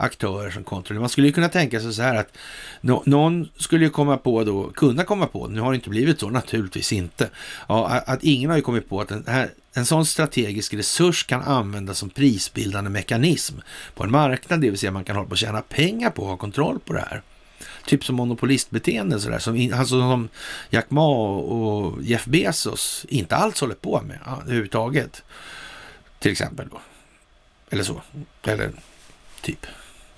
aktörer som kontrollerar. Man skulle ju kunna tänka sig så här att no, någon skulle ju komma på då, kunna komma på, nu har det inte blivit så, naturligtvis inte, ja, att ingen har ju kommit på att en, här, en sån strategisk resurs kan användas som prisbildande mekanism på en marknad, det vill säga man kan hålla på att tjäna pengar på och ha kontroll på det här. Typ som monopolistbeteende sådär, som, alltså som Jack Ma och Jeff Bezos inte alls håller på med ja, överhuvudtaget. Till exempel då. Eller så. Eller typ.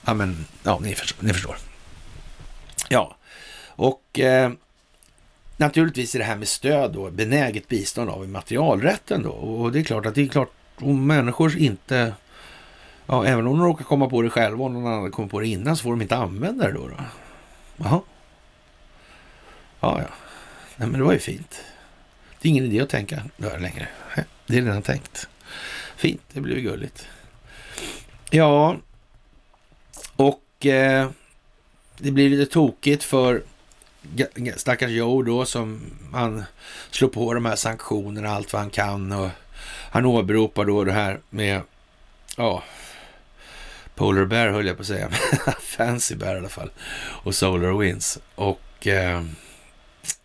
Ja, men ja, ni förstår. Ni förstår. Ja, och eh, naturligtvis är det här med stöd då, benäget bistånd av immaterialrätten då. Och det är klart att det är klart om människor inte, ja, även om de råkar komma på det själva och någon annan kommer på det innan så får de inte använda det då. då. Jaha. Ja, ja. Nej, men det var ju fint. Det är ingen idé att tänka där längre. Det är redan tänkt. Fint, det blir ju gulligt. Ja, och eh, det blir lite tokigt för stackars Joe då som han slår på de här sanktionerna allt vad han kan och han åberopar då det här med, ja, Polar Bear höll jag på att säga, Fancy Bear i alla fall. Och Solar Winds. Och eh,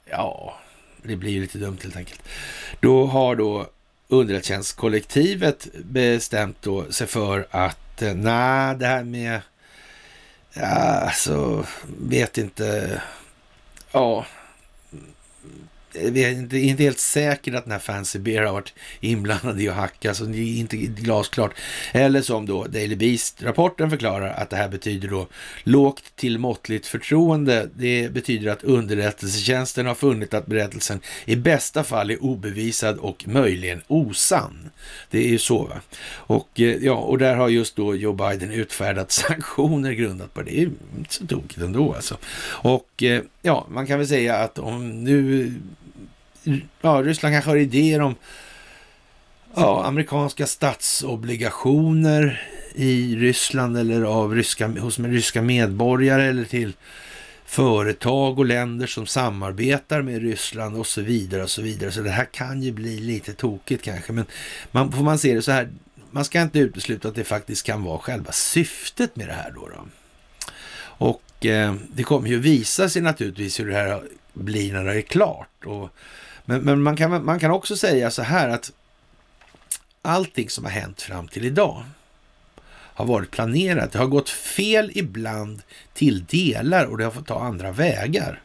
ja, det blir ju lite dumt helt enkelt. Då har då underrättelsetjänstkollektivet bestämt då sig för att eh, nej, det här med, ja, alltså, vet inte, ja, Eh, det är inte, inte helt säkert att den här Fancy Bear har varit inblandad i att hacka, så det är inte glasklart. Eller som då Daily Beast-rapporten förklarar att det här betyder då lågt till måttligt förtroende. Det betyder att underrättelsetjänsten har funnit att berättelsen i bästa fall är obevisad och möjligen osann. Det är ju så va. Och eh, ja, och där har just då Joe Biden utfärdat sanktioner grundat på det. Det är inte så tokigt ändå alltså. Och eh, ja, man kan väl säga att om nu ja, Ryssland kanske har idéer om ja, amerikanska statsobligationer i Ryssland eller av ryska, hos ryska medborgare eller till företag och länder som samarbetar med Ryssland och så vidare och så vidare. Så det här kan ju bli lite tokigt kanske, men man, får man se det så här, man ska inte utesluta att det faktiskt kan vara själva syftet med det här då. då. Och eh, det kommer ju visa sig naturligtvis hur det här blir när det är klart. Och men, men man, kan, man kan också säga så här att allting som har hänt fram till idag har varit planerat. Det har gått fel ibland till delar och det har fått ta andra vägar.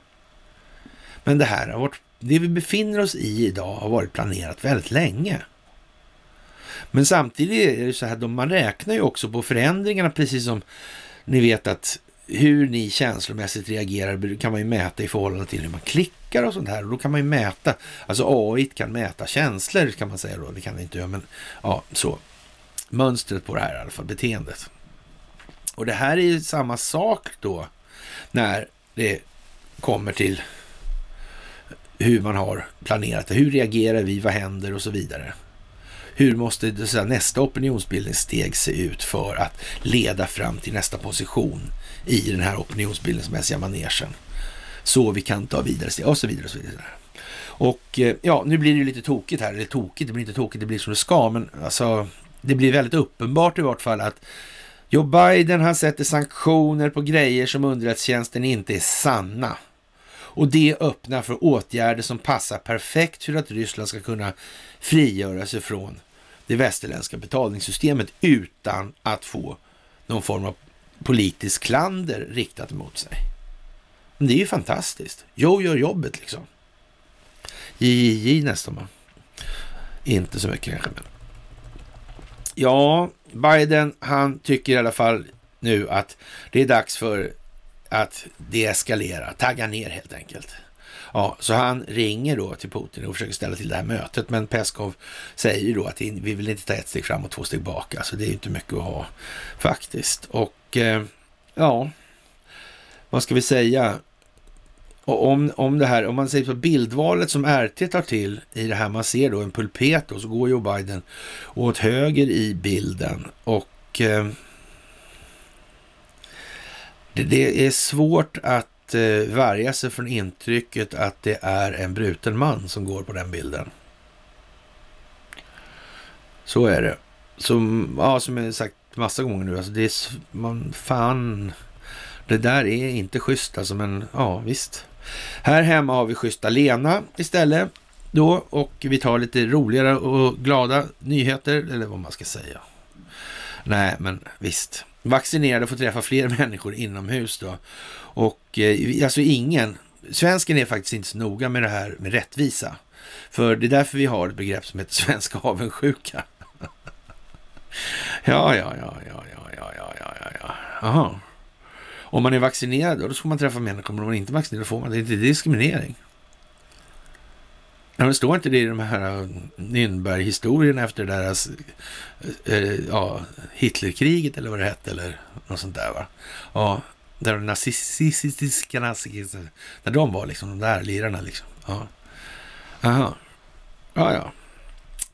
Men det här har varit, det vi befinner oss i idag har varit planerat väldigt länge. Men samtidigt är det så här, man räknar ju också på förändringarna precis som ni vet att hur ni känslomässigt reagerar kan man ju mäta i förhållande till hur man klickar och sånt här. Och då kan man ju mäta, alltså AI kan mäta känslor kan man säga då. Det kan det inte göra, men ja, så. Mönstret på det här i alla fall, beteendet. Och det här är ju samma sak då när det kommer till hur man har planerat det. Hur reagerar vi? Vad händer? Och så vidare. Hur måste säga, nästa opinionsbildningssteg se ut för att leda fram till nästa position i den här opinionsbildningsmässiga manegen? Så vi kan ta vidare steg och så vidare. Och så vidare. Och eh, ja, nu blir det ju lite tokigt här, eller tokigt, det blir inte tokigt, det blir som det ska, men alltså det blir väldigt uppenbart i vart fall att Joe Biden han sätter sanktioner på grejer som underrättelsetjänsten inte är sanna. Och det öppnar för åtgärder som passar perfekt för att Ryssland ska kunna frigöra sig från det västerländska betalningssystemet utan att få någon form av politisk klander riktat mot sig. Men det är ju fantastiskt. Joe gör jobbet liksom. JJJ nästan va? Inte så mycket kanske men. Ja, Biden han tycker i alla fall nu att det är dags för att deeskalera, tagga ner helt enkelt. Ja, så han ringer då till Putin och försöker ställa till det här mötet. Men Peskov säger då att vi vill inte ta ett steg fram och två steg bak. Alltså det är inte mycket att ha faktiskt. Och och eh, ja, vad ska vi säga? Och om, om det här, om man säger på bildvalet som RT tar till i det här, man ser då en pulpet och så går Joe Biden åt höger i bilden och eh, det, det, är svårt att eh, värja sig från intrycket att det är en bruten man som går på den bilden. Så är det. Som, ja, som jag sagt massa gånger nu, alltså det är, man, fan, det där är inte schysst alltså, men ja, visst. Här hemma har vi schyssta Lena istället då och vi tar lite roligare och glada nyheter, eller vad man ska säga. Nej, men visst. Vaccinerade får träffa fler människor inomhus då. Och eh, alltså ingen, svensken är faktiskt inte så noga med det här med rättvisa. För det är därför vi har ett begrepp som heter svenska avundsjuka ja, ja, ja, ja, ja, ja, ja, ja, ja. Aha. Om man är vaccinerad, då ska man träffa människor, men om man inte är vaccinerad, då får man det. Det är diskriminering. Ja, men står inte det i de här äh, Nürnberg-historierna efter deras äh, äh, ja, Hitlerkriget eller vad det hette eller något sånt där va? Ja, där de nazistiska nazister, när de var liksom de där lirarna liksom. Ja, Aha. ja, ja.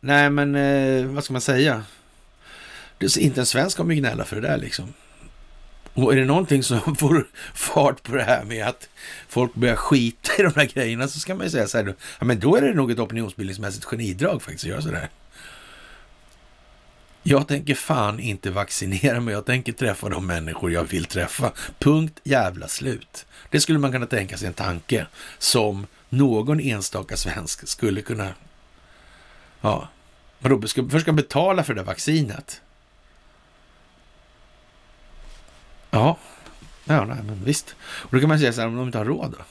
Nej, men eh, vad ska man säga? Det, inte en svensk kommer gnälla för det där liksom. Och är det någonting som får fart på det här med att folk börjar skita i de här grejerna så ska man ju säga så här, då, ja men då är det nog ett opinionsbildningsmässigt genidrag faktiskt att göra så där. Jag tänker fan inte vaccinera mig, jag tänker träffa de människor jag vill träffa. Punkt jävla slut. Det skulle man kunna tänka sig en tanke som någon enstaka svensk skulle kunna... Ja, men då ska, först ska betala för det där vaccinet. Ja, ja nej, men visst. Och då kan man säga så här, om de inte har råd då?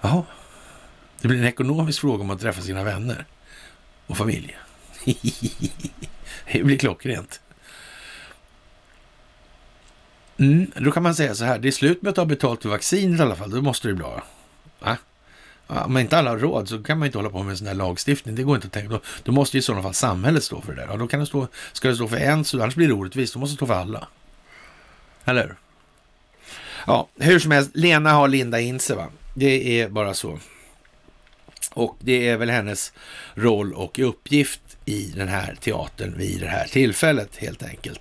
Jaha. Det blir en ekonomisk fråga om att träffa sina vänner och familj. det blir klockrent. Mm, då kan man säga så här, det är slut med att ta betalt för vaccinet i alla fall, då måste det bli bra. Va? Om inte alla har råd så kan man inte hålla på med en sån här lagstiftning. Det går inte att tänka. Då, då måste ju i sådana fall samhället stå för det där. Ja, då kan det stå, ska det stå för en, så annars blir det orättvist. Då måste det stå för alla. Eller hur? Ja, hur som helst. Lena har linda in sig, va? Det är bara så. Och det är väl hennes roll och uppgift i den här teatern vid det här tillfället helt enkelt.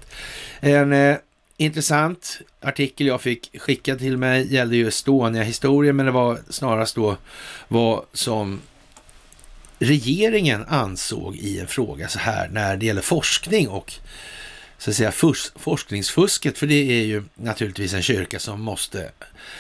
En eh, intressant artikel jag fick skickad till mig gällde ju Estonia-historien, men det var snarast då vad som regeringen ansåg i en fråga så här när det gäller forskning och så att säga forskningsfusket, för det är ju naturligtvis en kyrka som måste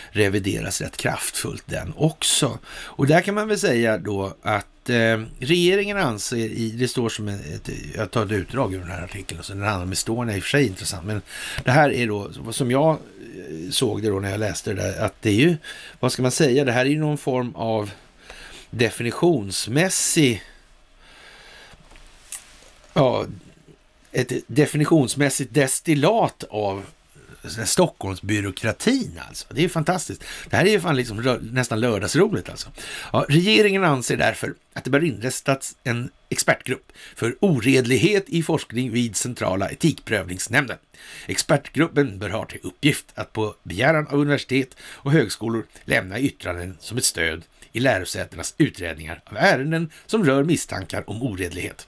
revideras rätt kraftfullt den också. Och där kan man väl säga då att eh, regeringen anser, i, det står som ett, jag tar ett utdrag ur den här artikeln, så den handlar om Estonia, i och för sig intressant, men det här är då, som jag eh, såg det då när jag läste det där, att det är ju, vad ska man säga, det här är ju någon form av definitionsmässig ja, ett definitionsmässigt destillat av Stockholmsbyråkratin alltså. Det är fantastiskt. Det här är ju fan liksom nästan lördagsroligt alltså. Ja, regeringen anser därför att det bör inrättas en expertgrupp för oredlighet i forskning vid centrala etikprövningsnämnden. Expertgruppen bör ha till uppgift att på begäran av universitet och högskolor lämna yttranden som ett stöd i lärosätenas utredningar av ärenden som rör misstankar om oredlighet.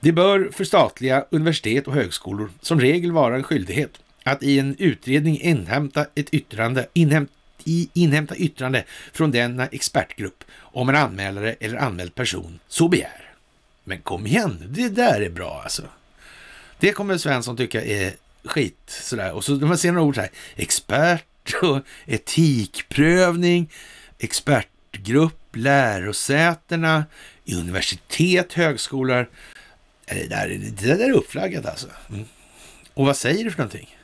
Det bör för statliga universitet och högskolor som regel vara en skyldighet att i en utredning inhämta ett yttrande, inhämt, inhämta yttrande från denna expertgrupp om en anmälare eller anmäld person så begär. Men kom igen, det där är bra alltså. Det kommer Svensson tycka är skit sådär. Och så när man ser några ord så här, expert och etikprövning, expertgrupp, lärosätena, universitet, högskolor. Det där, det där är uppflaggat alltså. Mm. Och vad säger du för någonting?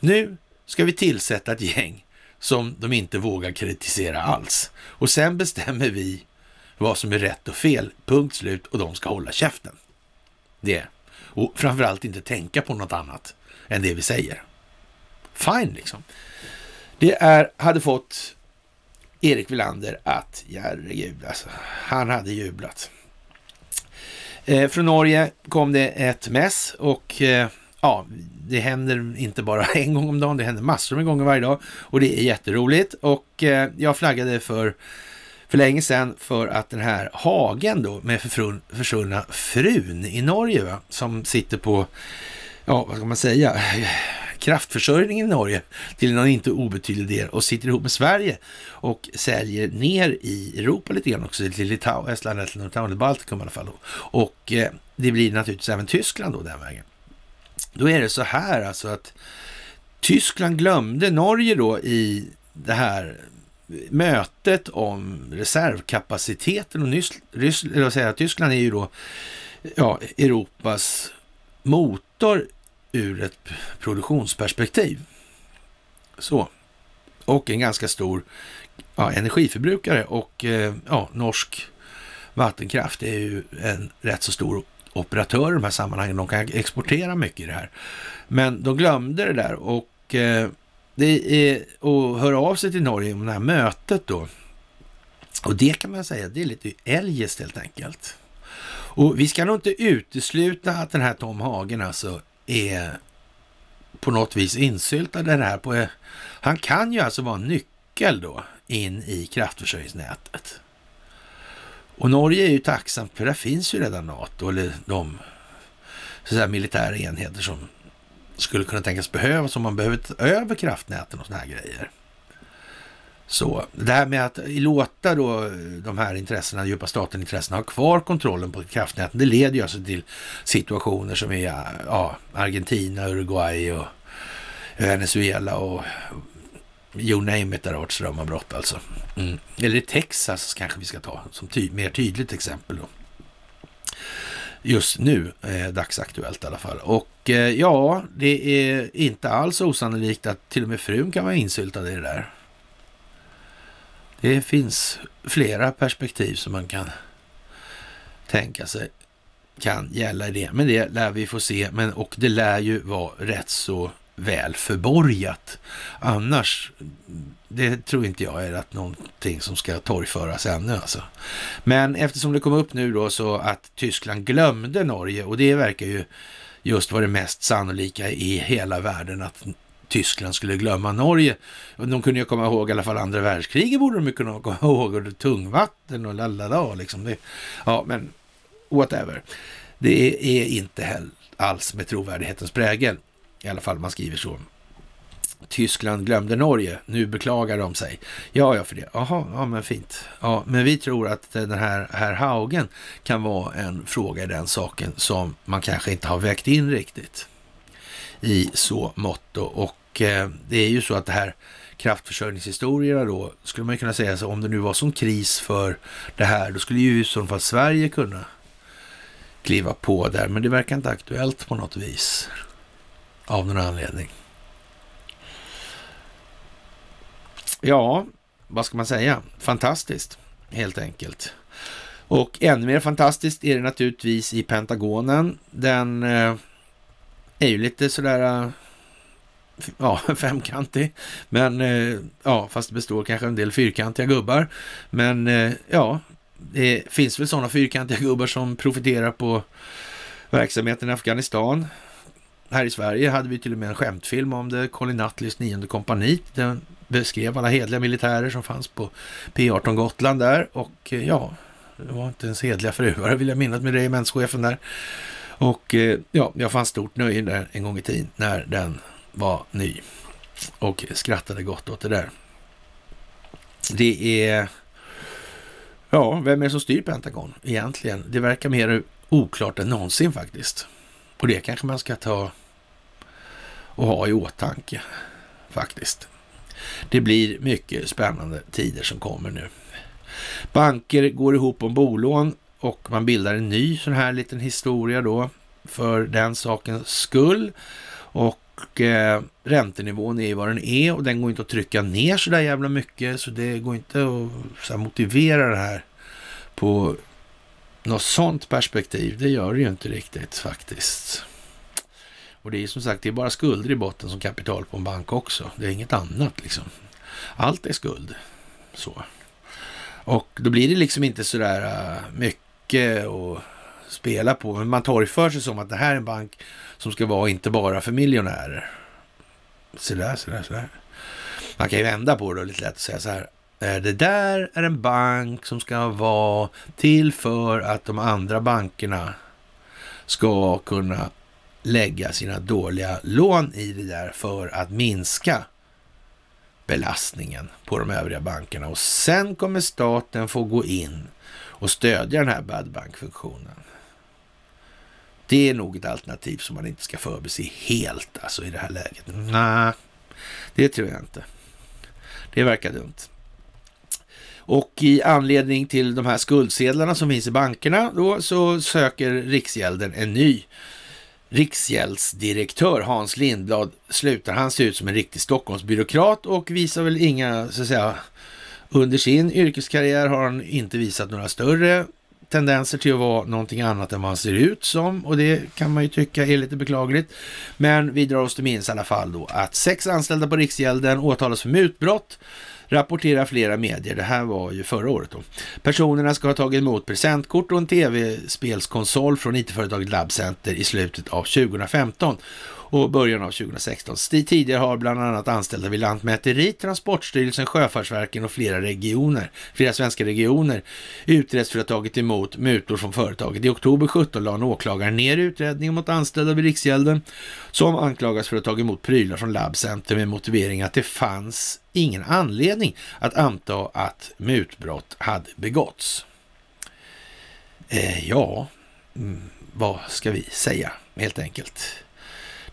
Nu ska vi tillsätta ett gäng som de inte vågar kritisera alls. Och sen bestämmer vi vad som är rätt och fel, punkt slut, och de ska hålla käften. Det. Och framförallt inte tänka på något annat än det vi säger. Fine liksom. Det är, hade fått Erik Villander att, herregud alltså, han hade jublat. Eh, från Norge kom det ett mess och eh, ja, det händer inte bara en gång om dagen, det händer massor med gånger varje dag och det är jätteroligt. Och eh, jag flaggade för för länge sedan för att den här Hagen då med försvunna frun i Norge va, som sitter på, ja vad ska man säga, kraftförsörjningen i Norge till någon inte obetydlig del och sitter ihop med Sverige och säljer ner i Europa lite grann också till Litauen, Estland, Lettland, Baltikum i alla fall. Då. Och eh, det blir naturligtvis även Tyskland då den vägen. Då är det så här alltså att Tyskland glömde Norge då i det här mötet om reservkapaciteten och Nys eller säga, Tyskland är ju då ja, Europas motor ur ett produktionsperspektiv. Så. Och en ganska stor ja, energiförbrukare och eh, ja, norsk vattenkraft är ju en rätt så stor operatörer i de här sammanhangen. De kan exportera mycket i det här. Men de glömde det där och eh, det är att höra av sig till Norge om det här mötet då. Och det kan man säga, det är lite eljest helt enkelt. Och vi ska nog inte utesluta att den här Tom Hagen alltså är på något vis insyltad den här på... Eh, han kan ju alltså vara en nyckel då in i kraftförsörjningsnätet. Och Norge är ju tacksamt för där finns ju redan NATO eller de så säga, militära enheter som skulle kunna tänkas behövas om man behöver ta över kraftnäten och sådana här grejer. Så det här med att låta då eh, de här intressena, djupa staten-intressena, ha kvar kontrollen på kraftnäten, det leder ju alltså till situationer som är ja, Argentina, Uruguay och Venezuela och you name it, där har varit strömavbrott alltså. Mm. Eller Texas kanske vi ska ta som ty mer tydligt exempel då just nu, eh, dagsaktuellt i alla fall. Och eh, ja, det är inte alls osannolikt att till och med frun kan vara insyltad i det där. Det finns flera perspektiv som man kan tänka sig kan gälla i det. Men det lär vi få se. Men, och det lär ju vara rätt så väl förborgat. Annars, det tror inte jag är att någonting som ska torgföras ännu alltså. Men eftersom det kom upp nu då så att Tyskland glömde Norge och det verkar ju just vara det mest sannolika i hela världen att Tyskland skulle glömma Norge. De kunde ju komma ihåg i alla fall andra världskriget borde de ju kunna komma ihåg och tungvatten och lalala liksom. Det, ja, men whatever. Det är inte alls med trovärdighetens prägel. I alla fall man skriver så. Tyskland glömde Norge, nu beklagar de sig. Ja, ja, för det. Jaha, ja men fint. Ja, men vi tror att den här, här Haugen kan vara en fråga i den saken som man kanske inte har vägt in riktigt i så mått. Och eh, det är ju så att det här kraftförsörjningshistorierna då, skulle man kunna säga så om det nu var sån kris för det här, då skulle ju i så fall Sverige kunna kliva på där, men det verkar inte aktuellt på något vis av någon anledning. Ja, vad ska man säga? Fantastiskt, helt enkelt. Och ännu mer fantastiskt är det naturligtvis i Pentagonen. Den eh, är ju lite sådär, eh, ja, femkantig. Men eh, ja, fast det består kanske en del fyrkantiga gubbar. Men eh, ja, det finns väl sådana fyrkantiga gubbar som profiterar på verksamheten i Afghanistan. Här i Sverige hade vi till och med en skämtfilm om det, Colin Nutleys nionde kompani. Den beskrev alla hedliga militärer som fanns på P18 Gotland där och eh, ja, det var inte ens hedliga fruar vill jag minnas med regementschefen där. Och eh, ja, jag fann stort nöje där en gång i tiden när den var ny och skrattade gott åt det där. det är... Ja, vem är det som styr Pentagon egentligen? Det verkar mer oklart än någonsin faktiskt. Och det kanske man ska ta och ha i åtanke faktiskt. Det blir mycket spännande tider som kommer nu. Banker går ihop om bolån och man bildar en ny sån här liten historia då för den sakens skull. Och eh, räntenivån är vad den är och den går inte att trycka ner så där jävla mycket så det går inte att här, motivera det här på något sånt perspektiv. Det gör det ju inte riktigt faktiskt. Och det är som sagt, det är bara skulder i botten som kapital på en bank också. Det är inget annat liksom. Allt är skuld. Så. Och då blir det liksom inte sådär äh, mycket att spela på. Men man torgför sig som att det här är en bank som ska vara inte bara för miljonärer. Sådär, sådär, sådär. Man kan ju vända på det lite lätt och säga så här. Det där är en bank som ska vara till för att de andra bankerna ska kunna lägga sina dåliga lån i det där för att minska belastningen på de övriga bankerna. Och sen kommer staten få gå in och stödja den här bad bank-funktionen. Det är nog ett alternativ som man inte ska förbise helt alltså i det här läget. Nej, det tror jag inte. Det verkar dumt. Och i anledning till de här skuldsedlarna som finns i bankerna då så söker Riksgälden en ny riksgäldsdirektör Hans Lindblad slutar. Han ser ut som en riktig Stockholmsbyråkrat och visar väl inga, så att säga, under sin yrkeskarriär har han inte visat några större tendenser till att vara någonting annat än vad han ser ut som och det kan man ju tycka är lite beklagligt. Men vi drar oss till minns i alla fall då att sex anställda på Riksgälden åtalas för mutbrott rapporterar flera medier. Det här var ju förra året då. Personerna ska ha tagit emot presentkort och en tv-spelskonsol från it-företaget Labcenter i slutet av 2015 på början av 2016. Tidigare har bland annat anställda vid Lantmäteri, Transportstyrelsen, Sjöfartsverken och flera regioner, flera svenska regioner utretts för att ha tagit emot mutor från företaget. I oktober 17 lade en åklagare ner utredningen mot anställda vid Riksgälden som anklagas för att ha tagit emot prylar från Labcenter med motivering att det fanns ingen anledning att anta att mutbrott hade begåtts. Eh, ja, mm, vad ska vi säga helt enkelt?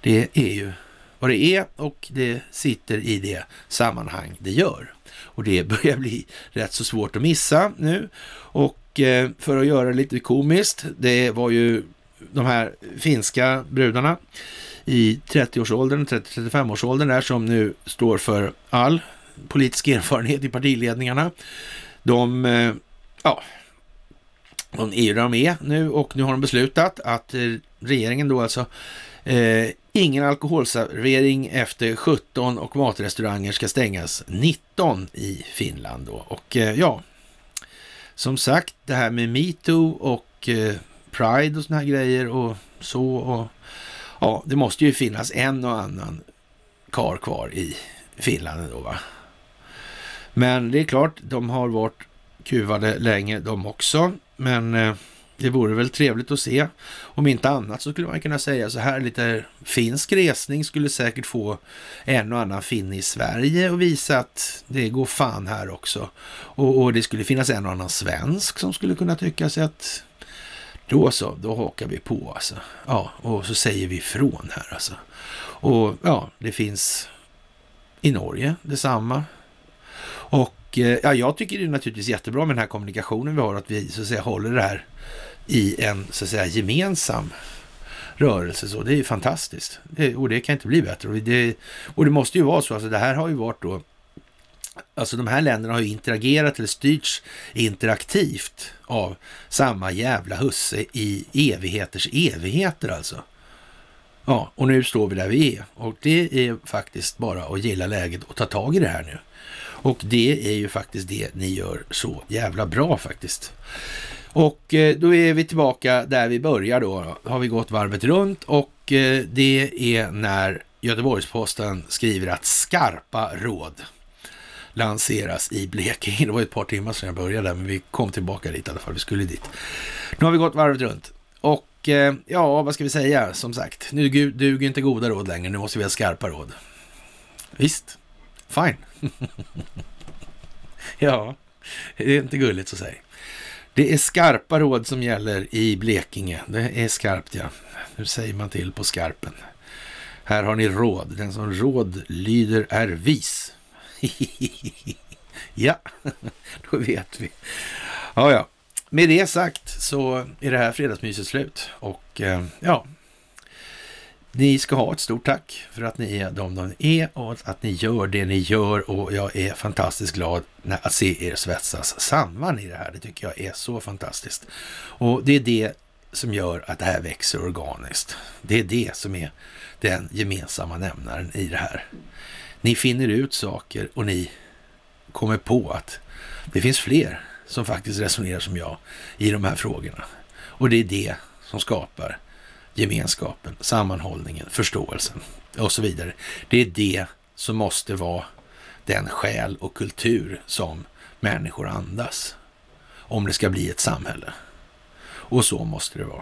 Det är ju vad det är och det sitter i det sammanhang det gör. Och det börjar bli rätt så svårt att missa nu. Och eh, för att göra det lite komiskt, det var ju de här finska brudarna i 30-årsåldern, 30-35-årsåldern där som nu står för all politisk erfarenhet i partiledningarna. De, eh, ja, de är ju där de är nu och nu har de beslutat att eh, regeringen då alltså Eh, ingen alkoholservering efter 17 och matrestauranger ska stängas 19 i Finland då. Och eh, ja, som sagt, det här med metoo och eh, pride och såna här grejer och så. Och, ja, det måste ju finnas en och annan kar kvar i Finland då va. Men det är klart, de har varit kuvade länge de också. Men eh, det vore väl trevligt att se. Om inte annat så skulle man kunna säga så här, lite finsk resning skulle säkert få en och annan finne i Sverige och visa att det går fan här också. Och, och, det skulle finnas en och annan svensk som skulle kunna tycka sig att då så, då hakar vi på alltså. Ja, och så säger vi ifrån här alltså. Och ja, det finns i Norge detsamma. Och eh, ja, jag tycker det är naturligtvis jättebra med den här kommunikationen vi har, att vi så att säga håller det här i en så att säga gemensam rörelse. Så det är ju fantastiskt. Det, och det kan inte bli bättre. Och det, och det måste ju vara så. Alltså det här har ju varit då Alltså de här länderna har ju interagerat eller styrts interaktivt av samma jävla husse i evigheters evigheter alltså. Ja, och nu står vi där vi är. Och det är faktiskt bara att gilla läget och ta tag i det här nu. Och det är ju faktiskt det ni gör så jävla bra faktiskt. Och eh, då är vi tillbaka där vi börjar då. Har vi gått varvet runt och eh, det är när Göteborgs-Posten skriver att skarpa råd lanseras i Blekinge. Det var ett par timmar sedan jag började men vi kom tillbaka dit i alla fall. Vi skulle dit. Nu har vi gått varvet runt. Och eh, ja, vad ska vi säga? Som sagt, nu duger inte goda råd längre. Nu måste vi ha skarpa råd. Visst, fine. Ja, det är inte gulligt så säg. Det är skarpa råd som gäller i Blekinge. Det är skarpt ja. Nu säger man till på skarpen. Här har ni råd. Den som råd lyder är vis. ja, då vet vi. Ja, ja. Med det sagt så är det här fredagsmyset slut. Och eh, ja, ni ska ha ett stort tack för att ni är de de är och att ni gör det ni gör och jag är fantastiskt glad att se er svetsas samman i det här. Det tycker jag är så fantastiskt. Och det är det som gör att det här växer organiskt. Det är det som är den gemensamma nämnaren i det här. Ni finner ut saker och ni kommer på att det finns fler som faktiskt resonerar som jag i de här frågorna. Och det är det som skapar gemenskapen, sammanhållningen, förståelsen och så vidare. Det är det som måste vara den själ och kultur som människor andas om det ska bli ett samhälle. Och så måste det vara.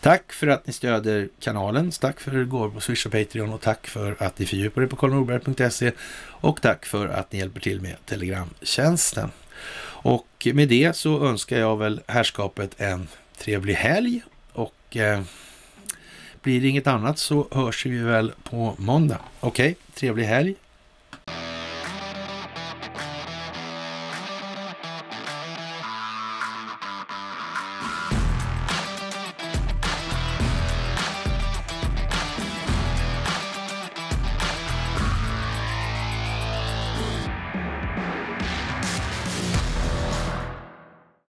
Tack för att ni stöder kanalen. Tack för gåvor på Swish och Patreon och tack för att ni fördjupar er på karlnorberg.se och tack för att ni hjälper till med Telegramtjänsten. Och med det så önskar jag väl herrskapet en trevlig helg och eh, blir det inget annat så hörs vi väl på måndag. Okej, okay, trevlig helg.